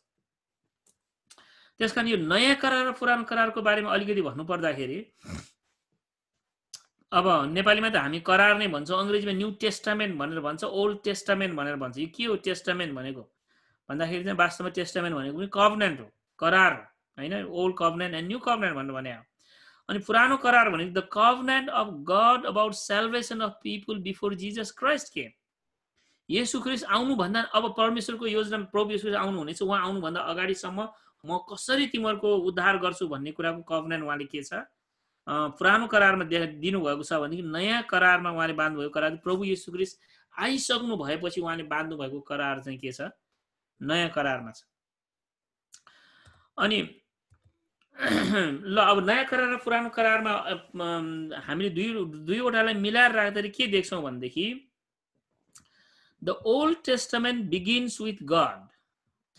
त्यस कारण यो नयाँ करार र पुरानो करारको बारेमा अलिकति भन्नु पर्दाखेरि अब नेपालीमा त हामी करार नै भन्छौँ अङ्ग्रेजीमा न्यू टेस्टामेन्ट भनेर भन्छ ओल्ड टेस्टामेन्ट भनेर भन्छ। यो के हो टेस्टामेन्ट भनेको? भन्दाखेरि चाहिँ वास्तवमा टेस्टामेन्ट भनेको पनि कभनेन्ट हो करार होइन? Old covenant and new covenant भनेर भने अनि पुरानो करार भनेको the covenant of God about salvation of people before Jesus Christ के यसु ख्रिस्ट आउनुभन्दा अब परमेश्वरको योजना प्रभु यसु आउनुहुनेछ। उहाँ आउनुभन्दा अगाडिसम्म म कसरी तिमीहरूको उद्धार गर्छु भन्ने कुराको कभनेन्ट उहाँले के छ? पुरानो करारमा दिनुभएको छ भनेदेखि नयाँ करारमा उहाँले बाँध्नुभएको करार प्रभु यशु ख्रिस्ट आइसक्नु भएपछि उहाँले बाँध्नु भएको करार चाहिँ के छ? नयाँ करारमा छ। अनि ल अब नयाँ करार र पुरानो करारमा हामीले दुई दुईवटालाई मिलाएर राख्दाखेरि के देख्छौँ भनेदेखि the Old Testament begins with God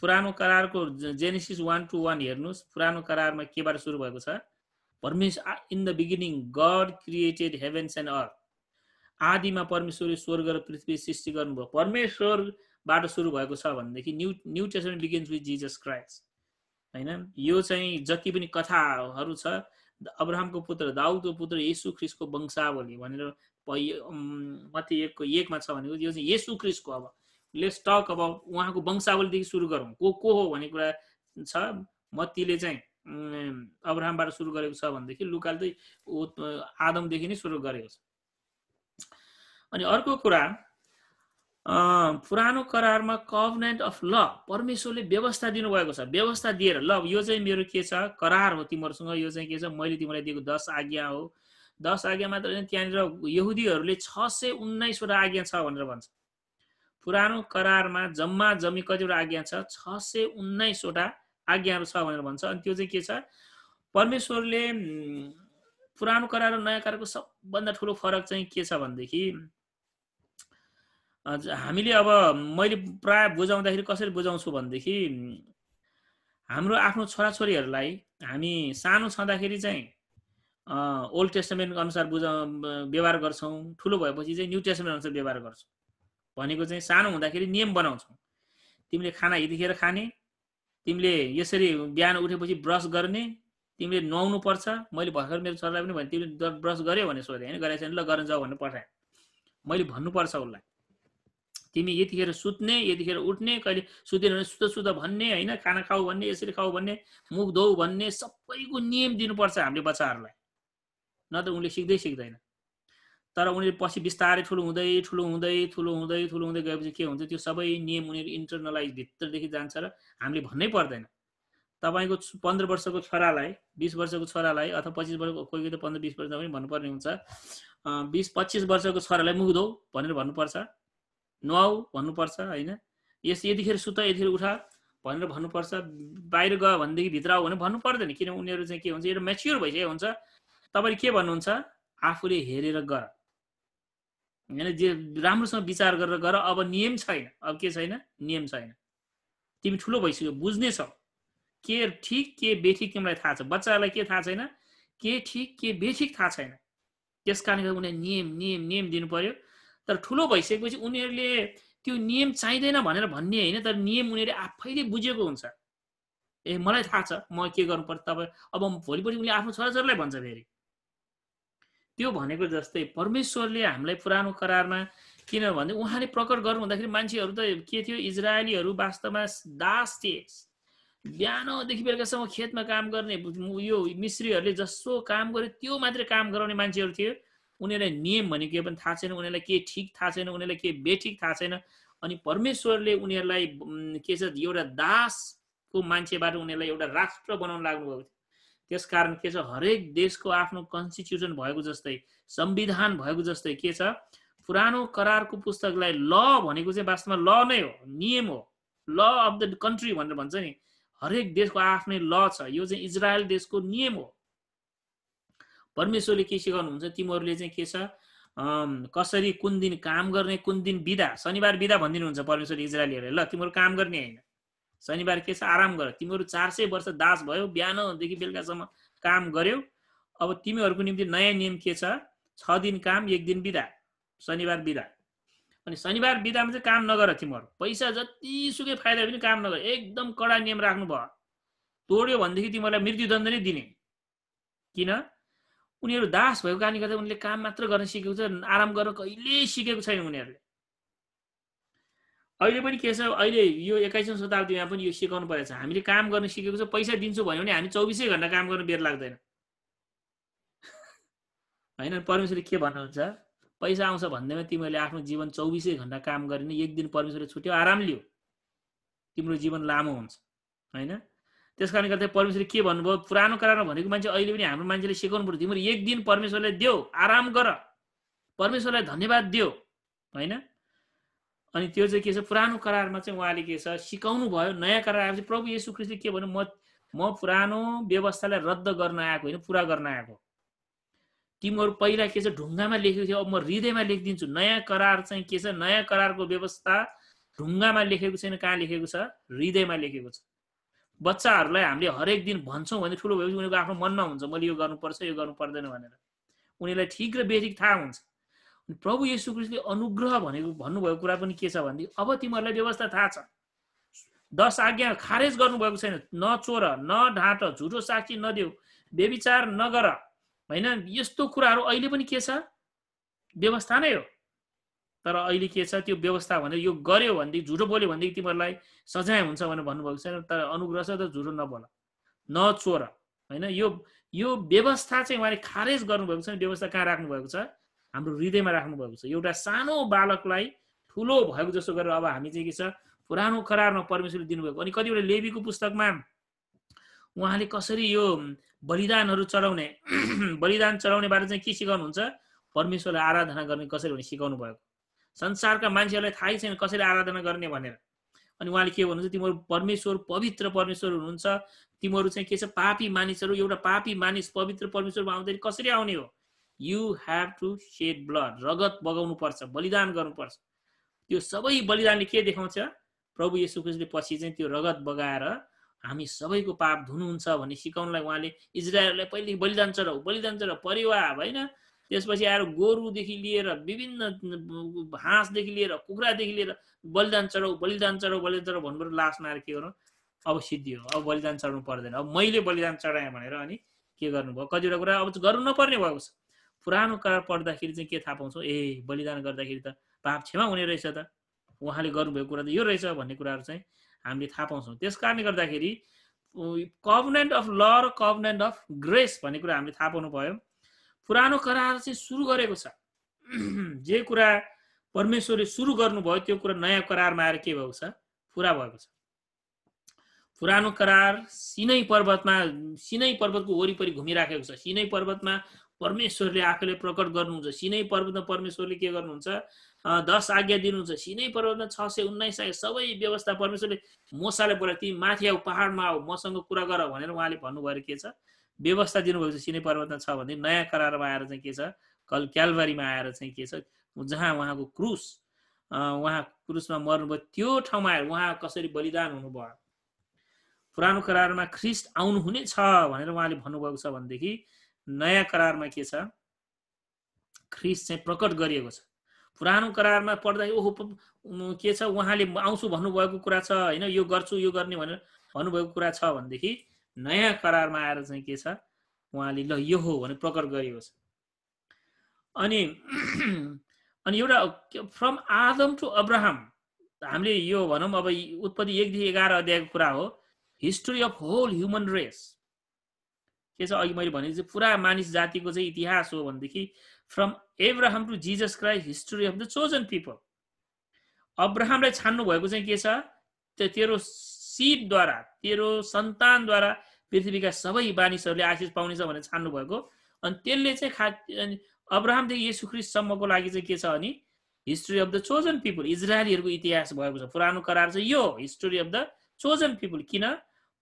पुरानो करारको जेनेसिस वान टू वान हेर्नुहोस्। पुरानो करारमा केबाट सुरु भएको छ? परमेश्वर in the beginning God created heavens and earth आदिमा परमेश्वरले स्वर्ग र पृथ्वी सृष्टि गर्नुभयो। परमेश्वरबाट सुरु भएको छ भनेदेखि new New Testament begins with Jesus Christ होइन? यो चाहिँ जति पनि कथाहरू छ अब्राहमको पुत्र दाउदको पुत्र येसु ख्रिसको वंशावली भनेर मती एकको एकमा छ भनेको यो चाहिँ येसु ख्रिसको अब। लेस टक अब उहाँको वंशावलीदेखि सुरु गरौँ। को को हो भन्ने कुरा छ। मत्तीले चाहिँ अब्राहमबाट सुरु गरेको छ भनेदेखि लुकाल चाहिँ आदमदेखि नै सुरु गरेको छ। अनि अर्को कुरा पुरानो करारमा कभनेन्ट अफ ल परमेश्वरले व्यवस्था दिनुभएको छ। व्यवस्था दिएर ल यो चाहिँ मेरो के छ? करार हो तिमीहरूसँग यो चाहिँ के छ? मैले तिमीलाई दिएको दस आज्ञा हो। दस आज्ञा मात्र होइन त्यहाँनिर यहुदीहरूले छ सय उन्नाइसवटा आज्ञा छ भनेर भन्छ। पुरानो करारमा जम्मा जम्मी कतिवटा आज्ञा छ? छ सय उन्नाइसवटा आज्ञाहरू छ भनेर भन्छ। अनि त्यो चाहिँ के छ? परमेश्वरले पुरानो करार र नयाँ करारको सबभन्दा ठुलो फरक चाहिँ के छ भनेदेखि हामीले अब मैले प्राय बुझाउँदाखेरि कसरी बुझाउँछु भनेदेखि हाम्रो आफ्नो छोराछोरीहरूलाई हामी सानो छँदाखेरि चाहिँ ओल्ड टेस्टमेन्ट अनुसार बुझा व्यवहार गर्छौँ ठुलो भएपछि चाहिँ न्यु टेस्टमेन्ट अनुसार व्यवहार गर्छौँ। भनेको चाहिँ सानो हुँदाखेरि नियम बनाउँछौँ। तिमीले खाना यतिखेर खाने तिमीले यसरी बिहान उठेपछि ब्रस गर्ने तिमीले नुहाउनु पर्छ मैले भर्खर मेरो छोरालाई पनि भने तिमीले ब्रस गर्यो भने सोधेँ होइन गरेको छैन ल गर्न जाऊ भनेर पठाएँ। मैले भन्नुपर्छ उसलाई। तिमी यतिखेर सुत्ने यतिखेर उठ्ने कहिले सुतेन भने सुत सुत भन्ने होइन? खाना खाऊ भन्ने यसरी खाऊ भन्ने मुख धोऊ भन्ने सबैको नियम दिनुपर्छ हामीले बच्चाहरूलाई। न त उनले सिक्दै सिक्दैन। तर उनीहरू पछि बिस्तारै ठुलो हुँदै ठुलो हुँदै ठुलो हुँदै ठुलो हुँदै गएपछि के हुन्छ? त्यो सबै नियम उनीहरू इन्टरनलाइज भित्रदेखि जान्छ र हामीले भन्नै पर्दैन। तपाईँको पन्ध्र वर्षको छोरालाई बिस वर्षको छोरालाई अथवा पच्चिस वर्षको कोही कोही त पन्ध्र बिस वर्ष पनि भन्नुपर्ने हुन्छ। बिस पच्चिस वर्षको छोरालाई मुख धो भनेर भन्नुपर्छ। नुहाउ भन्नुपर्छ होइन? यस यतिखेर सुत यतिखेर उठ भनेर भन्नुपर्छ बाहिर गयो भनेदेखि भित्र आऊ भने भन्नु पर्दैन किन उनीहरू चाहिँ के हुन्छ? एउटा मेच्योर भइसकेको हुन्छ। तपाईँले के भन्नुहुन्छ? आफूले हेरेर गर। होइन? जे राम्रोसँग विचार गरेर गर। अब नियम छैन। अब के छैन? नियम छैन। तिमी ठुलो भइसक्यो बुझ्नेछौ के ठिक के बेठिक तिमीलाई थाहा छ? बच्चाहरूलाई के थाहा छैन? के ठिक के बेठिक थाहा छैन? त्यस कारणले उनीहरूले नियम नियम नियम दिनु पर्यो। तर ठुलो भइसकेपछि उनीहरूले त्यो नियम चाहिँदैन भनेर भन्ने होइन तर नियम उनीहरूले आफैले बुझेको हुन्छ। ए मलाई थाहा छ म के गर्नु पर्छ? तपाईँ अब भोलिपल्ट उसले आफ्नो छोराछोरीलाई भन्छ फेरि। त्यो भनेको जस्तै परमेश्वरले हामीलाई पुरानो करारमा किनभने उहाँले प्रकट गर्नु हुँदाखेरि मान्छेहरू त के थियो? इजरायलीहरू वास्तवमा दास थिए। बिहानदेखि बेलुकासम्म खेतमा काम गर्ने यो मिश्रीहरूले जसो काम गर्यो त्यो मात्रै काम गराउने मान्छेहरू थियो उनीहरूलाई नियम भनेको के पनि थाहा छैन उनीहरूलाई के ठिक थाहा छैन उनीहरूलाई के बेठिक थाहा छैन। अनि परमेश्वरले उनीहरूलाई के छ एउटा दासको मान्छेबाट उनीहरूलाई एउटा राष्ट्र बनाउन लाग्नुभएको थियो। त्यसकारण के छ हरेक देशको आफ्नो कन्स्टिट्युसन भएको जस्तै संविधान भएको जस्तै के छ पुरानो करारको पुस्तकलाई ल भनेको चाहिँ वास्तवमा ल नै हो नियम हो। ल अफ द कन्ट्री भनेर भन्छ नि। हरेक देशको आफ्नै ल छ। यो चाहिँ इजरायल देशको नियम हो। परमेश्वरले के सिकाउनुहुन्छ तिमीहरूले चाहिँ के छ? कसरी कुन दिन काम गर्ने कुन दिन बिदा? शनिबार बिदा भनिदिनुहुन्छ परमेश्वर इजरायलीहरूले। ल तिमीहरू काम गर्ने होइन। शनिबार के छ? आराम गर। तिमीहरू चार सय वर्ष दास भयो बिहानदेखि बेलुकासम्म काम गर्यो। अब तिमीहरूको निम्ति नयाँ नियम के छ? छ दिन काम एक दिन बिदा। शनिबार बिदा। अनि शनिबार बिदामा चाहिँ काम नगर तिमीहरू। पैसा जतिसुकै फाइदा पनि काम नगर। एकदम कडा नियम राख्नु भयो। तोड्यो भनेदेखि तिमीहरूलाई मृत्युदण्ड नै दिने। किन? उनीहरू दास भएको कारणले गर्दा उनले काम मात्र गर्न सिकेको छ आराम गर्न कहिले सिकेको छैन उनीहरूले। अहिले पनि के छ अहिले यो एक्काइसौँ शताब्दीमा पनि यो सिकाउनु परेको छ। हामीले काम गर्न सिकेको छ पैसा दिन्छु भन्यो भने हामी चौबिसै घन्टा काम गर्न बेर लाग्दैन। होइन परमेश्वरले के भन्नुहुन्छ? पैसा आउँछ भन्दैमा तिमीहरूले आफ्नो जीवन चौबिसै घन्टा काम गरेन एक दिन परमेश्वरले छुट्यो आराम लियो। तिम्रो जीवन लामो हुन्छ। होइन? त्यस कारणले गर्दा परमेश्वरले के भन्नुभयो? पुरानो करारमा भनेको मान्छे अहिले पनि हाम्रो मान्छेले सिकाउनु पर्यो तिम्रो एक दिन परमेश्वरलाई देऊ आराम गर। परमेश्वरलाई धन्यवाद दियो होइन? अनि त्यो चाहिँ के छ? पुरानो करारमा चाहिँ उहाँले के छ? सिकाउनु भयो। नयाँ करार आएपछि प्रभु येसु ख्रिस्टले के भन्यो? म म पुरानो व्यवस्थालाई रद्द गर्न आएको होइन? पुरा गर्न आएको। तिमीहरू पहिला के छ? ढुङ्गामा लेखेको थियो। अब म हृदयमा लेखिदिन्छु। नयाँ करार चाहिँ के छ? नयाँ करारको व्यवस्था ढुङ्गामा लेखेको छैन। कहाँ लेखेको छ? हृदयमा लेखेको छ। बच्चाहरूलाई हामीले हरेक दिन भन्छौँ भने ठुलो भएपछि उनीहरूको आफ्नो मनमा हुन्छ मैले यो गर्नुपर्छ यो गर्नु पर्दैन भनेर। उनीहरूलाई ठिक र बेठिक थाहा हुन्छ। प्रभु यशु क्रिस्टले अनुग्रह भनेको भन्नुभएको कुरा पनि के छ भनेदेखि अब तिमीहरूलाई व्यवस्था थाहा छ। दस आज्ञा खारेज गर्नुभएको छैन। न चोर न ढाँट झुटो साक्षी नदेऊ। बेविचार नगर। होइन? यस्तो कुराहरू अहिले पनि के छ? व्यवस्था नै हो। तर अहिले के छ त्यो व्यवस्था भनेर यो गर्यो भनेदेखि झुटो बोल्यो भनेदेखि तिमीहरूलाई सजाय हुन्छ भनेर भन्नुभएको छैन तर अनुग्रह छ त झुटो नबोल नचोर होइन? यो यो व्यवस्था चाहिँ उहाँले खारेज गर्नुभएको छ व्यवस्था कहाँ राख्नुभएको छ? हाम्रो हृदयमा राख्नुभएको छ। एउटा सानो बालकलाई ठुलो भएको जस्तो गरेर अब हामी चाहिँ के छ पुरानो करारमा परमेश्वरले दिनुभएको। अनि कतिवटा लेबीको पुस्तकमा उहाँले कसरी यो बलिदानहरू चढाउने बलिदान चढाउनेबाट चाहिँ के सिकाउनुहुन्छ? परमेश्वरलाई आराधना गर्ने कसरी भने सिकाउनु भएको संसारका मान्छेहरूलाई थाहै छैन कसरी आराधना गर्ने भनेर। अनि उहाँले के भन्नुहुन्छ तिमीहरू परमेश्वर पवित्र परमेश्वर हुनुहुन्छ। तिमीहरू चाहिँ के छ पापी मानिसहरू। एउटा पापी मानिस पवित्र परमेश्वरमा आउँदाखेरि कसरी आउने हो? You have to shed blood रगत बगाउनु पर्छ बलिदान गर्नुपर्छ। त्यो सबै बलिदानले के देखाउँछ? प्रभु ख्रिस्टले पछि चाहिँ त्यो रगत बगाएर हामी सबैको पाप धुनुहुन्छ भन्ने सिकाउनलाई उहाँले इजरायललाई पहिले बलिदान चढाउ बलिदान चढाउ परिवार होइन? त्यसपछि आएर गोरुदेखि लिएर विभिन्न हाँसदेखि लिएर कुखुरादेखि लिएर बलिदान चढाउ बलिदान चढाउ बलिदान चढाउ भन्नुबाट लास्टमा आएर के गरौँ? अब सिद्धि हो अब बलिदान चढाउनु पर्दैन। अब मैले बलिदान चढाएँ भनेर अनि के गर्नुभयो? कतिवटा कुरा अब गर्नु नपर्ने भएको छ। पुरानो कार पढ्दाखेरि चाहिँ के थाहा पाउँछौँ? ए बलिदान गर्दाखेरि त पाप क्षमा हुने रहेछ त। उहाँले गर्नुभएको कुरा त यो रहेछ भन्ने कुराहरू चाहिँ हामीले थाहा पाउँछौँ। त्यस कारणले गर्दाखेरि कभनेन्ट अफ ल र कभनेन्ट अफ ग्रेस भन्ने कुरा हामीले थाहा पाउनु भयो। पुरानो करार चाहिँ सुरु गरेको छ। जे कुरा परमेश्वरले सुरु गर्नुभयो त्यो कुरा नयाँ करारमा आएर के भएको छ? पुरा भएको छ। पुरानो करार सिनै पर्वतमा सिनै पर्वतको वरिपरि घुमिराखेको छ। सिनै पर्वतमा परमेश्वरले आफैले प्रकट गर्नुहुन्छ। सिनै पर्वतमा परमेश्वरले के गर्नुहुन्छ? दस आज्ञा दिनुहुन्छ। सिनै पर्वतमा छ सय उन्नाइस आज्ञा। सबै व्यवस्था परमेश्वरले मोसाले बोला तिमी माथि आऊ पहाडमा आऊ मसँग कुरा गर भनेर उहाँले भन्नुभयो। के छ? व्यवस्था दिनुभएको छ सिने पर्वतमा छ भने नयाँ करारमा आएर चाहिँ के छ? कल क्यालबारीमा आएर चाहिँ के छ? जहाँ उहाँको क्रुस उहाँ क्रुसमा मर्नुभयो त्यो ठाउँमा आएर उहाँ कसरी बलिदान हुनुभयो? पुरानो करारमा ख्रिस्ट आउनुहुने छ भनेर उहाँले भन्नुभएको छ भनेदेखि नयाँ करारमा के छ? ख्रिस्ट चाहिँ प्रकट गरिएको छ। पुरानो करारमा पढ्दाखेरि ओहो के छ? उहाँले आउँछु भन्नुभएको कुरा छ होइन? यो गर्छु यो गर्ने भनेर भन्नुभएको कुरा छ भनेदेखि नयाँ करारमा आएर चाहिँ के छ? उहाँले ल यो हो भने प्रकट गरिएको छ। अनि अनि एउटा फ्रम आदम टु अब्राहम हामीले यो भनौँ अब उत्पत्ति एकदेखि एघार अध्यायको कुरा हो। History of whole human race के छ? अघि मैले चाहिँ पुरा मानिस जातिको चाहिँ इतिहास हो भनेदेखि from Abraham to Jesus Christ history of the chosen people अब्राहमलाई छान्नु भएको चाहिँ के छ? तेरो सिडद्वारा तेरो सन्तानद्वारा पृथ्वीका सबै मानिसहरूले आशिष पाउनेछ भनेर छान्नु भएको अनि त्यसले चाहिँ खा अनि अब्राहमदेखि यसु ख्रिस्टसम्मको लागि चाहिँ के छ अनि history of the chosen people इजरायलीहरूको इतिहास भएको छ। पुरानो करार चाहिँ यो history of the chosen people. किन?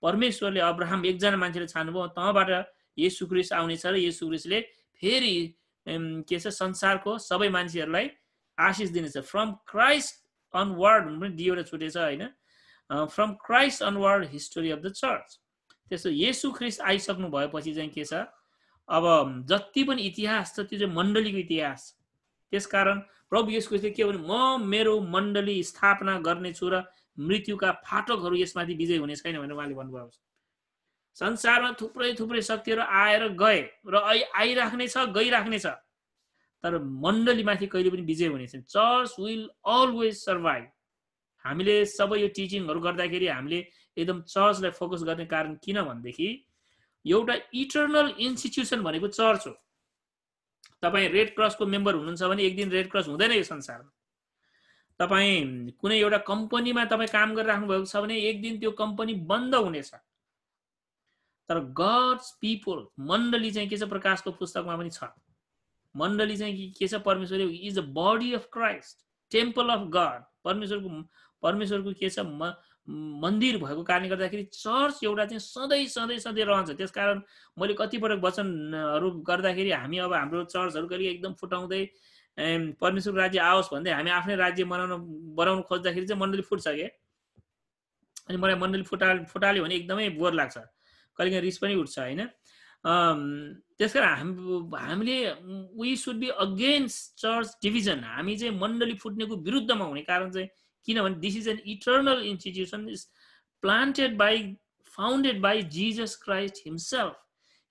परमेश्वरले अब्राहम एकजना मान्छेले छान्नुभयो तँबाट यसु ख्रिस्ट आउनेछ र यसु ख्रिस्टले फेरि के छ संसारको सबै मान्छेहरूलाई आशिष दिनेछ। फ्रम क्राइस्ट अनवर्ड पनि डिओले छुटेछ होइन? From Christ onward history of the church त्यसो येसु ख्रिस्ट आइसक्नु भएपछि चाहिँ के छ? अब जति पनि इतिहास छ त्यो चाहिँ मण्डलीको इतिहास त्यसकारण प्रभु यसको चाहिँ के भने म मेरो मण्डली स्थापना गर्नेछु र मृत्युका फाटकहरू यसमाथि विजय हुने छैन भनेर उहाँले भन्नुभएको छ। संसारमा थुप्रै थुप्रै शक्तिहरू आएर गए र आइराख्ने छ गइराख्ने छ। तर मण्डलीमाथि कहिले पनि विजय हुने छैन। चर्च विल अलवेज सर्भाइभ हामीले सबै यो टिचिङहरू गर्दाखेरि हामीले एकदम चर्चलाई फोकस गर्ने कारण किन भनेदेखि एउटा इटर्नल इन्स्टिट्युसन भनेको चर्च हो। तपाईँ रेड क्रसको मेम्बर हुनुहुन्छ भने एक दिन रेड क्रस हुँदैन यो संसारमा। तपाईँ कुनै एउटा कम्पनीमा तपाईँ काम गरिराख्नु भएको छ भने एक दिन त्यो कम्पनी बन्द हुनेछ। तर गड्स पिपल मण्डली चाहिँ के छ प्रकाशको पुस्तकमा पनि छ। मण्डली चाहिँ के छ? परमेश्वर is a body of Christ temple of God परमेश्वरको परमेश्वरको के छ? म मन्दिर भएको कारणले गर्दाखेरि चर्च एउटा चाहिँ सधैँ सधैँ सधैँ रहन्छ। त्यस कारण मैले कतिपटक वचनहरू गर्दाखेरि हामी अब हाम्रो चर्चहरू कहिले एकदम फुटाउँदै परमेश्वरको राज्य आओस् भन्दै हामी आफ्नै राज्य बनाउन बनाउनु खोज्दाखेरि चाहिँ मण्डली फुट्छ क्या अनि मलाई मण्डली फुटा फुटाल्यो भने एकदमै बोर लाग्छ। कहिले रिस पनि उठ्छ होइन? त्यस कारण हाम हामीले we should be against church division हामी चाहिँ मण्डली फुट्नेको विरुद्धमा हुने कारण चाहिँ किनभने this is an eternal institution is planted by founded by Jesus Christ himself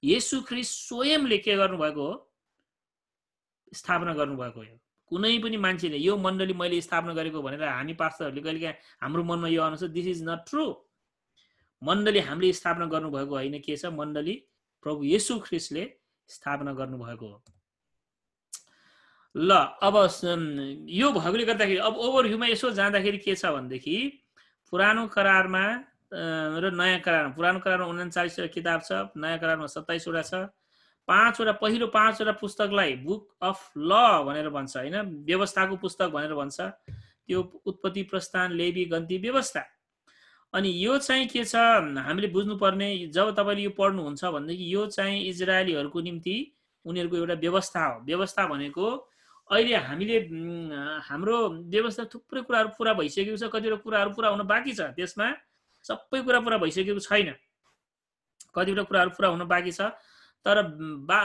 यसु ख्रिस्ट स्वयंले के गर्नुभएको हो स्थापना गर्नुभएको हो कुनै पनि मान्छेले यो मण्डली मैले स्थापना गरेको भनेर हामी पास्टरहरूले कहिले हाम्रो मनमा यो आउनु दिस इज नट ट्रु मण्डली हामीले स्थापना गर्नुभएको होइन के छ? मण्डली प्रभु येसु ख्रिस्टले स्थापना गर्नुभएको हो। ल अब यो भएकोले गर्दाखेरि अब ओभरभ्यूमा यसो जाँदाखेरि के छ भनेदेखि पुरानो करारमा र नयाँ करारमा पुरानो करारमा उन्चालिसवटा किताब छ नयाँ करारमा सत्ताइसवटा छ पाँचवटा पहिलो पाँचवटा पुस्तकलाई बुक अफ ल भनेर भन्छ होइन? व्यवस्थाको पुस्तक भनेर भन्छ त्यो उत्पत्ति प्रस्थान लेबी गन्ती व्यवस्था। अनि यो चाहिँ के छ हामीले बुझ्नुपर्ने जब तपाईँले यो पढ्नुहुन्छ भनेदेखि यो चाहिँ इजरायलीहरूको निम्ति उनीहरूको एउटा व्यवस्था हो। व्यवस्था भनेको अहिले हामीले हाम्रो व्यवस्था थुप्रै कुराहरू पुरा भइसकेको छ कतिवटा कुराहरू पुरा हुन बाँकी छ। त्यसमा सबै कुरा पुरा भइसकेको छैन। कतिवटा कुराहरू पुरा हुन बाँकी छ। तर बा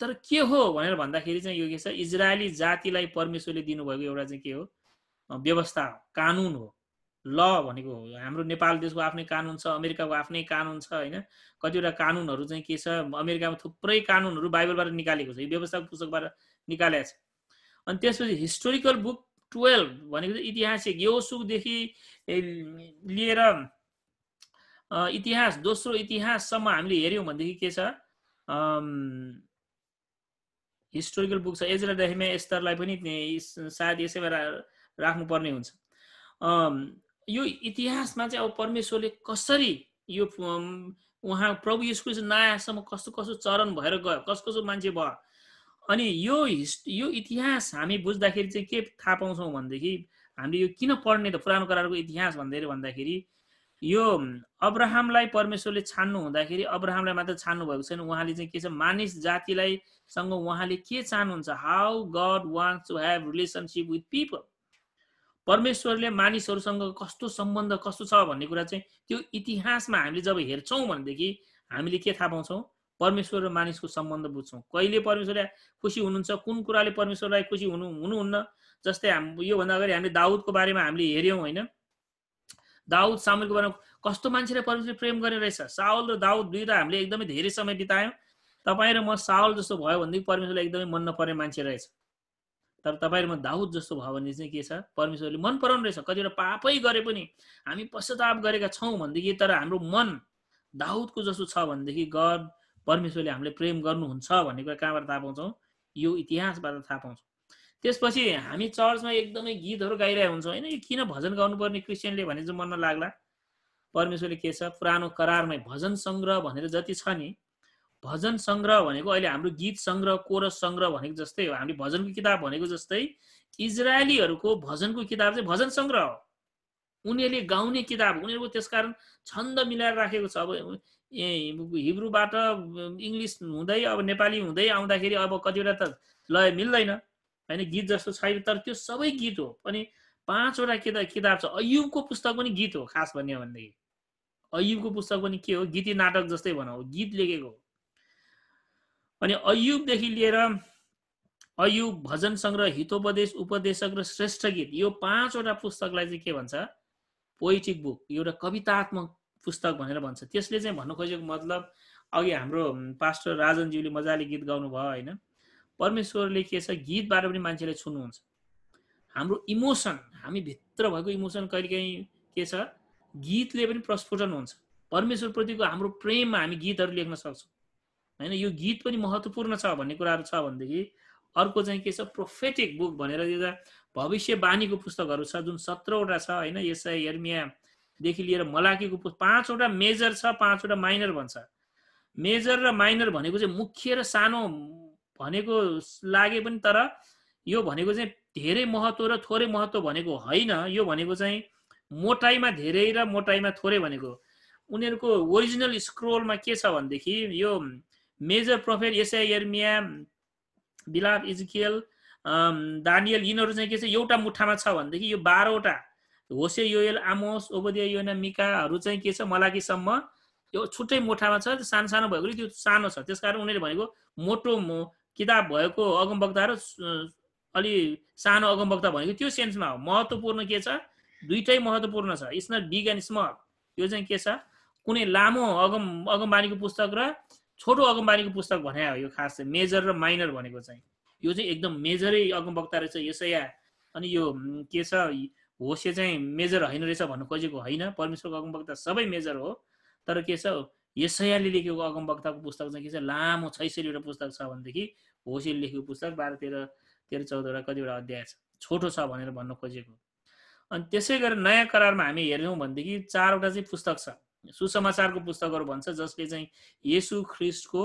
तर के हो भनेर भन्दाखेरि चाहिँ यो के छ इजरायली जातिलाई परमेश्वरले दिनुभएको एउटा चाहिँ के हो व्यवस्था हो कानुन हो। ल भनेको हाम्रो नेपाल देशको आफ्नै कानुन छ अमेरिकाको आफ्नै कानुन छ होइन। कतिवटा कानुनहरू चाहिँ के छ अमेरिकामा थुप्रै कानुनहरू बाइबलबाट निकालेको छ। यो व्यवस्थाको पुस्तकबाट निकालेको छ। अनि त्यसपछि हिस्टोरिकल बुक टुवेल्भ भनेको चाहिँ ऐतिहासिक यो सुखदेखि लिएर इतिहास दोस्रो इतिहाससम्म हामीले हेऱ्यौँ भनेदेखि के छ? हिस्टोरिकल बुक छ। एजरा डेहेमे स्तरलाई पनि सायद यसैमा राख्नुपर्ने हुन्छ। यो इतिहासमा चाहिँ अब परमेश्वरले कसरी यो उहाँ प्रभु यसको नयाँसम्म कस्तो कस्तो चरण भएर गयो कस कसो मान्छे भयो? अनि यो हिस् यो इतिहास हामी बुझ्दाखेरि चाहिँ के थाहा पाउँछौँ भनेदेखि हामीले यो किन पढ्ने त पुरानो करारको इतिहास भन्दै भन्दाखेरि यो अब्राहमलाई परमेश्वरले छान्नु हुँदाखेरि अब्राहमलाई मात्र छान्नु भएको छैन। उहाँले चाहिँ के छ मानिस जातिलाई सँग उहाँले के चाहनुहुन्छ? How God wants to have relationship with people परमेश्वरले मानिसहरूसँग कस्तो सम्बन्ध कस्तो छ भन्ने कुरा चाहिँ त्यो इतिहासमा हामीले जब हेर्छौँ भनेदेखि हामीले के थाहा पाउँछौँ? परमेश्वर र मानिसको सम्बन्ध बुझ्छौँ। कहिले परमेश्वरले खुसी हुनुहुन्छ कुन कुराले परमेश्वरलाई खुसी हुनु हुनुहुन्न जस्तै हाम योभन्दा अगाडि हामीले दाउदको बारेमा हामीले हेऱ्यौँ होइन। दाउद सामेलको बारेमा कस्तो मान्छेले परमेश्वरले प्रेम गर्ने रहेछ? साउल र दाउद दुईवटा हामीले एकदमै धेरै समय बितायौँ। तपाईँ र म साउल जस्तो भयो भनेदेखि परमेश्वरलाई एकदमै मन नपर्ने मान्छे रहेछ। तर तपाईँहरूमा दाउद जस्तो भयो भने चाहिँ के छ? परमेश्वरले मन पराउनु रहेछ। कतिवटा पापै गरे पनि हामी पश्चाताप गरेका छौँ भनेदेखि तर हाम्रो मन दाउदको जस्तो छ भनेदेखि गड परमेश्वरले हामीले प्रेम गर्नुहुन्छ भन्ने कुरा कहाँबाट थाहा पाउँछौँ? यो इतिहासबाट थाहा पाउँछौँ। त्यसपछि हामी चर्चमा एकदमै गीतहरू गाइरहेको हुन्छौँ। होइन किन भजन गाउनुपर्ने क्रिस्चियनले भने चाहिँ मनमा लाग्ला। परमेश्वरले के छ? पुरानो करारमै भजन सङ्ग्रह भनेर जति छ नि भजन सङ्ग्रह भनेको अहिले हाम्रो गीत सङ्ग्रह कोरस सङ्ग्रह भनेको जस्तै हो। हामीले भजनको किताब भनेको जस्तै इजरायलीहरूको भजनको किताब चाहिँ भजन सङ्ग्रह हो। उनीहरूले गाउने किताब उनीहरूको त्यसकारण छन्द मिलाएर राखेको छ। अब ए हिब्रूबाट इङ्ग्लिस हुँदै अब नेपाली हुँदै आउँदाखेरि अब कतिवटा त लय मिल्दैन। होइन गीत जस्तो छैन तर त्यो सबै गीत हो। अनि पाँचवटा किताब किताब छ। अयुबको पुस्तक पनि गीत हो खास भन्ने हो भनेदेखि। अयुबको पुस्तक पनि के हो? गीती नाटक जस्तै भनौँ गीत लेखेको हो। अनि अयुबदेखि लिएर अयुब भजन सङ्ग्रह हितोपदेश उपदेशक र श्रेष्ठ गीत। यो पाँचवटा पुस्तकलाई चाहिँ के भन्छ? पोइटिक बुक एउटा कवितात्मक पुस्तक भनेर भन्छ। त्यसले चाहिँ भन्नु खोजेको मतलब अघि हाम्रो पास्टर राजनज्यूले मजाले गीत गाउनु भयो होइन? परमेश्वरले के छ गीतबाट पनि मान्छेलाई छुनुहुन्छ। हाम्रो इमोसन हामी भित्र भएको इमोसन कहिलेकाहीँ के छ गीतले पनि प्रस्फुटन हुन्छ। परमेश्वरप्रतिको हाम्रो प्रेममा हामी गीतहरू लेख्न सक्छौँ। होइन? यो गीत पनि महत्त्वपूर्ण छ भन्ने कुराहरू छ भनेदेखि अर्को चाहिँ के छ प्रोफेटिक बुक भनेर एउटा भविष्यवाणीको पुस्तकहरू छ जुन सत्रवटा छ होइन? यसै हेर्मियादेखि लिएर मलाकीको पाँचवटा मेजर छ पाँचवटा माइनर भन्छ। मेजर र माइनर भनेको चाहिँ मुख्य र सानो भनेको लागे पनि तर यो भनेको चाहिँ धेरै महत्त्व र थोरै महत्त्व भनेको होइन। यो भनेको चाहिँ मोटाइमा धेरै र मोटाइमा थोरै भनेको। उनीहरूको ओरिजिनल स्क्रोलमा के छ भनेदेखि यो मेजर प्रोफेट एसआई एर्मिया बिलाप इजकियल दानियल यिनीहरू चाहिँ के छ एउटा मुठामा छ भनेदेखि यो बाह्रवटा होसे योयल आमोस ओबदिया योना मिकाहरू चाहिँ के छ मलाकीसम्म यो छुट्टै मुठामा छ सानो सानो भएको त्यो सानो छ। त्यस कारण उनीहरूले भनेको मोटो किताब भएको अगमवक्ता र अलि सानो अगमवक्ता भनेको त्यो सेन्समा हो। महत्त्वपूर्ण के छ? दुइटै महत्त्वपूर्ण छ। It's not big and small. यो चाहिँ के छ? कुनै लामो अगम अगमबानीको पुस्तक र छोटो अगमबानीको पुस्तक भने यो खास चाहिँ। मेजर र माइनर भनेको चाहिँ। यो चाहिँ एकदम मेजरै अगमवक्ता रहेछ यसैया। अनि यो के छ? होसे चाहिँ मेजर होइन रहेछ भन्नु खोजेको होइन। परमेश्वरको अगमवक्ता सबै मेजर हो। तर के छ? यसैयाले लेखेको अगमवक्ताको पुस्तक चाहिँ के छ? लामो छैसठीवटा पुस्तक छ भनेदेखि होसेले लेखेको पुस्तक बाह्र तेह्र तेह्र चौधवटा कतिवटा अध्याय छ। छोटो छ भनेर भन्नु खोजेको। अनि त्यसै गरेर नयाँ करारमा हामी हेऱ्यौँ भनेदेखि चारवटा चाहिँ पुस्तक छ। सुसमाचारको पुस्तकहरू भन्छ जसले चाहिँ येसु ख्रिस्टको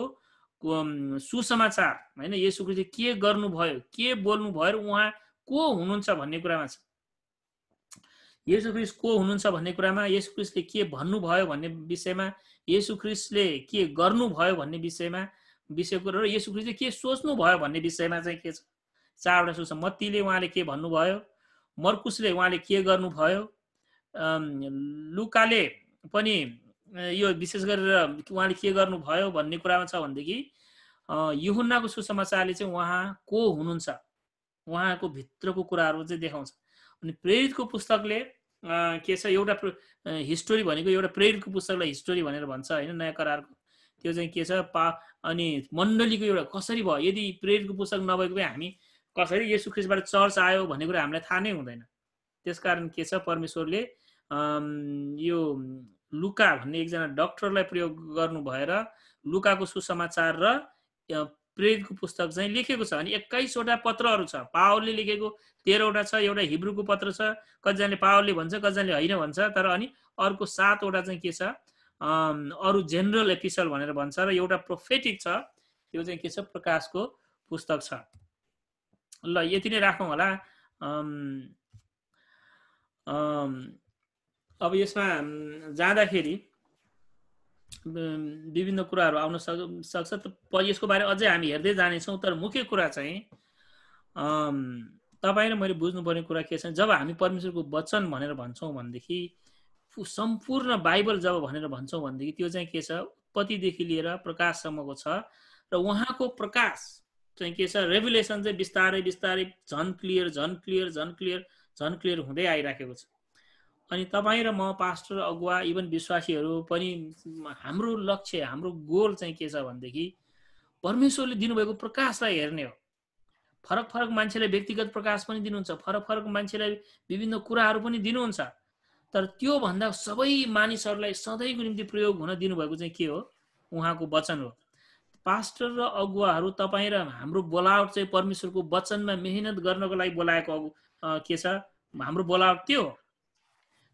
सुसमाचार होइन? यसु ख्रिस्ट के गर्नुभयो के बोल्नु भयो र उहाँ को हुनुहुन्छ भन्ने कुरामा छ। यसु ख्रिस्ट को हुनुहुन्छ भन्ने कुरामा यसु ख्रिस्टले के भन्नुभयो भन्ने विषयमा यसु ख्रिस्टले के गर्नुभयो भन्ने विषयमा विषयको र यसु ख्रिस्टले के सोच्नु भयो भन्ने विषयमा चाहिँ के छ? चारवटा सुस मत्तीले उहाँले के भन्नुभयो? मर्कुसले उहाँले के गर्नुभयो? लुकाले पनि यो विशेष गरेर उहाँले के गर्नुभयो भन्ने कुरामा छ भनेदेखि युहुन्नाको सुसमाचारले चाहिँ उहाँ को हुनुहुन्छ? उहाँको भित्रको कुराहरू चाहिँ देखाउँछ। अनि प्रेरितको पुस्तकले के छ एउटा हिस्टोरी भनेको एउटा प्रेरितको पुस्तकलाई हिस्टोरी भनेर भन्छ होइन नयाँ करारको। त्यो चाहिँ के छ पा अनि मण्डलीको एउटा कसरी भयो? यदि प्रेरितको पुस्तक नभएको भए हामी कसरी यसु ख्रिसबाट चर्च आयो भन्ने कुरा हामीलाई थाहा नै हुँदैन। त्यसकारण के छ परमेश्वरले यो लुका भन्ने एकजना डक्टरलाई प्रयोग गर्नु भएर लुकाको सुसमाचार र प्रेरितको पुस्तक चाहिँ लेखेको छ। अनि एक्काइसवटा पत्रहरू छ। पावलले लेखेको तेह्रवटा छ एउटा हिब्रूको पत्र छ। कतिजनाले पावलले भन्छ कतिजनाले होइन भन्छ। तर अनि अर्को सातवटा चाहिँ के छ? अरू जेनरल एपिसल भनेर भन्छ र एउटा प्रोफेटिक छ। त्यो चाहिँ के छ? प्रकाशको पुस्तक छ। ल यति नै राखौँ होला। अब यसमा जाँदाखेरि विभिन्न कुराहरू आउन सक् सक्छ। यसको बारे अझै हामी हेर्दै जानेछौँ तर मुख्य कुरा चाहिँ तपाईँ र मैले बुझ्नुपर्ने कुरा के छ जब हामी परमेश्वरको वचन भनेर भन्छौँ भनेदेखि सम्पूर्ण बाइबल जब भनेर भन्छौँ भनेदेखि त्यो चाहिँ के छ? उत्पत्तिदेखि लिएर प्रकाशसम्मको छ। र उहाँको प्रकाश चाहिँ के छ? रेभुलेसन चाहिँ बिस्तारै बिस्तारै झन क्लियर झन क्लियर झन क्लियर झन क्लियर हुँदै आइराखेको छ। अनि तपाईँ र म पास्टर अगुवा इभन विश्वासीहरू पनि हाम्रो लक्ष्य हाम्रो गोल चाहिँ के छ भनेदेखि परमेश्वरले दिनुभएको प्रकाशलाई हेर्ने हो। फरक फरक मान्छेलाई व्यक्तिगत प्रकाश पनि दिनुहुन्छ फरक फरक मान्छेलाई विभिन्न कुराहरू पनि दिनुहुन्छ। तर त्योभन्दा सबै मानिसहरूलाई सधैँको निम्ति प्रयोग हुन दिनुभएको चाहिँ के हो? उहाँको वचन हो। पास्टर र अगुवाहरू तपाईँ र हाम्रो बोलावट चाहिँ परमेश्वरको वचनमा मेहनत गर्नको लागि बोलाएको के छ? हाम्रो बोलावट त्यो हो?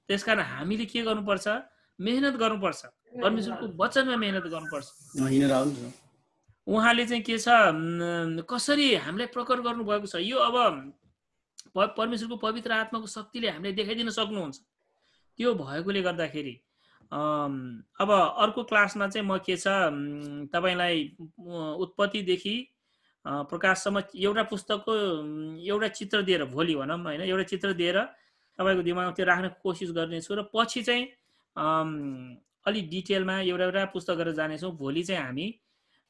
त्यसकारण हामीले के गर्नुपर्छ? मेहनत गर्नुपर्छ। परमेश्वरको वचनमा मेहनत गर्नुपर्छ। उहाँले चाहिँ के छ? कसरी हामीलाई प्रकट गर्नुभएको छ? यो अब प- परमेश्वरको पवित्र आत्माको शक्तिले हामीले देखाइदिन सक्नुहुन्छ। त्यो भएकोले गर्दाखेरि अब अर्को क्लासमा चाहिँ म के छ? तपाईँलाई उत्पत्तिदेखि प्रकाशसम्म एउटा पुस्तकको एउटा चित्र दिएर भोलि भनौँ होइन एउटा चित्र दिएर तपाईँको दिमागमा त्यो राख्ने कोसिस गर्नेछु र पछि चाहिँ अलिक डिटेलमा एउटा एउटा पुस्तक गरेर जानेछौँ। भोलि चाहिँ हामी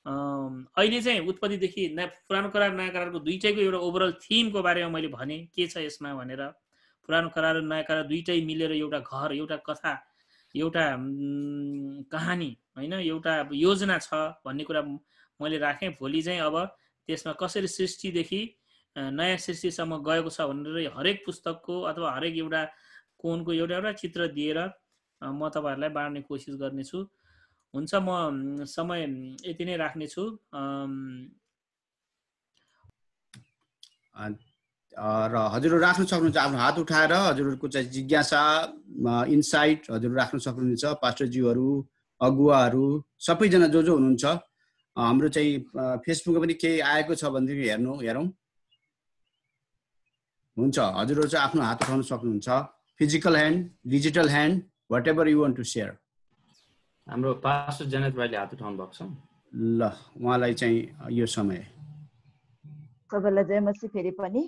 अहिले चाहिँ उत्पत्तिदेखि न पुरानो करार नयाँ करारको दुइटैको एउटा ओभरअल थिमको बारेमा मैले भने के छ यसमा भनेर पुरानो करार र नयाँ करार दुइटै मिलेर एउटा घर एउटा कथा एउटा कहानी होइन? एउटा योजना छ भन्ने कुरा मैले राखेँ। भोलि चाहिँ अब त्यसमा कसरी सृष्टिदेखि नयाँ सृष्टिसम्म गएको छ भनेर हरेक पुस्तकको अथवा हरेक एउटा कोणको एउटा एउटा चित्र दिएर म तपाईँहरूलाई बाँड्ने कोसिस गर्नेछु। हुन्छ म समय यति नै राख्नेछु। र हजुरहरू राख्न सक्नुहुन्छ आफ्नो हात उठाएर हजुरहरूको चाहिँ जिज्ञासा इन्साइट हजुर राख्न सक्नुहुन्छ पास्टरज्यूहरू अगुवाहरू सबैजना जो जो हुनुहुन्छ। हाम्रो चाहिँ फेसबुकमा पनि केही आएको छ भनेदेखि हेर्नु हेरौँ। हुन्छ। हजुरहरू चाहिँ आफ्नो हात उठाउन सक्नुहुन्छ। Physical hand digital hand whatever you want to share हाम्रो पास्टर जनेत भाइले हात उठाउनु भएको छ। ल उहाँलाई चाहिँ यो समय। सबैलाई जय मसी फेरि पनि।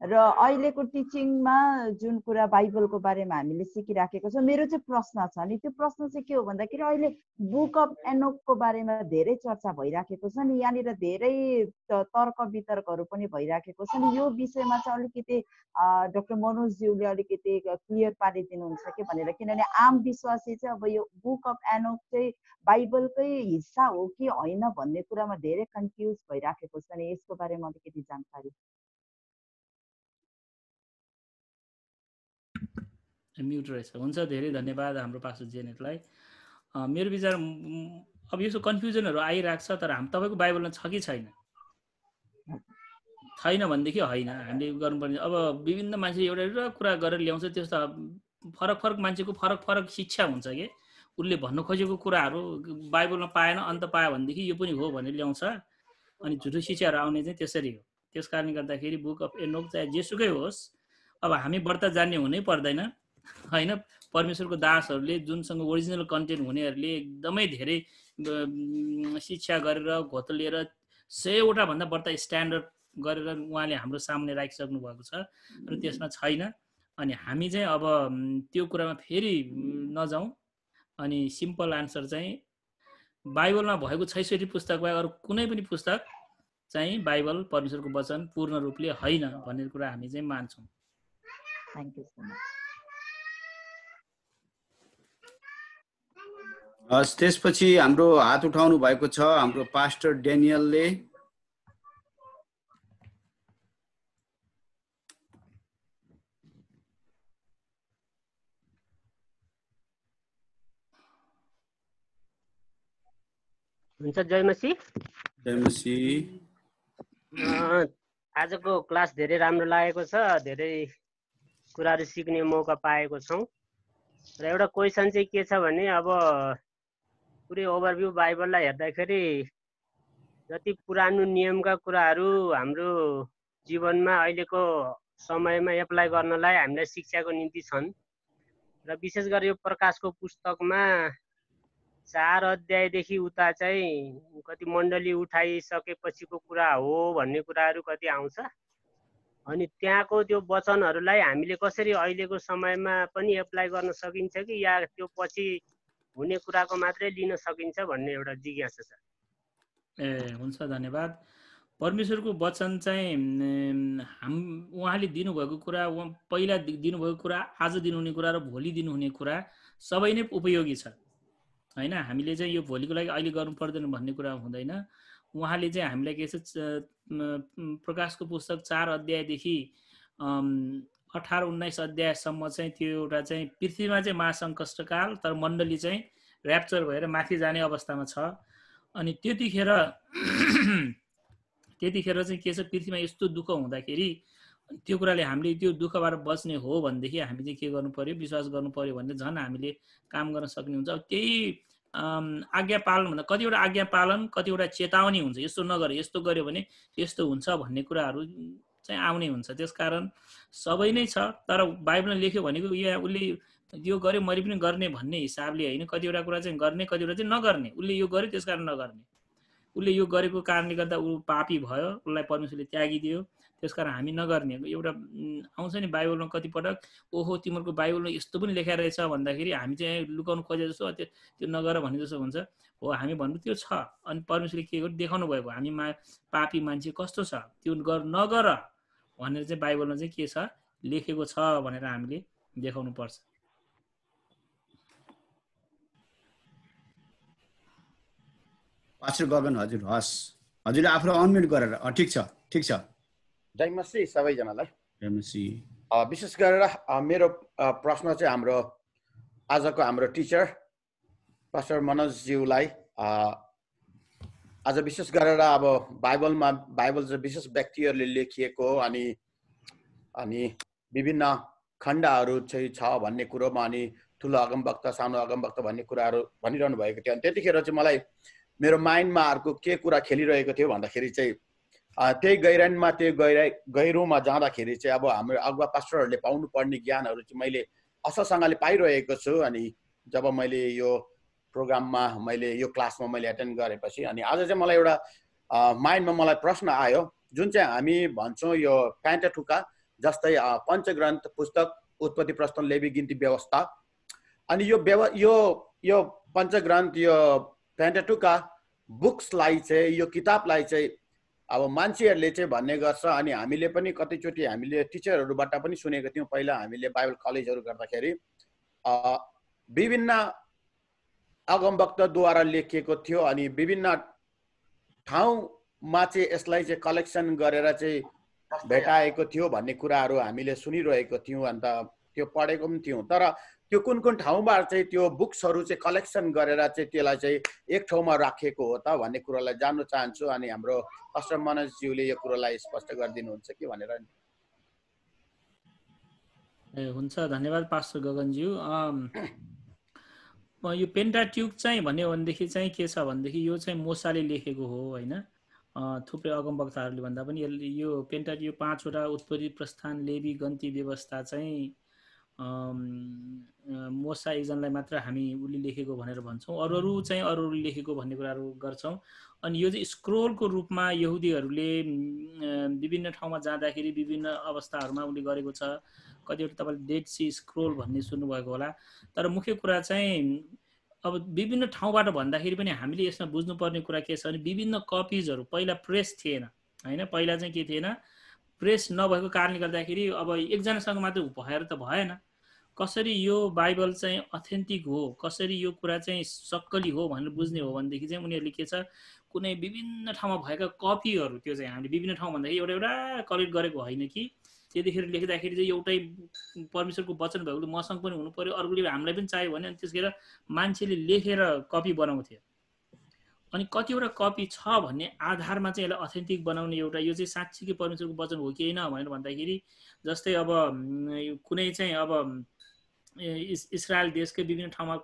र अहिलेको टिचिङमा जुन कुरा बाइबलको बारेमा हामीले सिकिराखेको छौँ मेरो चाहिँ प्रश्न छ अनि त्यो प्रश्न चाहिँ के हो भन्दाखेरि अहिले बुक अफ एनोकको बारेमा धेरै चर्चा भइराखेको छ नि यहाँनिर धेरै तर्क वितर्कहरू पनि भइराखेको छ नि यो विषयमा चाहिँ अलिकति डक्टर मनोजज्यूले अलिकति क्लियर पारिदिनुहुन्छ कि भनेर किनभने आम विश्वासी चाहिँ अब यो बुक अफ एनोक चाहिँ बाइबलकै हिस्सा हो कि होइन भन्ने कुरामा धेरै कन्फ्युज भइराखेको छ नि यसको बारेमा अलिकति जानकारी। म्युट रहेछ। हुन्छ धेरै धन्यवाद हाम्रो पास्टर जेनेटलाई मेरो विचार अब यसो कन्फ्युजनहरू आइरहेको छ तर हाम तपाईँको बाइबलमा छ कि छैन? छैन भनेदेखि होइन। हामीले गर्नुपर्ने अब विभिन्न मान्छे एउटा एउटा कुरा गरेर ल्याउँछ त्यस्तो फरक फरक मान्छेको फरक फरक शिक्षा हुन्छ कि? उसले भन्नु खोजेको कुराहरू बाइबलमा पाएन अन्त पायो भनेदेखि यो पनि हो भनेर ल्याउँछ। अनि झुटो शिक्षाहरू आउने चाहिँ त्यसरी हो। त्यस कारणले गर्दाखेरि बुक अफ एनोक चाहे जेसुकै होस्। अब हामी व्रत जान्ने हुनै पर्दैन। होइन परमेश्वरको दासहरूले जुनसँग ओरिजिनल कन्टेन्ट हुनेहरूले एकदमै धेरै शिक्षा गरेर घोतलिएर सयवटा भन्दा बढ्ता स्ट्यान्डर्ड गरेर उहाँले हाम्रो सामने राखिसक्नु भएको छ र त्यसमा छैन। अनि हामी चाहिँ अब त्यो कुरामा फेरि नजाउँ। अनि सिम्पल आन्सर चाहिँ बाइबलमा भएको छैसठी पुस्तक बाहेक अरू कुनै पनि पुस्तक चाहिँ बाइबल परमेश्वरको वचन पूर्ण रूपले होइन भन्ने कुरा हामी चाहिँ मान्छौँ। थ्याङ्क यू सो मच हस् त्यसपछि हाम्रो हात उठाउनु भएको छ हाम्रो पास्टर डेनियलले। हुन्छ जयमसी। जयमसी। अँ, आजको क्लास धेरै राम्रो लागेको छ धेरै कुराहरू सिक्ने मौका पाएको छौँ। र एउटा क्वेसन चाहिँ के छ भने अब पुरै ओभरभ्यू बाइबललाई हेर्दाखेरि जति पुरानो नियमका कुराहरू हाम्रो जीवनमा अहिलेको समयमा एप्लाई गर्नलाई हामीलाई शिक्षाको निम्ति छन् र विशेष गरी यो प्रकाशको पुस्तकमा चार अध्यायदेखि उता चाहिँ कति मण्डली उठाइसकेपछिको कुरा हो भन्ने कुराहरू कति आउँछ। अनि त्यहाँको त्यो वचनहरूलाई हामीले कसरी अहिलेको समयमा पनि एप्लाई गर्न सकिन्छ कि या त्यो पछि हुने कुराको मात्रै लिन सकिन्छ भन्ने एउटा जिज्ञासा छ। ए हुन्छ धन्यवाद। परमेश्वरको वचन चाहिँ हाम उहाँले दिनुभएको कुरा पहिला दिनुभएको कुरा आज दिनुहुने कुरा र भोलि दिनुहुने कुरा सबै नै उपयोगी छ। होइन हामीले चाहिँ यो भोलिको लागि अहिले गर्नु पर्दैन भन्ने कुरा हुँदैन। उहाँले चाहिँ हामीलाई के छ प्रकाशको पुस्तक चार अध्यायदेखि अठार उन्नाइस अध्यायसम्म चाहिँ त्यो एउटा चाहिँ पृथ्वीमा चाहिँ महासङ्कष्टकाल तर मण्डली चाहिँ ऱ्याप्चर भएर माथि जाने अवस्थामा छ। अनि त्यतिखेर त्यतिखेर चाहिँ के छ पृथ्वीमा यस्तो दुःख हुँदाखेरि त्यो कुराले हामीले त्यो दुःखबाट बच्ने हो भनेदेखि हामी चाहिँ के गर्नु पर्यो विश्वास गर्नु पर्यो भने झन् हामीले काम गर्न सक्ने हुन्छ अब त्यही आज्ञा पालन भन्दा कतिवटा आज्ञा पालन कतिवटा चेतावनी हुन्छ यस्तो नगर यस्तो गर्यो भने यस्तो हुन्छ भन्ने कुराहरू चाहिँ आउने हुन्छ। त्यसकारण सबै नै छ तर बाइबलमा लेख्यो भनेको यहाँ उसले यो गर्यो मैले पनि गर्ने भन्ने हिसाबले होइन कतिवटा कुरा चाहिँ गर्ने कतिवटा चाहिँ नगर्ने। उसले यो गर्यो त्यस कारण नगर्ने। उसले यो गरेको कारणले गर्दा ऊ पापी भयो उसलाई परमेश्वरले त्यागिदियो त्यसकारण हामी नगर्ने। एउटा आउँछ नि बाइबलमा कतिपटक ओहो तिमीहरूको बाइबलमा यस्तो पनि लेखा रहेछ भन्दाखेरि हामी चाहिँ लुकाउनु खोजे जस्तो त्यो त्यो नगर भने जस्तो हुन्छ। हो हामी भन्नु त्यो छ। अनि परमेश्वरले के गर्यो? देखाउनु भएको हामी मा पापी मान्छे कस्तो छ? त्यो गर नगर भनेर चाहिँ बाइबलमा चाहिँ के छ? लेखेको छ भनेर हामीले देखाउनु पर्छ पास्टर गगन हजुर हस्। हजुरले आफूलाई अनम्युट गरेर ठिक छ ठिक छ। जय मसी सबैजनालाई विशेष गरेर मेरो प्रश्न चाहिँ हाम्रो आजको हाम्रो टिचर पास्टर मनोजज्यूलाई आज विशेष गरेर अब बाइबलमा बाइबल चाहिँ विशेष व्यक्तिहरूले लेखिएको अनि अनि विभिन्न खण्डहरू चाहिँ छ भन्ने कुरोमा अनि ठुलो अगमवक्त सानो अगमवक्त भन्ने कुराहरू भनिरहनु भएको थियो। अनि त्यतिखेर चाहिँ मलाई मेरो माइन्डमा अर्को के कुरा खेलिरहेको थियो भन्दाखेरि चाहिँ त्यही गहिरानमा त्यो गहिराई गहिरोमा जाँदाखेरि चाहिँ अब हाम्रो अगुवा पास्टरहरूले पाउनु पर्ने ज्ञानहरू चाहिँ मैले असलसँगले पाइरहेको छु। अनि जब मैले यो प्रोग्राममा मैले यो क्लासमा मैले एटेन्ड गरेपछि अनि आज चाहिँ मलाई एउटा माइन्डमा मलाई प्रश्न आयो जुन चाहिँ हामी भन्छौँ यो प्यान्टाटुका जस्तै पञ्चग्रन्थ पुस्तक उत्पत्ति प्रश्न लेबी गिन्ती व्यवस्था। अनि यो व्यव यो यो पञ्चग्रन्थ यो प्यान्टाटुका बुक्सलाई चाहिँ यो किताबलाई चाहिँ अब मान्छेहरूले चाहिँ भन्ने गर्छ अनि हामीले पनि कतिचोटि हामीले टिचरहरूबाट पनि सुनेको थियौँ। पहिला हामीले बाइबल कलेजहरू गर्दाखेरि विभिन्न अगमवक्तद्वारा लेखिएको थियो अनि विभिन्न ठाउँमा चाहिँ यसलाई चाहिँ कलेक्सन गरेर चाहिँ भेटाएको थियो भन्ने कुराहरू हामीले सुनिरहेको थियौँ अन्त त्यो पढेको पनि थियौँ तर त्यो कुन कुन ठाउँबाट चाहिँ त्यो बुक्सहरू चाहिँ कलेक्सन गरेर चाहिँ त्यसलाई चाहिँ एक ठाउँमा राखिएको हो त भन्ने कुरोलाई जान्नु चाहन्छु अनि हाम्रो पास्टर मनोजज्यूले यो कुरोलाई स्पष्ट गरिदिनुहुन्छ कि भनेर नि। ए हुन्छ धन्यवाद पास्टर गगनज्यू यो पेन्टाट्युक चाहिँ भन्यो भनेदेखि चाहिँ के छ भनेदेखि यो चाहिँ मोसाले लेखेको हो होइन? थुप्रै अगमवक्ताहरूले भन्दा पनि यसले यो पेन्टाट्युक पाँचवटा उत्पत्ति प्रस्थान लेबी गन्ती व्यवस्था चाहिँ मोसा एकजनालाई मात्र हामी उसले लेखेको भनेर भन्छौँ। अरू अरू चाहिँ अरू अरू लेखेको भन्ने कुराहरू गर्छौँ। अनि यो चाहिँ स्क्रोलको रूपमा यहुदीहरूले विभिन्न ठाउँमा जाँदाखेरि विभिन्न अवस्थाहरूमा उसले गरेको छ। कतिवटा तपाईँले डेड सी स्क्रोल भन्ने सुन्नुभएको होला। तर मुख्य कुरा चाहिँ अब विभिन्न ठाउँबाट भन्दाखेरि पनि हामीले यसमा बुझ्नुपर्ने कुरा के छ भने विभिन्न कपिजहरू पहिला प्रेस थिएन होइन? पहिला चाहिँ के थिएन? प्रेस नभएको कारणले गर्दाखेरि अब एकजनासँग मात्र भएर त भएन। कसरी यो बाइबल चाहिँ अथेन्टिक हो? कसरी यो कुरा चाहिँ सक्कली हो भनेर बुझ्ने हो भनेदेखि चाहिँ उनीहरूले के छ? कुनै विभिन्न ठाउँमा भएका कपीहरू त्यो चाहिँ हामीले विभिन्न ठाउँ भन्दाखेरि एउटा एउटा कलेक्ट गरेको होइन कि? त्यतिखेर लेख्दाखेरि चाहिँ एउटै परमेश्वरको वचन भएको मसँग पनि हुनु पर्यो। अर्कोले हामीलाई पनि चाहियो भने अनि त्यसखेर मान्छेले लेखेर कपी बनाउँथ्यो अनि कतिवटा कपी छ भन्ने आधारमा चाहिँ यसलाई अथेन्टिक बनाउने एउटा यो चाहिँ साँच्चीकै परमेश्वरको वचन हो कि होइन भनेर भन्दाखेरि जस्तै अब कुनै चाहिँ अब इस- इसरायल देशकै विभिन्न ठाउँमा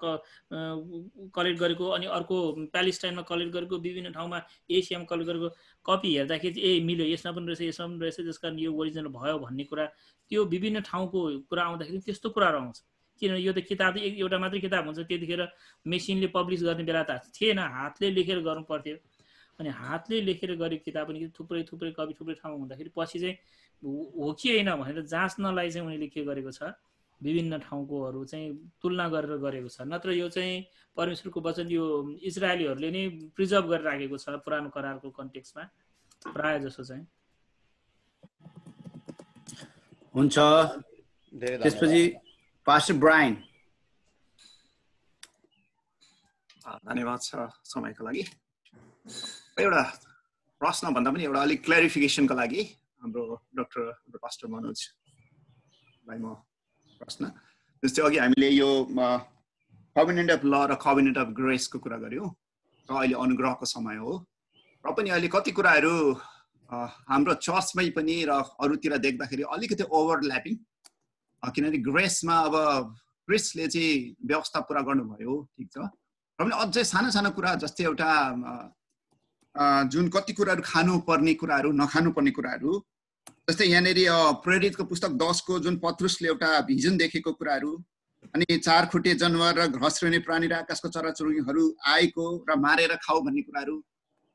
कलेक्ट गरेको अनि अर्को प्यालेस्टाइनमा कलेक्ट गरेको विभिन्न ठाउँमा एसियामा कलेक्ट गरेको कपी हेर्दाखेरि ए मिल्यो यसमा पनि रहेछ यसमा पनि रहेछ त्यस कारण यो ओरिजिनल भयो भन्ने कुरा त्यो विभिन्न ठाउँको कुरा आउँदाखेरि त्यस्तो कुराहरू आउँछ किनभने यो त किताब एउटा मात्रै किताब हुन्छ त्यतिखेर मेसिनले पब्लिस गर्ने बेला त थिएन हातले लेखेर गर्नु पर्थ्यो। अनि हातले लेखेर गरेको किताब पनि थुप्रै थुप्रै कवि थुप्रै ठाउँमा हुँदाखेरि पछि चाहिँ हो कि होइन भनेर जाँच्नलाई चाहिँ उनीहरूले के गरेको छ विभिन्न ठाउँकोहरू चाहिँ तुलना गरेर गरेको छ। नत्र यो चाहिँ परमेश्वरको वचन यो इजरायलीहरूले नै प्रिजर्भ गरेर राखेको छ पुरानो करारको कन्टेक्समा प्राय जसो चाहिँ। हुन्छ। त्यसपछि पास्टर धन्यवाद छ समयको लागि। एउटा प्रश्न भन्दा पनि एउटा अलिक क्ल्यारिफिकेसनको लागि हाम्रो डक्टर पास्टर मनोजलाई म प्रश्न। जस्तै अघि हामीले यो कभिनेन्ट अफ ल र कभिनेन्ट अफ ग्रेसको कुरा गऱ्यौँ। र अहिले अनुग्रहको समय हो। र पनि अहिले कति कुराहरू हाम्रो चर्चमै पनि र अरूतिर देख्दाखेरि अलिकति ओभरल्यापिङ किनभने ग्रेसमा अब क्रिसले चाहिँ व्यवस्था पुरा गर्नुभयो ठिक छ। र पनि अझै सानो सानो कुरा जस्तै एउटा जुन कति कुराहरू खानुपर्ने कुराहरू नखानुपर्ने कुराहरू जस्तै यहाँनिर प्रेरितको पुस्तक दसको जुन पत्रुसले एउटा भिजन देखेको कुराहरू अनि चार खुट्टे जनावर र घस्रने प्राणी र आकाशको चराचुरुङ्गीहरू आएको र मारेर खाऊ भन्ने कुराहरू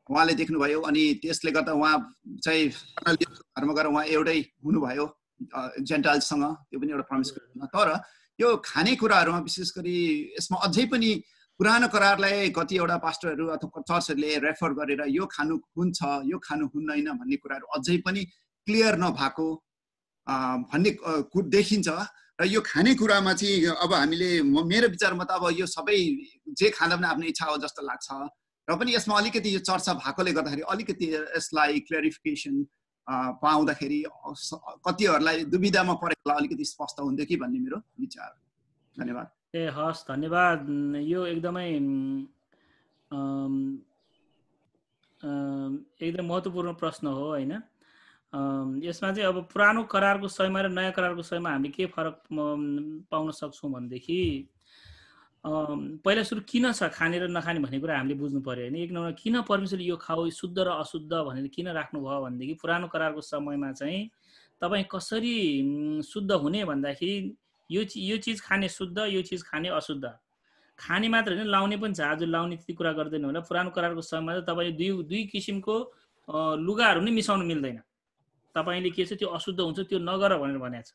उहाँले देख्नुभयो अनि त्यसले गर्दा उहाँ चाहिँ धर्म गरेर उहाँ एउटै हुनुभयो अ, जेन्टाइल्ससँग त्यो पनि एउटा परमेश्वर तर यो खाने कुराहरूमा विशेष गरी यसमा अझै पनि पुरानो करारलाई कतिवटा पास्टरहरू अथवा चर्चहरूले रेफर गरेर यो खानु हुन्छ यो खानु हुँदैन भन्ने कुराहरू अझै पनि क्लियर नभएको भन्ने देखिन्छ। र यो खाने कुरामा चाहिँ अब हामीले मेरो विचारमा त अब यो सबै जे खाँदा पनि आफ्नो इच्छा हो जस्तो लाग्छ। र पनि यसमा अलिकति यो चर्चा भएकोले गर्दाखेरि अलिकति यसलाई क्लियरिफिकेसन पाउँदाखेरि कतिहरूलाई दुविधामा परेकोलाई अलिकति स्पष्ट हुन्थ्यो कि भन्ने मेरो विचार। धन्यवाद। ए हस् धन्यवाद। यो एकदमै एकदम महत्त्वपूर्ण प्रश्न हो होइन? यसमा चाहिँ अब पुरानो करारको समयमा र नयाँ करारको समयमा हामीले के फरक पाउन सक्छौँ भनेदेखि पहिला सुरु किन छ खाने र नखाने भन्ने कुरा हामीले बुझ्नु पर्यो होइन। एक नम्बर किन परमेश्वरले यो खाऊ शुद्ध र अशुद्ध भनेर किन राख्नुभयो भनेदेखि पुरानो करारको समयमा चाहिँ तपाईँ कसरी शुद्ध हुने भन्दाखेरि यो यो चिज खाने शुद्ध यो चिज खाने अशुद्ध। खाने मात्र होइन लाउने पनि छ। आज लाउने त्यति कुरा गर्दैन होला। पुरानो करारको समयमा चाहिँ तपाईँले दुई दुई किसिमको लुगाहरू नै मिसाउनु मिल्दैन। तपाईँले के छ त्यो अशुद्ध हुन्छ त्यो नगर भनेर भनेको छ।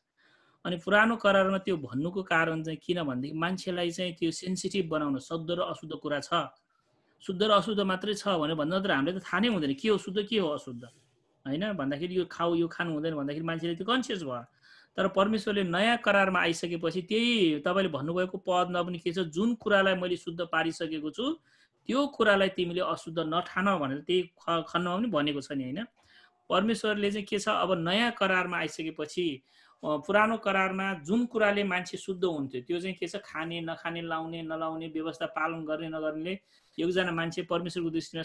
अनि पुरानो करारमा त्यो भन्नुको कारण चाहिँ किन भनेदेखि मान्छेलाई चाहिँ त्यो सेन्सिटिभ बनाउन शुद्ध र अशुद्ध कुरा छ। शुद्ध र अशुद्ध मात्रै छ भनेर भन्दा मात्रै हामीले त थाहा नै हुँदैन के हो शुद्ध के हो अशुद्ध। होइन? भन्दाखेरि यो खाऊ यो खानु हुँदैन भन्दाखेरि मान्छेले त्यो कन्सियस भयो। तर परमेश्वरले नयाँ करारमा आइसकेपछि त्यही तपाईँले भन्नुभएको पदमा पनि के छ जुन कुरालाई मैले शुद्ध पारिसकेको छु त्यो कुरालाई तिमीले अशुद्ध नठान भनेर त्यही ख खण्डमा पनि भनेको छ नि होइन? परमेश्वरले चाहिँ के छ? अब नयाँ करारमा आइसकेपछि पुरानो करारमा जुन कुराले मान्छे शुद्ध हुन्थ्यो त्यो चाहिँ के छ? खाने नखाने लाउने नलाउने व्यवस्था पालन गर्ने नगर्नेले एकजना मान्छे परमेश्वरको दृष्टिमा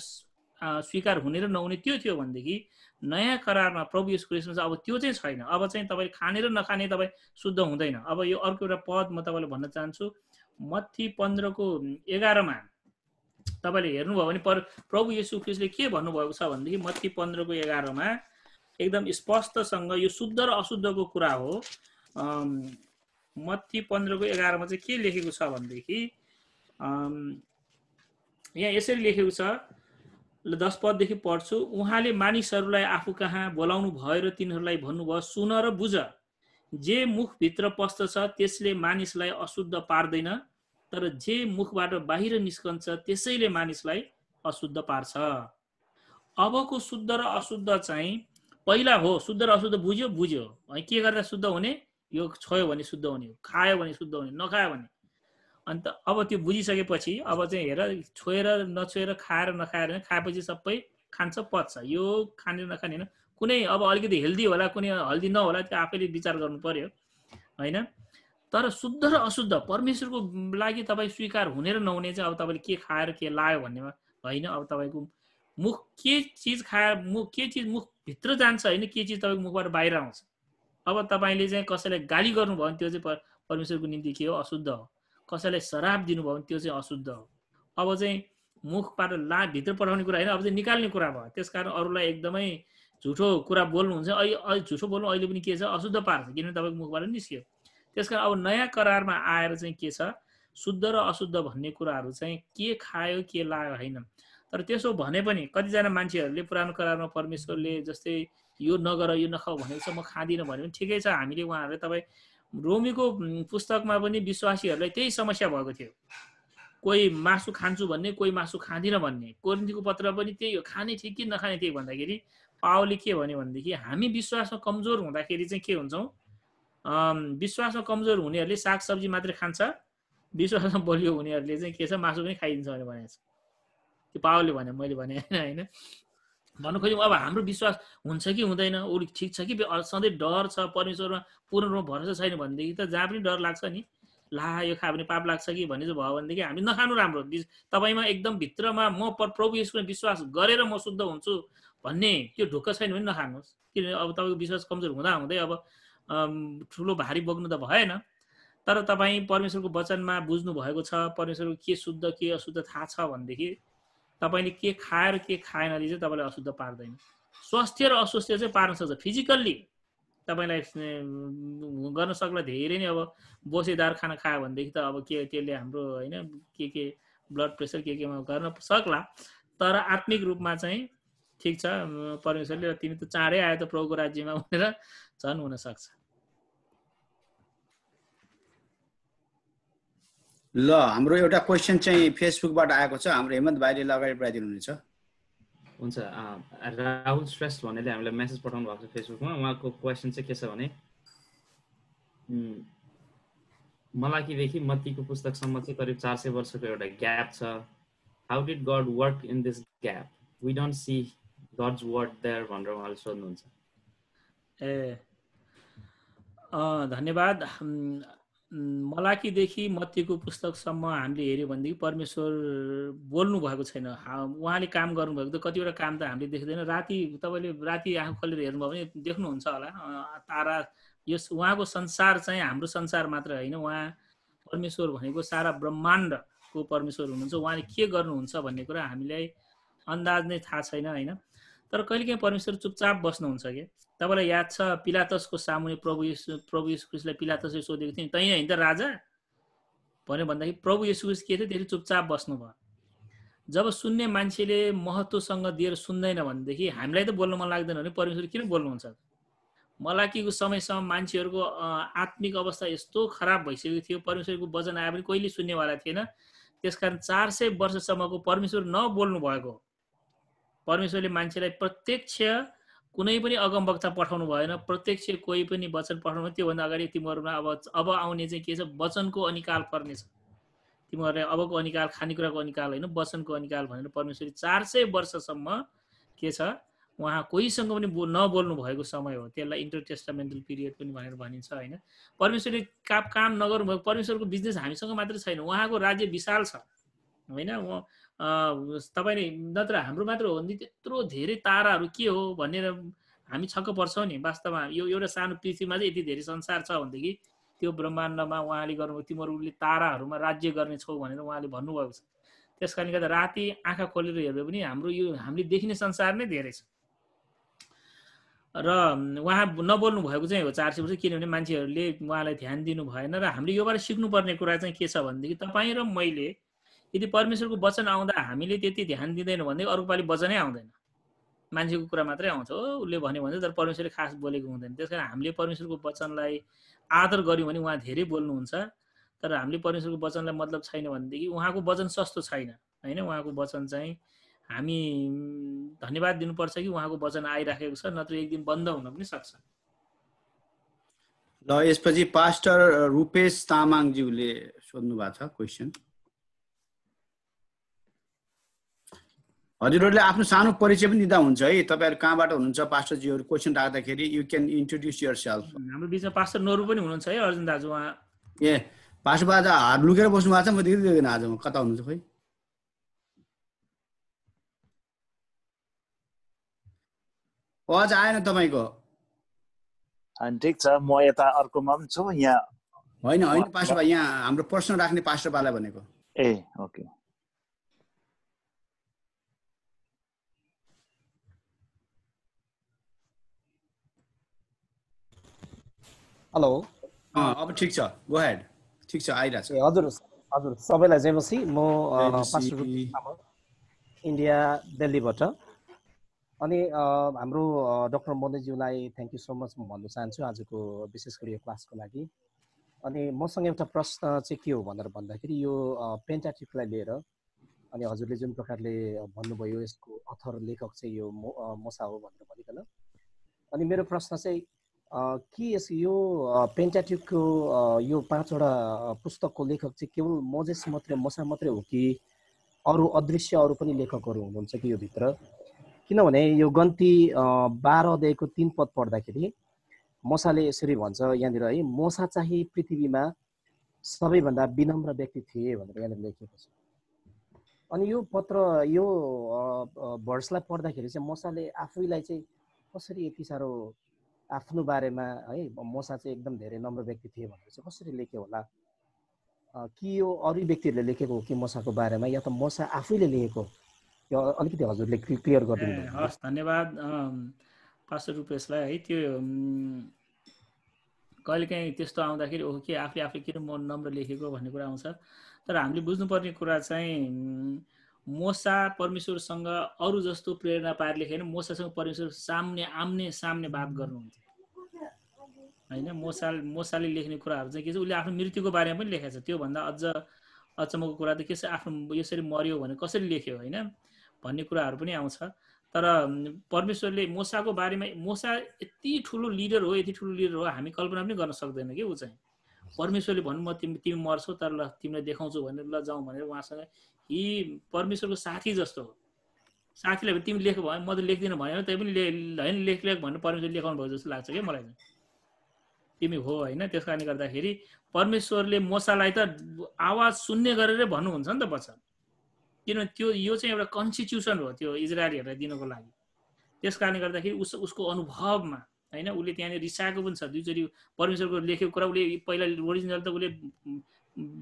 स्वीकार हुने र नहुने त्यो थियो भनेदेखि नयाँ करारमा प्रभु यस क्रिस्टमा चाहिँ अब त्यो चाहिँ छैन। अब चाहिँ तपाईँले खाने र नखाने तपाईँ शुद्ध हुँदैन। अब यो अर्को एउटा पद म तपाईँलाई भन्न चाहन्छु। मत्ती पन्ध्रको एघारमा तपाईँले हेर्नुभयो भने पर प्रभु येशू ख्रिस्टले के भन्नुभएको छ भनेदेखि मत्ती पन्ध्रको एघारमा एकदम स्पष्टसँग यो शुद्ध र अशुद्धको कुरा हो। मत्ती पन्ध्रको एघारमा चाहिँ के लेखेको छ भनेदेखि यहाँ यसरी लेखेको छ दस पददेखि पढ्छु। उहाँले मानिसहरूलाई आफू कहाँ बोलाउनु भयो र तिनीहरूलाई भन्नुभयो सुन र बुझ। जे मुखभित्र पस्दछ त्यसले मानिसलाई अशुद्ध पार्दैन। तर जे मुखबाट बाहिर निस्कन्छ त्यसैले मानिसलाई अशुद्ध पार्छ। अबको शुद्ध र अशुद्ध चाहिँ पहिला हो शुद्ध र अशुद्ध बुझ्यो बुझ्यो। है के गर्दा शुद्ध हुने? यो छोयो भने शुद्ध हुने खायो भने शुद्ध हुने नखायो भने। अन्त अब त्यो बुझिसकेपछि अब चाहिँ हेर छोएर नछोएर खाएर नखाएर खाएपछि सबै खान्छ पच्छ। यो खाने नखाने होइन। कुनै अब अलिकति हेल्दी होला कुनै हेल्दी नहोला त्यो आफैले विचार गर्नु पर्यो होइन? तर शुद्ध र अशुद्ध परमेश्वरको लागि तपाईँ स्वीकार हुने र नहुने चाहिँ अब तपाईँले के खाएर के लायो भन्नेमा होइन। अब तपाईँको मुख के चिज खाएर मुख के चिज मुखभित्र जान्छ होइन के चिज तपाईँको मुखबाट बाहिर आउँछ। अब तपाईँले चाहिँ कसैलाई गाली गर्नुभयो भने त्यो चाहिँ पर- परमेश्वरको निम्ति के हो? अशुद्ध हो। कसैलाई श्राप दिनुभयो भने त्यो चाहिँ अशुद्ध हो। अब चाहिँ मुखबाट ला भित्र पठाउने कुरा होइन अब चाहिँ निकाल्ने कुरा भयो। त्यसकारण अरूलाई एकदमै झुठो कुरा बोल्नुहुन्छ। अहिले झुठो बोल्नु अहिले पनि के छ? अशुद्ध पार्छ। किनभने तपाईँको मुखबाट निस्क्यो। त्यस कारण अब नयाँ करारमा आएर चाहिँ के छ? शुद्ध र अशुद्ध भन्ने कुराहरू चाहिँ के खायो के लायो होइन। तर त्यसो भने पनि कतिजना मान्छेहरूले पुरानो करारमा परमेश्वरले जस्तै यो नगर यो नखाऊ भनेको छ म खाँदिनँ भने पनि ठिकै छ। हामीले उहाँहरूले तपाईँ रोमीको पुस्तकमा पनि विश्वासीहरूलाई त्यही समस्या भएको थियो। कोही मासु खान्छु भन्ने कोही मासु खाँदिनँ भन्ने। कोरिन्थीको पत्र पनि त्यही हो। खाने थिए कि नखाने थिए भन्दाखेरि पावले के भन्यो भनेदेखि हामी विश्वासमा कमजोर हुँदाखेरि चाहिँ के हुन्छौँ? विश्वासमा कमजोर हुनेहरूले सागसब्जी मात्रै खान्छ। विश्वासमा बलियो हुनेहरूले चाहिँ के छ मासु पनि खाइदिन्छ भनेर भनेको छ। त्यो पावले भने मैले भने होइन। होइन भन्नु खोज्यौँ अब हाम्रो विश्वास हुन्छ कि हुँदैन? ऊ ठिक छ कि? सधैँ डर छ परमेश्वरमा पूर्ण रूपमा भरोसा छैन भनेदेखि त जहाँ पनि डर लाग्छ नि। ला यो खायो भने पाप लाग्छ कि भन्ने चाहिँ भयो भनेदेखि हामी नखानु राम्रो। तपाईँमा एकदम भित्रमा म पर प्रभु यसको विश्वास गरेर म शुद्ध हुन्छु भन्ने त्यो ढुक्क छैन भने नखानुहोस्। किनभने अब तपाईँको विश्वास कमजोर हुँदा हुँदै अब ठुलो भारी बोक्नु त भएन। तर तपाईँ परमेश्वरको वचनमा बुझ्नु भएको छ परमेश्वरको के शुद्ध के अशुद्ध थाहा छ भनेदेखि तपाईँले के खाएर के खाएनले चाहिँ तपाईँलाई अशुद्ध पार्दैन। स्वास्थ्य र अस्वास्थ्य चाहिँ पार्न सक्छ। फिजिकल्ली तपाईँलाई गर्न सक्ला धेरै नै अब बोसेदार खाना खायो भनेदेखि त अब के त्यसले हाम्रो होइन के के ब्लड प्रेसर के केमा गर्न सक्ला। तर आत्मिक रूपमा चाहिँ ठिक छ। परमेश्वरले तिमी त चाँडै आयो त प्रभुको राज्यमा भनेर झन् हुनसक्छ ल हाम्रो एउटा क्वेसन चाहिँ फेसबुकबाट आएको छ। हाम्रो हेमन्त भाइले अगाडि बढाइदिनु हुनेछ हुन्छ राहुल श्रेष्ठ भन्नेले हामीलाई मेसेज पठाउनु भएको छ फेसबुकमा उहाँको क्वेसन चाहिँ के छ भने मलाकीदेखि मत्तीको पुस्तकसम्म चाहिँ करिब चार सय वर्षको एउटा ग्याप छ। How did God work in this gap we don't see God's word there भनेर उहाँले सोध्नुहुन्छ। ए धन्यवाद। मलाकीदेखि मत्तीको पुस्तकसम्म हामीले हेऱ्यो भनेदेखि परमेश्वर बोल्नु भएको छैन। उहाँले काम गर्नुभएको त कतिवटा काम त हामीले देख्दैन। राति तपाईँले राति आँखा खोलेर हेर्नुभयो भने देख्नुहुन्छ होला। तारा यस उहाँको संसार चाहिँ हाम्रो संसार मात्र होइन। उहाँ परमेश्वर भनेको सारा ब्रह्माण्डको परमेश्वर हुनुहुन्छ। उहाँले के गर्नुहुन्छ भन्ने कुरा हामीलाई अन्दाज नै थाहा छैन होइन? तर कहिलेकाहीँ परमेश्वर चुपचाप बस्नुहुन्छ कि तपाईँलाई याद छ पिलातसको सामुने प्रभु यस प्रभु यशुलाई पिलातसले सोधेको थियो तै होइन त राजा? भन्यो भन्दाखेरि प्रभु यशुस के थियो? त्यसले चुपचाप बस्नुभयो। जब सुन्ने मान्छेले महत्त्वसँग दिएर सुन्दैन भनेदेखि हामीलाई त बोल्नु मन लाग्दैन भने परमेश्वर किन बोल्नुहुन्छ? मलाकीको समयसम्म मान्छेहरूको आत्मिक अवस्था यस्तो खराब भइसकेको थियो। परमेश्वरको वचन आयो भने कहिले सुन्नेवाला थिएन। त्यसकारण चार सय वर्षसम्मको परमेश्वर नबोल्नु भएको परमेश्वरले मान्छेलाई प्रत्यक्ष कुनै पनि अगमवक्ता पठाउनु भएन प्रत्यक्ष कोही पनि वचन पठाउनु त्योभन्दा अगाडि तिमीहरूमा अब अब आउने चाहिँ के छ? वचनको अनिकाल पर्नेछ तिमीहरूलाई अबको अनिकाल खानेकुराको अनिकाल होइन वचनको अनिकाल भनेर परमेश्वरले चार सय वर्षसम्म के छ? उहाँ कोहीसँग पनि बो नबोल्नु भएको समय हो। त्यसलाई इन्टर टेस्टामेन्टल पिरियड पनि भनेर भनिन्छ होइन। परमेश्वरले काम काम नगर्नु भएको परमेश्वरको बिजनेस हामीसँग मात्रै छैन। उहाँको राज्य विशाल छ। होइन? तपाईँले नत्र हाम्रो मात्र हो। भने त्यत्रो धेरै ताराहरू के हो भनेर हामी छक्क पर्छौँ नि। वास्तवमा यो एउटा सानो पृथ्वीमा चाहिँ यति धेरै संसार छ भनेदेखि त्यो ब्रह्माण्डमा उहाँले गर्नुभयो तिमीहरूले ताराहरूमा राज्य गर्ने छौ भनेर उहाँले भन्नुभएको छ। त्यस कारणले गर्दा राति आँखा खोलेर हेर्दा पनि हाम्रो यो हामीले देखिने संसार नै धेरै छ। र उहाँ नबोल्नु भएको चाहिँ हो चार सय वर्ष किनभने मान्छेहरूले उहाँलाई ध्यान दिनु भएन र हामीले योबाट सिक्नुपर्ने कुरा चाहिँ के छ भनेदेखि तपाईँ र मैले यदि परमेश्वरको वचन आउँदा हामीले त्यति ध्यान दिँदैनौँ भने अर्को पालि वचनै आउँदैन। मान्छेको कुरा मात्रै आउँछ। हो उसले भन्यो भने तर परमेश्वरले खास बोलेको हुँदैन। त्यस कारण हामीले परमेश्वरको वचनलाई आदर गऱ्यौँ भने उहाँ धेरै बोल्नुहुन्छ। तर हामीले परमेश्वरको वचनलाई मतलब छैन भनेदेखि उहाँको वचन सस्तो छैन। होइन? उहाँको वचन चाहिँ हामी धन्यवाद दिनुपर्छ कि उहाँको वचन आइराखेको छ नत्र एक दिन बन्द हुन पनि सक्छ। ल यसपछि पास्टर रूपेश तामाङज्यूले सोध्नु भएको छ क्वेसन। हजुरहरूले आफ्नो सानो परिचय पनि दिँदा हुन्छ है। तपाईँहरू कहाँबाट हुनुहुन्छ? पास्टरजीहरू क्वेसन राख्दाखेरि you can introduce yourself हाम्रो बिचमा पास्टर नरु पनि हुनुहुन्छ है अर्जुन दाजु उहाँ। ए पास्टर बाज हात लुकेर बस्नु भएको छ म देख्दै देख्दैन आज कता हुनुहुन्छ खोइ? आवाज आएन तपाईँको। ठिक छ म यता अर्कोमा पनि छु यहाँ। होइन होइन पास्टर यहाँ हाम्रो पर्सनल राख्ने पास्टरबालाई भनेको। ए ओके। हेलो अब ठिक छ। गो हेड ठिक छ आइरहेको छ। हजुर। हजुर सबैलाई जय मसी म इन्डिया दिल्लीबाट। अनि हाम्रो डक्टर मोदीज्यूलाई थ्याङ्क यू सो मच म भन्न चाहन्छु आजको विशेष गरी यो क्लासको लागि। अनि मसँग एउटा प्रश्न चाहिँ के हो भनेर भन्दाखेरि यो पेन्टाटिकलाई लिएर अनि हजुरले जुन प्रकारले भन्नुभयो यसको अथर लेखक चाहिँ यो मोसा हो भनेर भनिकन। अनि मेरो प्रश्न चाहिँ के यस यो पेन्टाट्युकको यो पाँचवटा पुस्तकको लेखक चाहिँ केवल मोजेस मात्रै मसा मात्रै हो कि अरू अदृश्य अरू पनि लेखकहरू हुनुहुन्छ कि यो भित्र किनभने यो गन्ती बाह्र अध्यायको तिन पद पढ्दाखेरि मसाले यसरी भन्छ यहाँनिर है मसा चाहिँ पृथ्वीमा सबैभन्दा विनम्र व्यक्ति थिए भनेर यहाँनिर लेखिएको छ। अनि यो पत्र यो भर्सलाई पढ्दाखेरि चाहिँ मसाले आफैलाई चाहिँ कसरी यति साह्रो आफ्नो बारेमा है मसा चाहिँ एकदम धेरै नम्र व्यक्ति थिए भनेर चाहिँ कसरी लेख्यो होला? कि यो अरू व्यक्तिहरूले लेखेको हो कि मसाको बारेमा या त मसा आफैले लेखेको यो अलिकति हजुरले क्लियर गरिदिनु हस् धन्यवाद। पास्टर रूपेशलाई है त्यो कहिलेकाहीँ त्यस्तो आउँदाखेरि ओहो के आफूले आफूले किन म नम्र लेखेको भन्ने कुरा आउँछ? तर हामीले बुझ्नुपर्ने कुरा चाहिँ मोसा परमेश्वरसँग अरू जस्तो प्रेरणा पाएर लेखेन मोसासँग परमेश्वर सामने आम्ने सामने बात गर्नुहुन्थ्यो। होइन? मोसा मोसाले लेख्ने कुराहरू चाहिँ के छ? उसले आफ्नो मृत्युको बारेमा पनि लेखेको छ। त्योभन्दा अझ अचम्मको कुरा त के छ? आफ्नो यसरी मऱ्यो भने कसरी लेख्यो होइन? भन्ने कुराहरू पनि आउँछ। तर परमेश्वरले मोसाको बारेमा मोसा यति ठुलो लिडर हो यति ठुलो लिडर हो हामी कल्पना पनि गर्न सक्दैन कि ऊ चाहिँ। परमेश्वरले भन्नु म तिमी तिमी मर्छौ तर ल तिमीलाई देखाउँछु भनेर ल जाउँ भनेर उहाँसँग हि परमेश्वरको साथी जस्तो हो। साथीलाई तिमी लेख भयो म त लेख्दिनँ भनेर तै पनि ले होइन लेख लेख भनेर परमेश्वर लेखाउनु भयो जस्तो लाग्छ क्या मलाई तिमी हो होइन त्यस कारणले गर्दाखेरि परमेश्वरले मोसालाई त आवाज सुन्ने गरेरै भन्नुहुन्छ नि त बच्चा किनभने त्यो यो चाहिँ एउटा कन्स्टिट्युसन हो त्यो इजरायलीहरूलाई दिनको लागि। त्यस कारणले गर्दाखेरि उस उसको अनुभवमा होइन उसले त्यहाँनिर रिसाएको पनि छ। दुईचोटि परमेश्वरको लेखेको कुरा उसले पहिला ओरिजिनल त उसले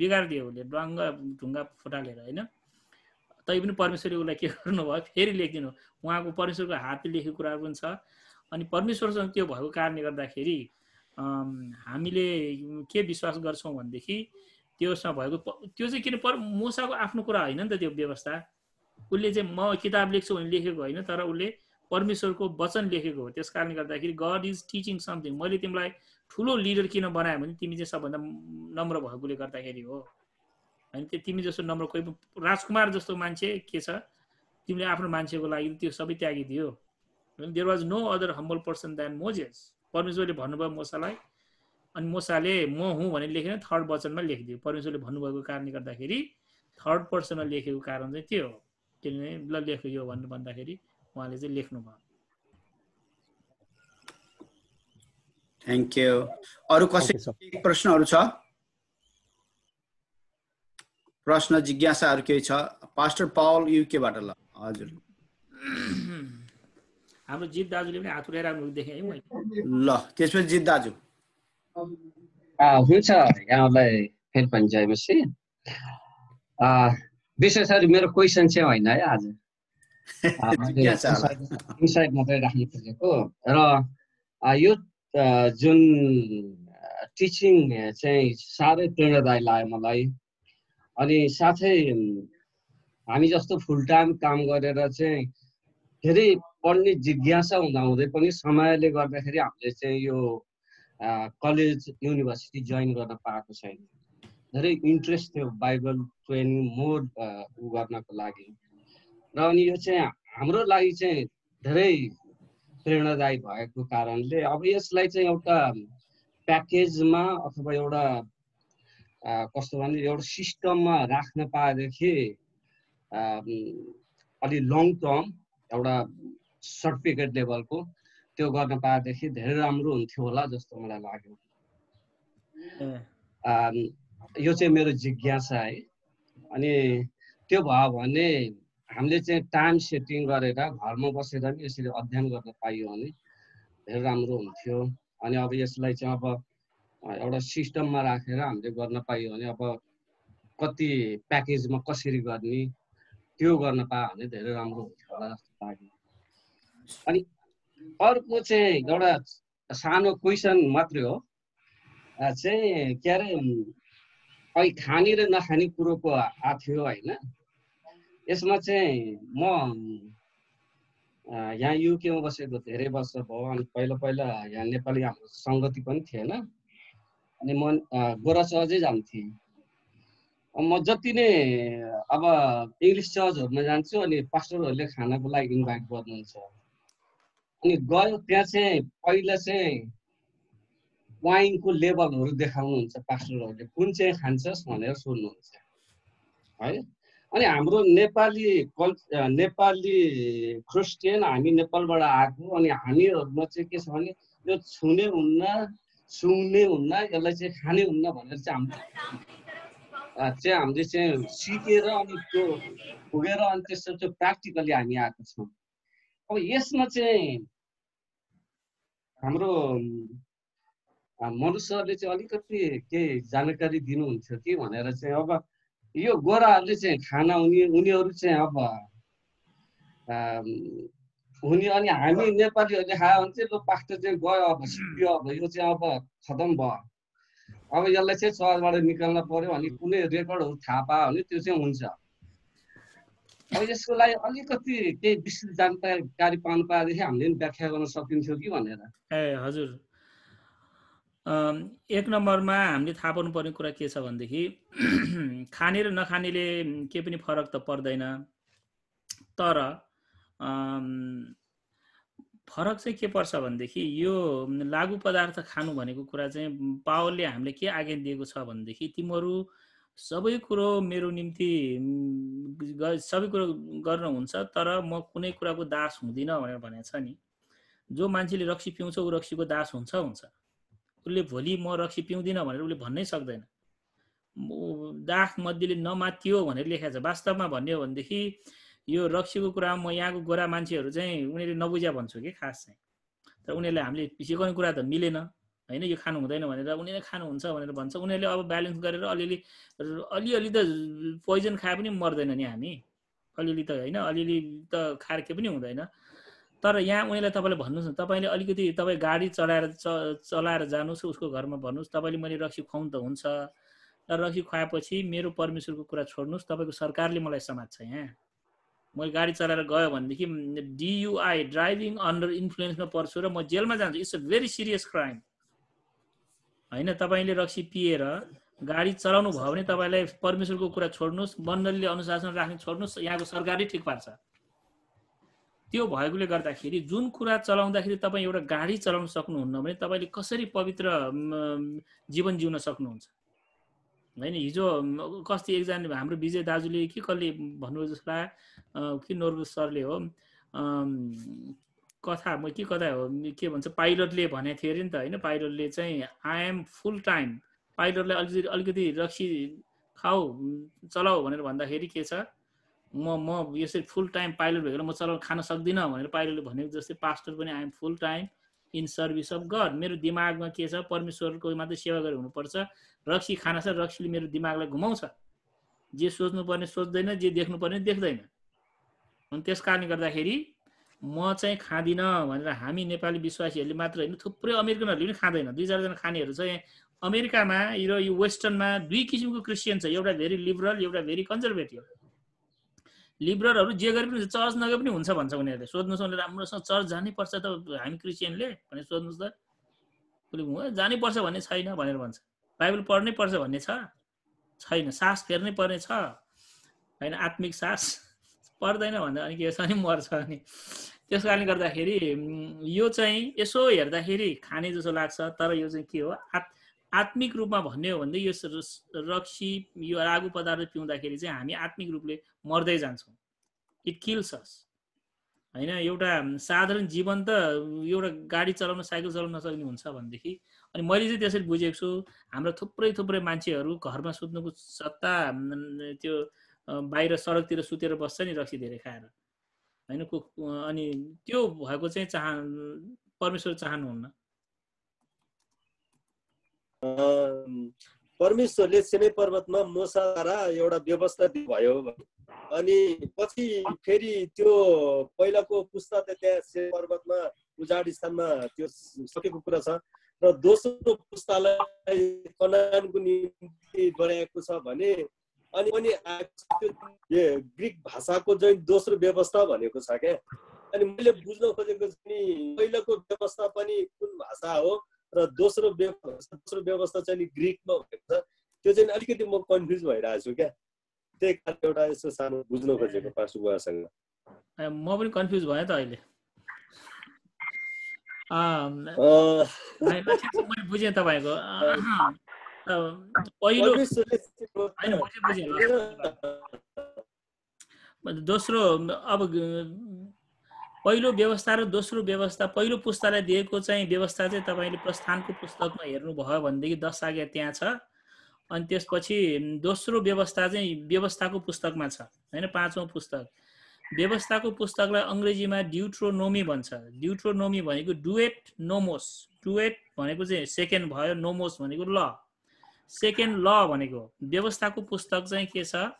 बिगारिदियो उसले डङ्गा ढुङ्गा फुटालेर होइन। तैपनि परमेश्वरले उसलाई के गर्नुभयो? फेरि लेखिदिनु। उहाँको परमेश्वरको हातले लेखेको कुराहरू पनि छ। अनि परमेश्वरसँग त्यो भएको कारणले गर्दाखेरि हामीले के विश्वास गर्छौँ भनेदेखि त्योसँग भएको त्यो चाहिँ किन पर मोसाको आफ्नो कुरा होइन नि त त्यो व्यवस्था। उसले चाहिँ म किताब लेख्छु भने लेखेको होइन तर उसले परमेश्वरको वचन लेखेको हो। त्यस कारणले गर्दाखेरि गड इज टिचिङ समथिङ मैले तिमीलाई ठुलो लिडर किन बनायो भने तिमी चाहिँ सबभन्दा नम्र भएकोले गर्दाखेरि हो। होइन त्यो तिमी जस्तो नम्र कोही राजकुमार जस्तो मान्छे के छ? तिमीले आफ्नो मान्छेको लागि त्यो सबै त्यागिदियो। There was no other humble person than Moses परमेश्वरले भन्नुभयो मोसालाई अनि मोसाले म हुँ भने लेखेन थर्ड वचनमा लेखिदियो। परमेश्वरले भन्नुभएको कारणले गर्दाखेरि थर्ड पर्सनमा लेखेको कारण चाहिँ त्यो हो। किनभने ल लेख यो भन्नु भन्दाखेरि उहाँले चाहिँ लेख्नुभयो। थ्याङ्क यू अरू कसै प्रश्नहरू छ? प्रश्न जिज्ञासाहरू केही छ? पास्टर पावल युकेबाट ल। हजुर। हाम्रो जित दाजुले पनि हात उठाइरहनु देखेँ है मैले। ल त्यसपछि जित दाजु। हुन्छ यहाँलाई फेरि पनि जयमसी विशेष गरी मेरो क्वेसन चाहिँ होइन है आज। इन्साइड मात्रै राख्नु खोजेको। र यो जुन टिचिङ चाहिँ साह्रै प्रेरणादायी लाग्यो मलाई। अनि साथै हामी जस्तो फुल टाइम काम गरेर चाहिँ धेरै पढ्ने जिज्ञासा हुँदा हुँदै पनि समयले गर्दाखेरि हामीले चाहिँ यो कलेज युनिभर्सिटी जोइन गर्न पाएको छैन। धेरै इन्ट्रेस्ट थियो बाइबल ट्रेनिङ मोर उ गर्नको लागि। र अनि यो चाहिँ हाम्रो लागि चाहिँ धेरै प्रेरणादायी भएको कारणले अब यसलाई चाहिँ एउटा प्याकेजमा अथवा एउटा कस्तो भने एउटा सिस्टममा राख्न पाएदेखि अलि लङ टर्म एउटा सर्टिफिकेट लेभलको त्यो गर्न पाएदेखि धेरै राम्रो हुन्थ्यो होला जस्तो मलाई लाग्यो यो चाहिँ मेरो जिज्ञासा है अनि त्यो भयो भने हामीले चाहिँ टाइम सेटिङ गरेर घरमा बसेर पनि यसरी अध्ययन गर्न पाइयो भने धेरै राम्रो हुन्थ्यो अनि अब यसलाई चाहिँ अब एउटा सिस्टममा राखेर हामीले गर्न पाइयो भने अब कति प्याकेजमा कसरी गर्ने त्यो गर्न पायो भने धेरै राम्रो हुन्थ्यो होला जस्तो लाग्यो। अनि अर्को चाहिँ एउटा सानो क्वेसन मात्रै हो। चाहिँ के अरे अहिले खाने र नखाने कुरोको आएको थियो होइन। यसमा चाहिँ म यहाँ युकेमा बसेको धेरै वर्ष भयो अनि पहिला पहिला यहाँ नेपाली हाम्रो सङ्गति पनि थिएन। अनि म गोरा अझै जान्थेँ। म जति नै अब इङ्ग्लिस चर्चहरूमा जान्छु अनि पास्टरहरूले खानाको लागि इन्भाइट गर्नुहुन्छ। अनि गयो त्यहाँ चाहिँ पहिला चाहिँ वाइनको लेभलहरू देखाउनुहुन्छ पास्टरहरूले कुन चाहिँ खान्छस् भनेर सोध्नुहुन्छ। है? अनि हाम्रो नेपाली कल् नेपाली क्रिस्चियन हामी नेपालबाट आएको अनि हामीहरूमा चाहिँ के छ भने यो छुने हुन्न सुँग्ने हुन्न यसलाई चाहिँ खाने हुन्न भनेर चाहिँ हामीले अ, चाहिँ हामीले चाहिँ सिकेर अनि त्यो पुगेर अनि त्यसो चाहिँ प्र्याक्टिकली हामी आएको छौँ। अब यसमा चाहिँ हाम्रो अ, मनु सरले चाहिँ अलिकति केही जानकारी दिनुहुन्थ्यो कि भनेर चाहिँ अब यो गोराहरूले चाहिँ खाना उनी उनीहरू चाहिँ अब हुने अनि हामी नेपालीहरूले खायो भने चाहिँ लो पाक्टो चाहिँ गयो अब सिक्यो अब यो चाहिँ अब खतम भयो अब यसलाई चाहिँ सहरबाट निकाल्न पर्यो अनि कुनै रेकर्डहरू थाहा पायो भने त्यो चाहिँ हुन्छ अब यसको लागि अलिकति केही विस्तृत जानकारी पाउनु पाएदेखि हामीले पनि व्याख्या गर्न सकिन्थ्यो कि भनेर ए हजुर एक नम्बरमा हामीले थाहा पाउनुपर्ने कुरा के छ भनेदेखि खाने र नखानेले केही पनि फरक त पर्दैन तर फरक चाहिँ के पर्छ भनेदेखि यो लागु पदार्थ खानु भनेको कुरा चाहिँ पावरले हामीले के आज्ञा दिएको छ भनेदेखि तिमीहरू सबै कुरो मेरो निम्ति सबै कुरो गर्नुहुन्छ तर म कुनै कुराको दास हुँदिनँ भनेर भनेको छ नि। जो मान्छेले रक्सी पिउँछ ऊ रक्सीको दास हुन्छ हुन्छ। उसले भोलि म रक्सी पिउँदिनँ भनेर उसले भन्नै सक्दैन। दाख मध्येले नमातियो भनेर लेखेको छ। वास्तवमा भन्ने हो भनेदेखि यो रक्सीको कुरामा म यहाँको गोरा मान्छेहरू चाहिँ उनीहरूले नबुझ्या भन्छु कि खास चाहिँ? तर उनीहरूले हामीले सिकाउने कुरा त मिलेन होइन? यो खानु हुँदैन भनेर उनीहरूले खानुहुन्छ भनेर भन्छ। उनीहरूले अब ब्यालेन्स गरेर अलिअलि र- अलिअलि त पोइजन खाए पनि मर्दैन नि हामी। अलिअलि त होइन? अलिअलि त खाएर के पनि हुँदैन। तर यहाँ उनीहरूलाई तपाईँले भन्नुहोस् न तपाईँले अलिकति तपाईँ गाडी चढाएर च चलाएर जानुहोस् उसको घरमा भन्नुहोस् तपाईँले मैले रक्सी खुवाउनु त हुन्छ। तर रक्सी खुवाएपछि मेरो परमेश्वरको कुरा छोड्नुहोस्। तपाईँको सरकारले मलाई समात्छ यहाँ। मैले गाडी चलाएर गयो भनेदेखि डियुआई ड्राइभिङ अन्डर इन्फ्लुएन्समा पर्छु र म जेलमा जान्छु। It's a very serious crime होइन तपाईँले रक्सी पिएर गाडी चलाउनु भयो भने तपाईँलाई परमेश्वरको कुरा छोड्नुहोस् मण्डलीले अनुशासन राख्ने छोड्नुहोस् यहाँको सरकारले ठिक पार्छ। त्यो भएकोले गर्दाखेरि जुन कुरा चलाउँदाखेरि तपाईँ एउटा गाडी चलाउन सक्नुहुन्न भने तपाईँले कसरी पवित्र जीवन जिउन सक्नुहुन्छ? होइन हिजो कति एकजना हाम्रो विजय दाजुले कि कसले भन्नुभयो जस्तो लाग्यो? कि नोर्बु सरले हो? कथा म के कथा हो? के भन्छ पाइलटले भनेको थियो अरे नि त होइन? पाइलटले चाहिँ आइएम फुल टाइम पाइलटलाई अलिकति अलिकति रक्सी खाऊ चलाऊ भनेर भन्दाखेरि के छ? म म यसरी फुल टाइम पाइलट भएर म चलाउन खान सक्दिनँ भनेर पाइलटले भनेको जस्तै पास्टर पनि I'm full time in service of God मेरो दिमागमा के छ? परमेश्वरको मात्रै सेवा गरेर हुनुपर्छ। रक्सी खाना छ रक्सीले मेरो दिमागलाई घुमाउँछ। जे सोच्नुपर्ने सोच्दैन जे देख्नुपर्ने देख्दैन। अनि त्यस कारणले गर्दाखेरि म चाहिँ खाँदिनँ भनेर हामी नेपाली विश्वासीहरूले मात्र होइन थुप्रै अमेरिकनहरूले पनि खाँदैन। दुई चारजना खानेहरू चाहिँ अमेरिकामा र यो वेस्टर्नमा दुई किसिमको क्रिस्चियन छ। एउटा भेरी लिबरल एउटा भेरी कन्जर्भेटिभ लिबरलहरू जे गरे पनि चर्च नगए पनि हुन्छ भन्छ उनीहरूले। सोध्नुहोस् उनीहरूले राम्रोसँग चर्च जानै पर्छ त हामी क्रिस्चियनले भनेर सोध्नुहोस् त उसले "हो, जानै पर्छ भन्ने छैन भनेर भन्छ। बाइबल पढ्नै पर्छ भन्ने छ? छैन। सास फेर्नै पर्ने छ? होइन आत्मिक सास? पर्दैन भन्दा अनि के छ भने मर्छ अनि। त्यस कारणले गर्दाखेरि यो चाहिँ यसो हेर्दाखेरि खाने जस्तो लाग्छ तर यो चाहिँ के हो? आत् आत्मिक रूपमा भन्ने हो भने यो रक्सी यो लागु पदार्थ पिउँदाखेरि चाहिँ हामी आत्मिक रूपले मर्दै जान्छौँ। इट किल्स अस होइन एउटा साधारण जीवन त एउटा गाडी चलाउन साइकल चलाउन नसक्ने हुन्छ भनेदेखि। अनि मैले चाहिँ त्यसरी बुझेको छु हाम्रो थुप्रै थुप्रै मान्छेहरू घरमा सुत्नुको उम्, त्यो बाहिर सडकतिर सुतेर बस्छ नि रक्सी धेरै खाएर। होइन अनि त्यो भएको चाहिँ चाह परमेश्वर चाहनुहुन्न। परमेश्वरले सिनै पर्वतमा मोसाद्वारा एउटा व्यवस्था दिनुभयो। अनि पछि फेरि त्यो पहिलाको पुस्ता त त्यहाँ सिनै पर्वतमा उजाड स्थानमा त्यो सकेको कुरा छ। र दोस्रो पुस्तालाई कनानको निम्ति गराएको छ भने अनि पनि ग्रिक भाषाको चाहिँ दोस्रो व्यवस्था भनेको छ क्या। अनि मैले बुझ्न खोजेको चाहिँ पहिलाको व्यवस्था पनि कुन भाषा हो? र दोस्रो व्यवस्था दोस्रो व्यवस्था चाहिँ नि ग्रिकमा भएको छ। त्यो चाहिँ अलिकति म कन्फ्युज भइरहेको छु क्या। त्यही कारण एउटा यसो सानो बुझ्न खोजेको पासु बुवासँग म पनि कन्फ्युज भएँ त अहिले। मैले बुझेँ तपाईँको। पहिलो बुझेँ। दोस्रो अब पहिलो व्यवस्था र दोस्रो व्यवस्था पहिलो पुस्तालाई दिएको चाहिँ व्यवस्था चाहिँ तपाईँले प्रस्थानको पुस्तकमा हेर्नुभयो भनेदेखि दस आज्ञा त्यहाँ छ। अनि त्यसपछि दोस्रो व्यवस्था चाहिँ व्यवस्थाको पुस्तकमा छ होइन? पाँचौँ पुस्तक। व्यवस्थाको पुस्तकलाई अङ्ग्रेजीमा ड्युट्रोनोमी भन्छ। ड्युट्रोनोमी भनेको डुएट नोमोस डुएट भनेको चाहिँ सेकेन्ड भयो नोमोस भनेको ल। सेकेन्ड ल भनेको। व्यवस्थाको पुस्तक चाहिँ के छ?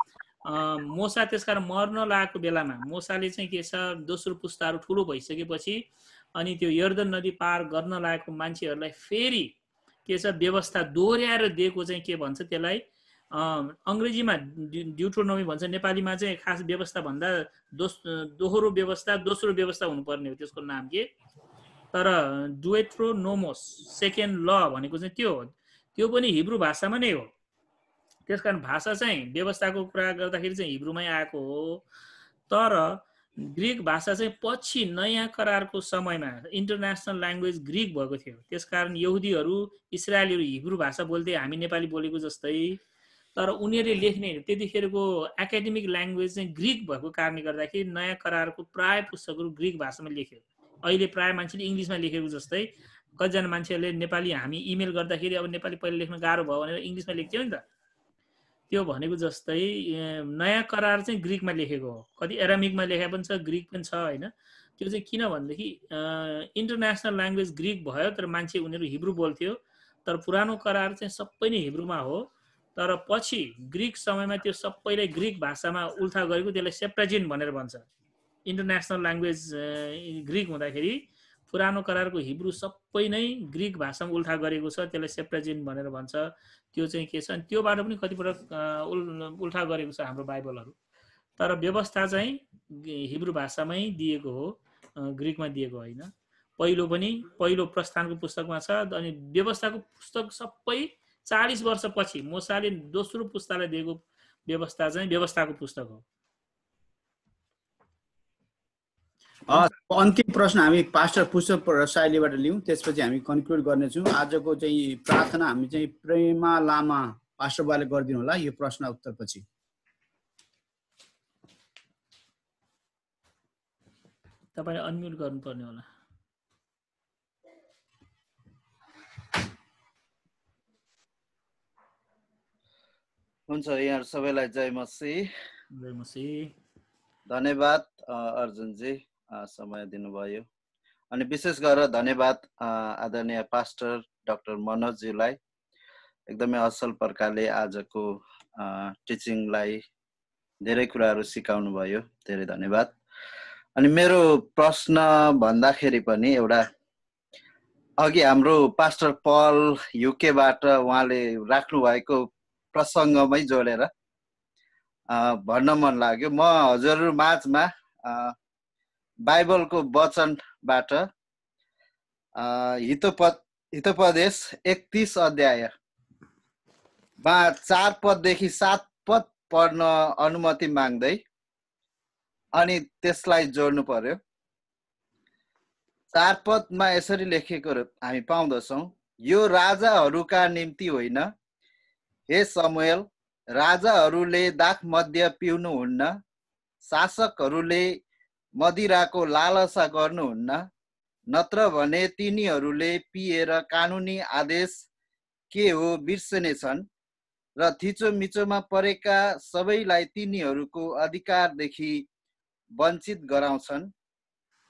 मोसा त्यसकारण मर्न लागेको बेलामा मोसाले चाहिँ के छ दोस्रो पुस्ताहरू ठुलो भइसकेपछि अनि त्यो यर्दन नदी पार गर्न लागेको मान्छेहरूलाई फेरि के छ व्यवस्था दोहोऱ्याएर दिएको चाहिँ के भन्छ त्यसलाई अङ्ग्रेजीमा ड्युट्रोनोमी भन्छ नेपालीमा चाहिँ खास व्यवस्था भन्दा दोस दोहोरो व्यवस्था दोस्रो व्यवस्था हुनुपर्ने हो त्यसको नाम के? तर डुएट्रोनोमोस सेकेन्ड ल भनेको चाहिँ त्यो हो। त्यो पनि हिब्रू भाषामा नै हो। त्यस कारण भाषा चाहिँ व्यवस्थाको कुरा गर्दाखेरि चाहिँ हिब्रूमै आएको हो। तर ग्रिक भाषा चाहिँ पछि नयाँ करारको समयमा इन्टरनेसनल ल्याङ्ग्वेज ग्रिक भएको थियो। त्यसकारण यहुदीहरू इसरायलीहरू हिब्रू भाषा बोल्थे हामी नेपाली बोलेको जस्तै। तर उनीहरूले लेख्ने त्यतिखेरको एकाडेमिक ल्याङ्ग्वेज चाहिँ ग्रिक भएको कारणले गर्दाखेरि नयाँ करारको प्राय पुस्तकहरू ग्रिक भाषामा लेख्यो। अहिले प्राय मान्छेले इङ्ग्लिसमा लेखेको जस्तै। कतिजना मान्छेहरूले नेपाली हामी इमेल गर्दाखेरि अब नेपाली पहिला लेख्न गाह्रो भयो भनेर इङ्ग्लिसमा लेख्थ्यो नि त। त्यो भनेको जस्तै नयाँ करार चाहिँ ग्रिकमा लेखेको हो। कति एरामिकमा लेखा पनि छ ग्रिक पनि छ होइन? त्यो चाहिँ किन भनेदेखि इन्टरनेसनल ल्याङ्ग्वेज ग्रिक भयो तर मान्छे उनीहरू हिब्रू बोल्थ्यो। तर पुरानो करार चाहिँ सबै नै हिब्रूमा हो। तर पछि ग्रिक समयमा त्यो सबैलाई ग्रिक भाषामा उल्था गरेको त्यसलाई सेप्टाजिन भनेर भन्छ। इन्टरनेसनल ल्याङ्ग्वेज ग्रिक हुँदाखेरि पुरानो करारको हिब्रू सबै नै ग्रिक भाषामा उल्था गरेको छ त्यसलाई सेप्टाजिन भनेर भन्छ। त्यो चाहिँ के छ अनि त्योबाट पनि कतिपटक उल् उल्था गरेको छ हाम्रो बाइबलहरू। तर व्यवस्था चाहिँ हिब्रू भाषामै दिएको हो ग्रिकमा दिएको होइन। पहिलो पनि पहिलो प्रस्थानको पुस्तकमा छ अनि व्यवस्थाको पुस्तक सबै चालिस वर्षपछि मोसाले दोस्रो पुस्तालाई दिएको व्यवस्था चाहिँ व्यवस्थाको पुस्तक हो। अन्तिम प्रश्न हामी पास्टर पुष्प साइलीबाट लिउँ। त्यसपछि हामी कन्क्लुड गर्नेछौँ। आजको चाहिँ प्रार्थना हामी चाहिँ प्रेमा लामा पास्टर बाले गरिदिनु होला यो प्रश्न उत्तरपछि। तपाईँले अनम्युट गर्नुपर्ने होला। हुन्छ यहाँ सबैलाई जय मसी जय मसी धन्यवाद अर्जुनजी। समय दिनुभयो। अनि विशेष गरेर धन्यवाद आदरणीय पास्टर डाक्टर मनोजजीलाई। एकदमै असल प्रकारले आजको टिचिङलाई धेरै कुराहरू सिकाउनु भयो धेरै धन्यवाद। अनि मेरो प्रश्न भन्दाखेरि पनि एउटा अघि हाम्रो पास्टर पल युकेबाट उहाँले राख्नु भएको प्रसङ्गमै जोडेर भन्न मन लाग्यो। म हजुर माझमा बाइबलको वचनबाट हितोपद हितोपदेश एकतिस अध्याय। चार पददेखि सात पद पढ्न अनुमति माग्दै अनि त्यसलाई जोड्नु पर्यो। चार पदमा यसरी लेखेको हामी पाउँदछौँ यो राजाहरूका निम्ति होइन। हे समुएल राजाहरूले दाख मध्य पिउनुहुन्न। शासकहरूले मदिराको लालसा गर्नुहुन्न। नत्र भने तिनीहरूले पिएर कानुनी आदेश के हो बिर्सनेछन् र थिचोमिचोमा परेका सबैलाई तिनीहरूको अधिकारदेखि वञ्चित गराउँछन्।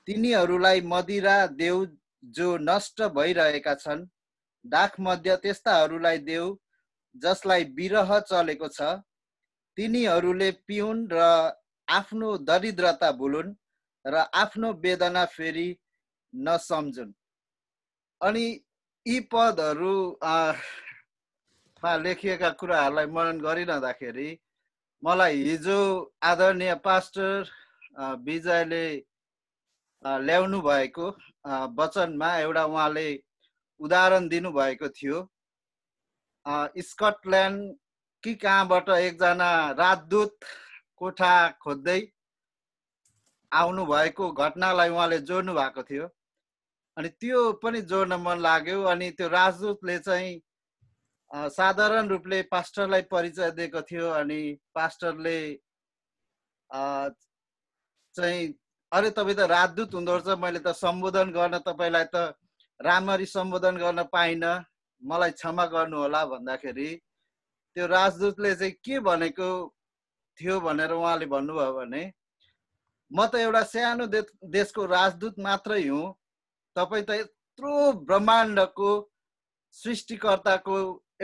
तिनीहरूलाई मदिरा देऊ जो नष्ट भइरहेका छन् दाख मध्य त्यस्ताहरूलाई देऊ जसलाई विरह चलेको छ। तिनीहरूले पिउन् र आफ्नो दरिद्रता भुलुन्। र आफ्नो वेदना फेरि नसम्झुन्। अनि यी पदहरू मा लेखिएका कुराहरूलाई मनन गरिरहँदाखेरि मलाई हिजो आदरणीय पास्टर विजयले ल्याउनु भएको वचनमा एउटा उहाँले उदाहरण दिनुभएको थियो। स्कटल्यान्ड कि कहाँबाट एकजना राजदूत कोठा खोज्दै आउनु भएको घटनालाई उहाँले जोड्नु भएको थियो। अनि त्यो पनि जोड्न मन लाग्यो अनि त्यो राजदूतले चाहिँ साधारण रूपले पास्टरलाई परिचय दिएको थियो अनि पास्टरले चाहिँ अरे तपाईँ त राजदूत हुँदो रहेछ मैले त सम्बोधन गर्न तपाईँलाई त राम्ररी सम्बोधन गर्न पाइनँ मलाई क्षमा गर्नु होला भन्दाखेरि त्यो राजदूतले चाहिँ के भनेको थियो भनेर उहाँले भन्नुभयो भने म त एउटा सानो देशको राजदूत मात्रै हुँ। तपाईँ त यत्रो ब्रह्माण्डको सृष्टिकर्ताको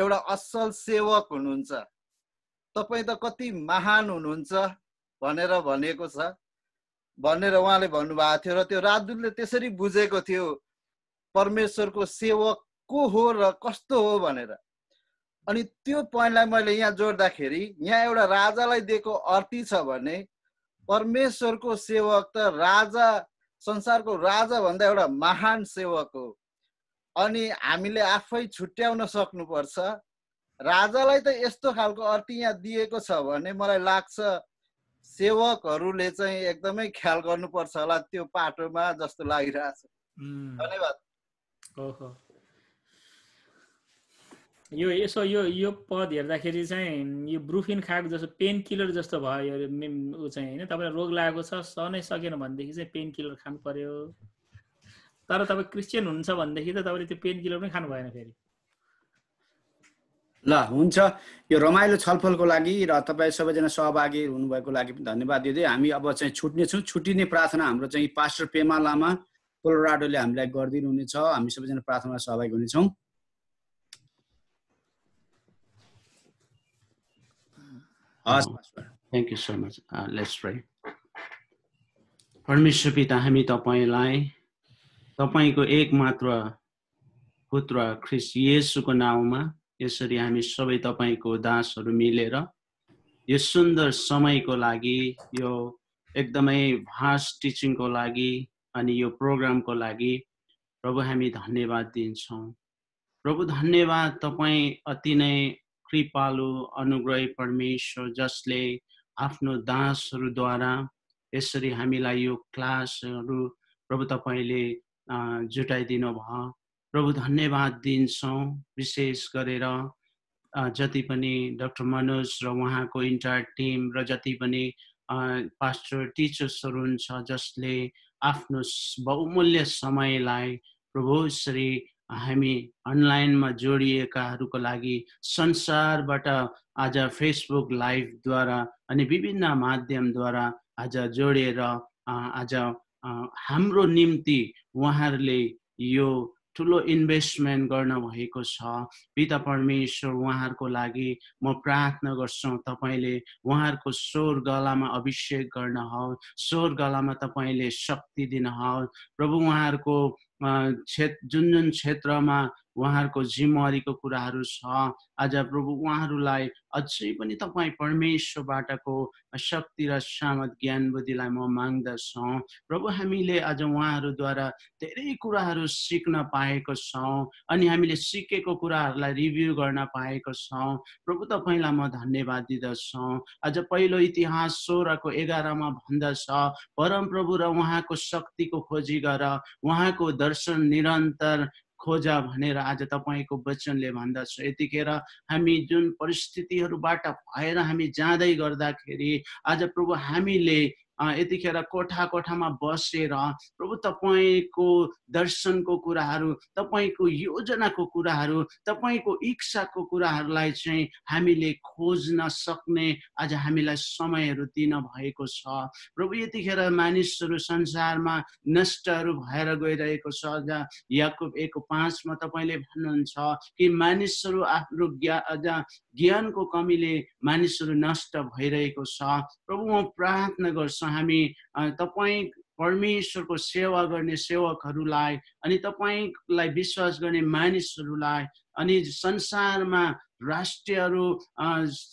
एउटा असल सेवक हुनुहुन्छ। तपाईँ त कति महान हुनुहुन्छ भनेर भनेको छ। भनेर उहाँले भन्नुभएको थियो र त्यो राजदूतले त्यसरी बुझेको थियो परमेश्वरको सेवक को हो र कस्तो हो भनेर। अनि त्यो पोइन्टलाई मैले यहाँ जोड्दाखेरि यहाँ एउटा राजालाई दिएको अर्थी छ भने परमेश्वरको सेवक त राजा संसारको राजा भन्दा एउटा महान सेवक हो। अनि हामीले आफै छुट्याउन सक्नुपर्छ। राजालाई त यस्तो खालको अर्थी यहाँ दिएको छ भने मलाई लाग्छ सेवकहरूले चाहिँ एकदमै ख्याल गर्नुपर्छ होला त्यो पाटोमा जस्तो लागिरहेछ। धन्यवाद। यो यसो यो यो पद हेर्दाखेरि चाहिँ यो ब्रुफिन खाएको जस्तो पेन किलर जस्तो भयो यो ऊ चाहिँ होइन। तपाईँलाई रोग लागेको छ सहनै सकेन भनेदेखि चाहिँ पेन किलर खानु पर्यो। तर तपाईँ क्रिस्चियन हुनुहुन्छ भनेदेखि त तपाईँले त्यो पेन किलर पनि खानु भएन फेरि। ल हुन्छ। यो रमाइलो छलफलको लागि र तपाईँ सबैजना सहभागी हुनुभएको लागि पनि धन्यवाद दिँदै हामी अब चाहिँ छुट्नेछौँ छुट्टिने प्रार्थना हाम्रो चाहिँ पास्टर पेमा लामा कोलोराडोले हामीलाई गरिदिनुहुनेछ हामी सबैजना प्रार्थनामा सहभागी हुनेछौँ। Thank you so much let's pray परमेश्वर पिता हामी तपाईँलाई तपाईँको एक मात्र पुत्र ख्रिस येसुको नाउँमा यसरी हामी सबै तपाईँको दासहरू मिलेर यो सुन्दर समयको लागि यो एकदमै भास टिचिङको लागि अनि यो प्रोग्रामको लागि प्रभु हामी धन्यवाद दिन्छौँ। प्रभु धन्यवाद तपाईँ अति नै कृपालु अनुग्रह परमेश्वर जसले आफ्नो दासहरूद्वारा यसरी हामीलाई यो क्लासहरू प्रभु तपाईँले जुटाइदिनु भयो। प्रभु धन्यवाद दिन्छौँ विशेष गरेर जति पनि डक्टर मनोज र उहाँको इन्टायर टिम र जति पनि पास्टर टिचर्सहरू हुन्छ जसले आफ्नो बहुमूल्य समयलाई प्रभु श्री हामी अनलाइनमा जोडिएकाहरूको लागि संसारबाट आज फेसबुक लाइभद्वारा अनि विभिन्न माध्यमद्वारा आज जोडिएर आज हाम्रो निम्ति उहाँहरूले यो ठुलो इन्भेस्टमेन्ट गर्न भएको छ। पिता परमेश्वर उहाँहरूको लागि म प्रार्थना गर्छु तपाईँले उहाँहरूको स्वर गलामा अभिषेक गर्न हवस् स्वर गलामा तपाईँले शक्ति दिन हवस् प्रभु उहाँहरूको क्षेत्र जुन जुन क्षेत्रमा उहाँहरूको जिम्मेवारीको कुराहरू छ। आज प्रभु उहाँहरूलाई अझै पनि तपाईँ परमेश्वरबाटको शक्ति र सामत ज्ञान बुद्धिलाई म माग्दछौँ। प्रभु हामीले आज उहाँहरूद्वारा धेरै कुराहरू सिक्न पाएको छौँ अनि हामीले सिकेको कुराहरूलाई रिभ्यू गर्न पाएको छौँ। प्रभु तपाईँलाई म धन्यवाद दिँदछौँ। आज पहिलो इतिहास सोह्रको एघारमा भन्दछ परम प्रभु र उहाँको शक्तिको खोजी गर। उहाँको दर्शन निरन्तर खोजा भनेर आज तपाईँको वचनले भन्दछ। यतिखेर हामी जुन परिस्थितिहरूबाट भएर हामी जाँदै गर्दाखेरि आज प्रभु हामीले यतिखेर कोठा कोठामा बसेर प्रभु तपाईँको दर्शनको कुराहरू तपाईँको योजनाको कुराहरू तपाईँको इच्छाको कुराहरूलाई चाहिँ हामीले खोज्न सक्ने आज हामीलाई समयहरू दिन भएको छ। प्रभु यतिखेर मानिसहरू संसारमा नष्टहरू भएर गइरहेको छ। याकुब एक पाँचमा तपाईँले भन्नुहुन्छ कि मानिसहरू आफ्नो ज्ञा ज्ञानको कमीले मानिसहरू नष्ट भइरहेको छ। प्रभु म प्रार्थना गर्छु हामी तपाईँ परमेश्वरको सेवा गर्ने सेवकहरूलाई अनि तपाईँलाई विश्वास गर्ने मानिसहरूलाई अनि संसारमा राष्ट्रियहरू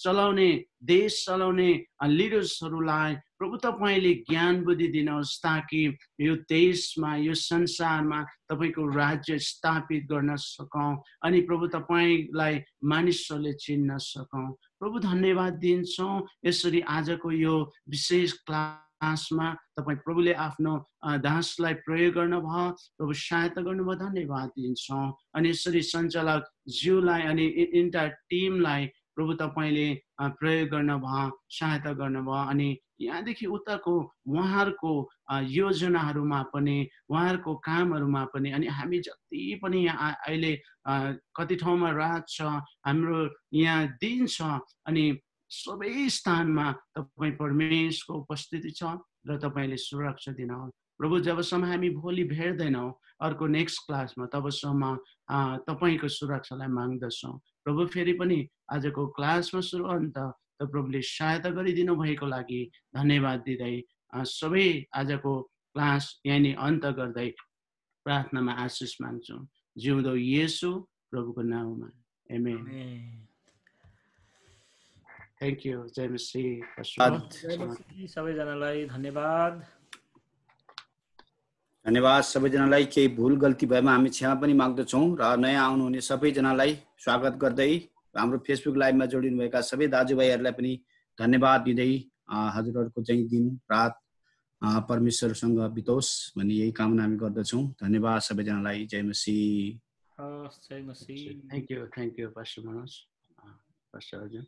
चलाउने देश चलाउने लिडर्सहरूलाई प्रभु तपाईँले ज्ञान बुद्धि दिनुहोस् ताकि यो देशमा यो संसारमा तपाईँको राज्य स्थापित गर्न सकौँ अनि प्रभु तपाईँलाई मानिसहरूले चिन्न सकौँ। प्रभु धन्यवाद दिन्छौँ। यसरी आजको यो विशेष क्लास दासमा तपाईँ प्रभुले आफ्नो दासलाई प्रयोग गर्नुभयो। प्रभु सहायता गर्नुभयो। धन्यवाद दिन्छौँ। अनि यसरी सञ्चालक ज्यूलाई अनि इन्टायर टिमलाई प्रभु तपाईँले प्रयोग गर्नुभयो सहायता गर्नुभयो। अनि यहाँदेखि उताको उहाँहरूको योजनाहरूमा पनि उहाँहरूको कामहरूमा पनि अनि हामी जति पनि यहाँ अहिले कति ठाउँमा रात छ हाम्रो यहाँ दिन छ अनि सबै स्थानमा तपाईँ परमेशको उपस्थिति छ र तपाईँले सुरक्षा दिनुहोस्। प्रभु जबसम्म हामी भोलि भेट्दैनौँ अर्को नेक्स्ट क्लासमा तबसम्म तपाईँको सुरक्षालाई माग्दछौँ। प्रभु फेरि पनि आजको क्लासमा सुरु अन्त त प्रभुले सहायता गरिदिनु भएको लागि धन्यवाद दिँदै सबै आजको क्लास यहाँनिर अन्त गर्दै प्रार्थनामा आशिष माग्छौँ। जिउँदो येसु प्रभुको नाउँमा। एमेन थ्याङ्क यू जय मसी जय मसीह, सबैजनालाई धन्यवाद। धन्यवाद सबैजनालाई। केही भुल गल्ती भएमा हामी क्षमा पनि माग्दछौँ र नयाँ आउनुहुने सबैजनालाई स्वागत गर्दै हाम्रो फेसबुक लाइभमा जोडिनुभएका सबै दाजुभाइहरूलाई पनि धन्यवाद दिँदै हजुरहरूको चाहिँ दिन रात परमेश्वरसँग बितोस् भन्ने यही कामना हामी गर्दछौँ। धन्यवाद सबैजनालाई। जय मसी। हस् जय मसीह thank you thank you pastor Manoj pastor Arjun.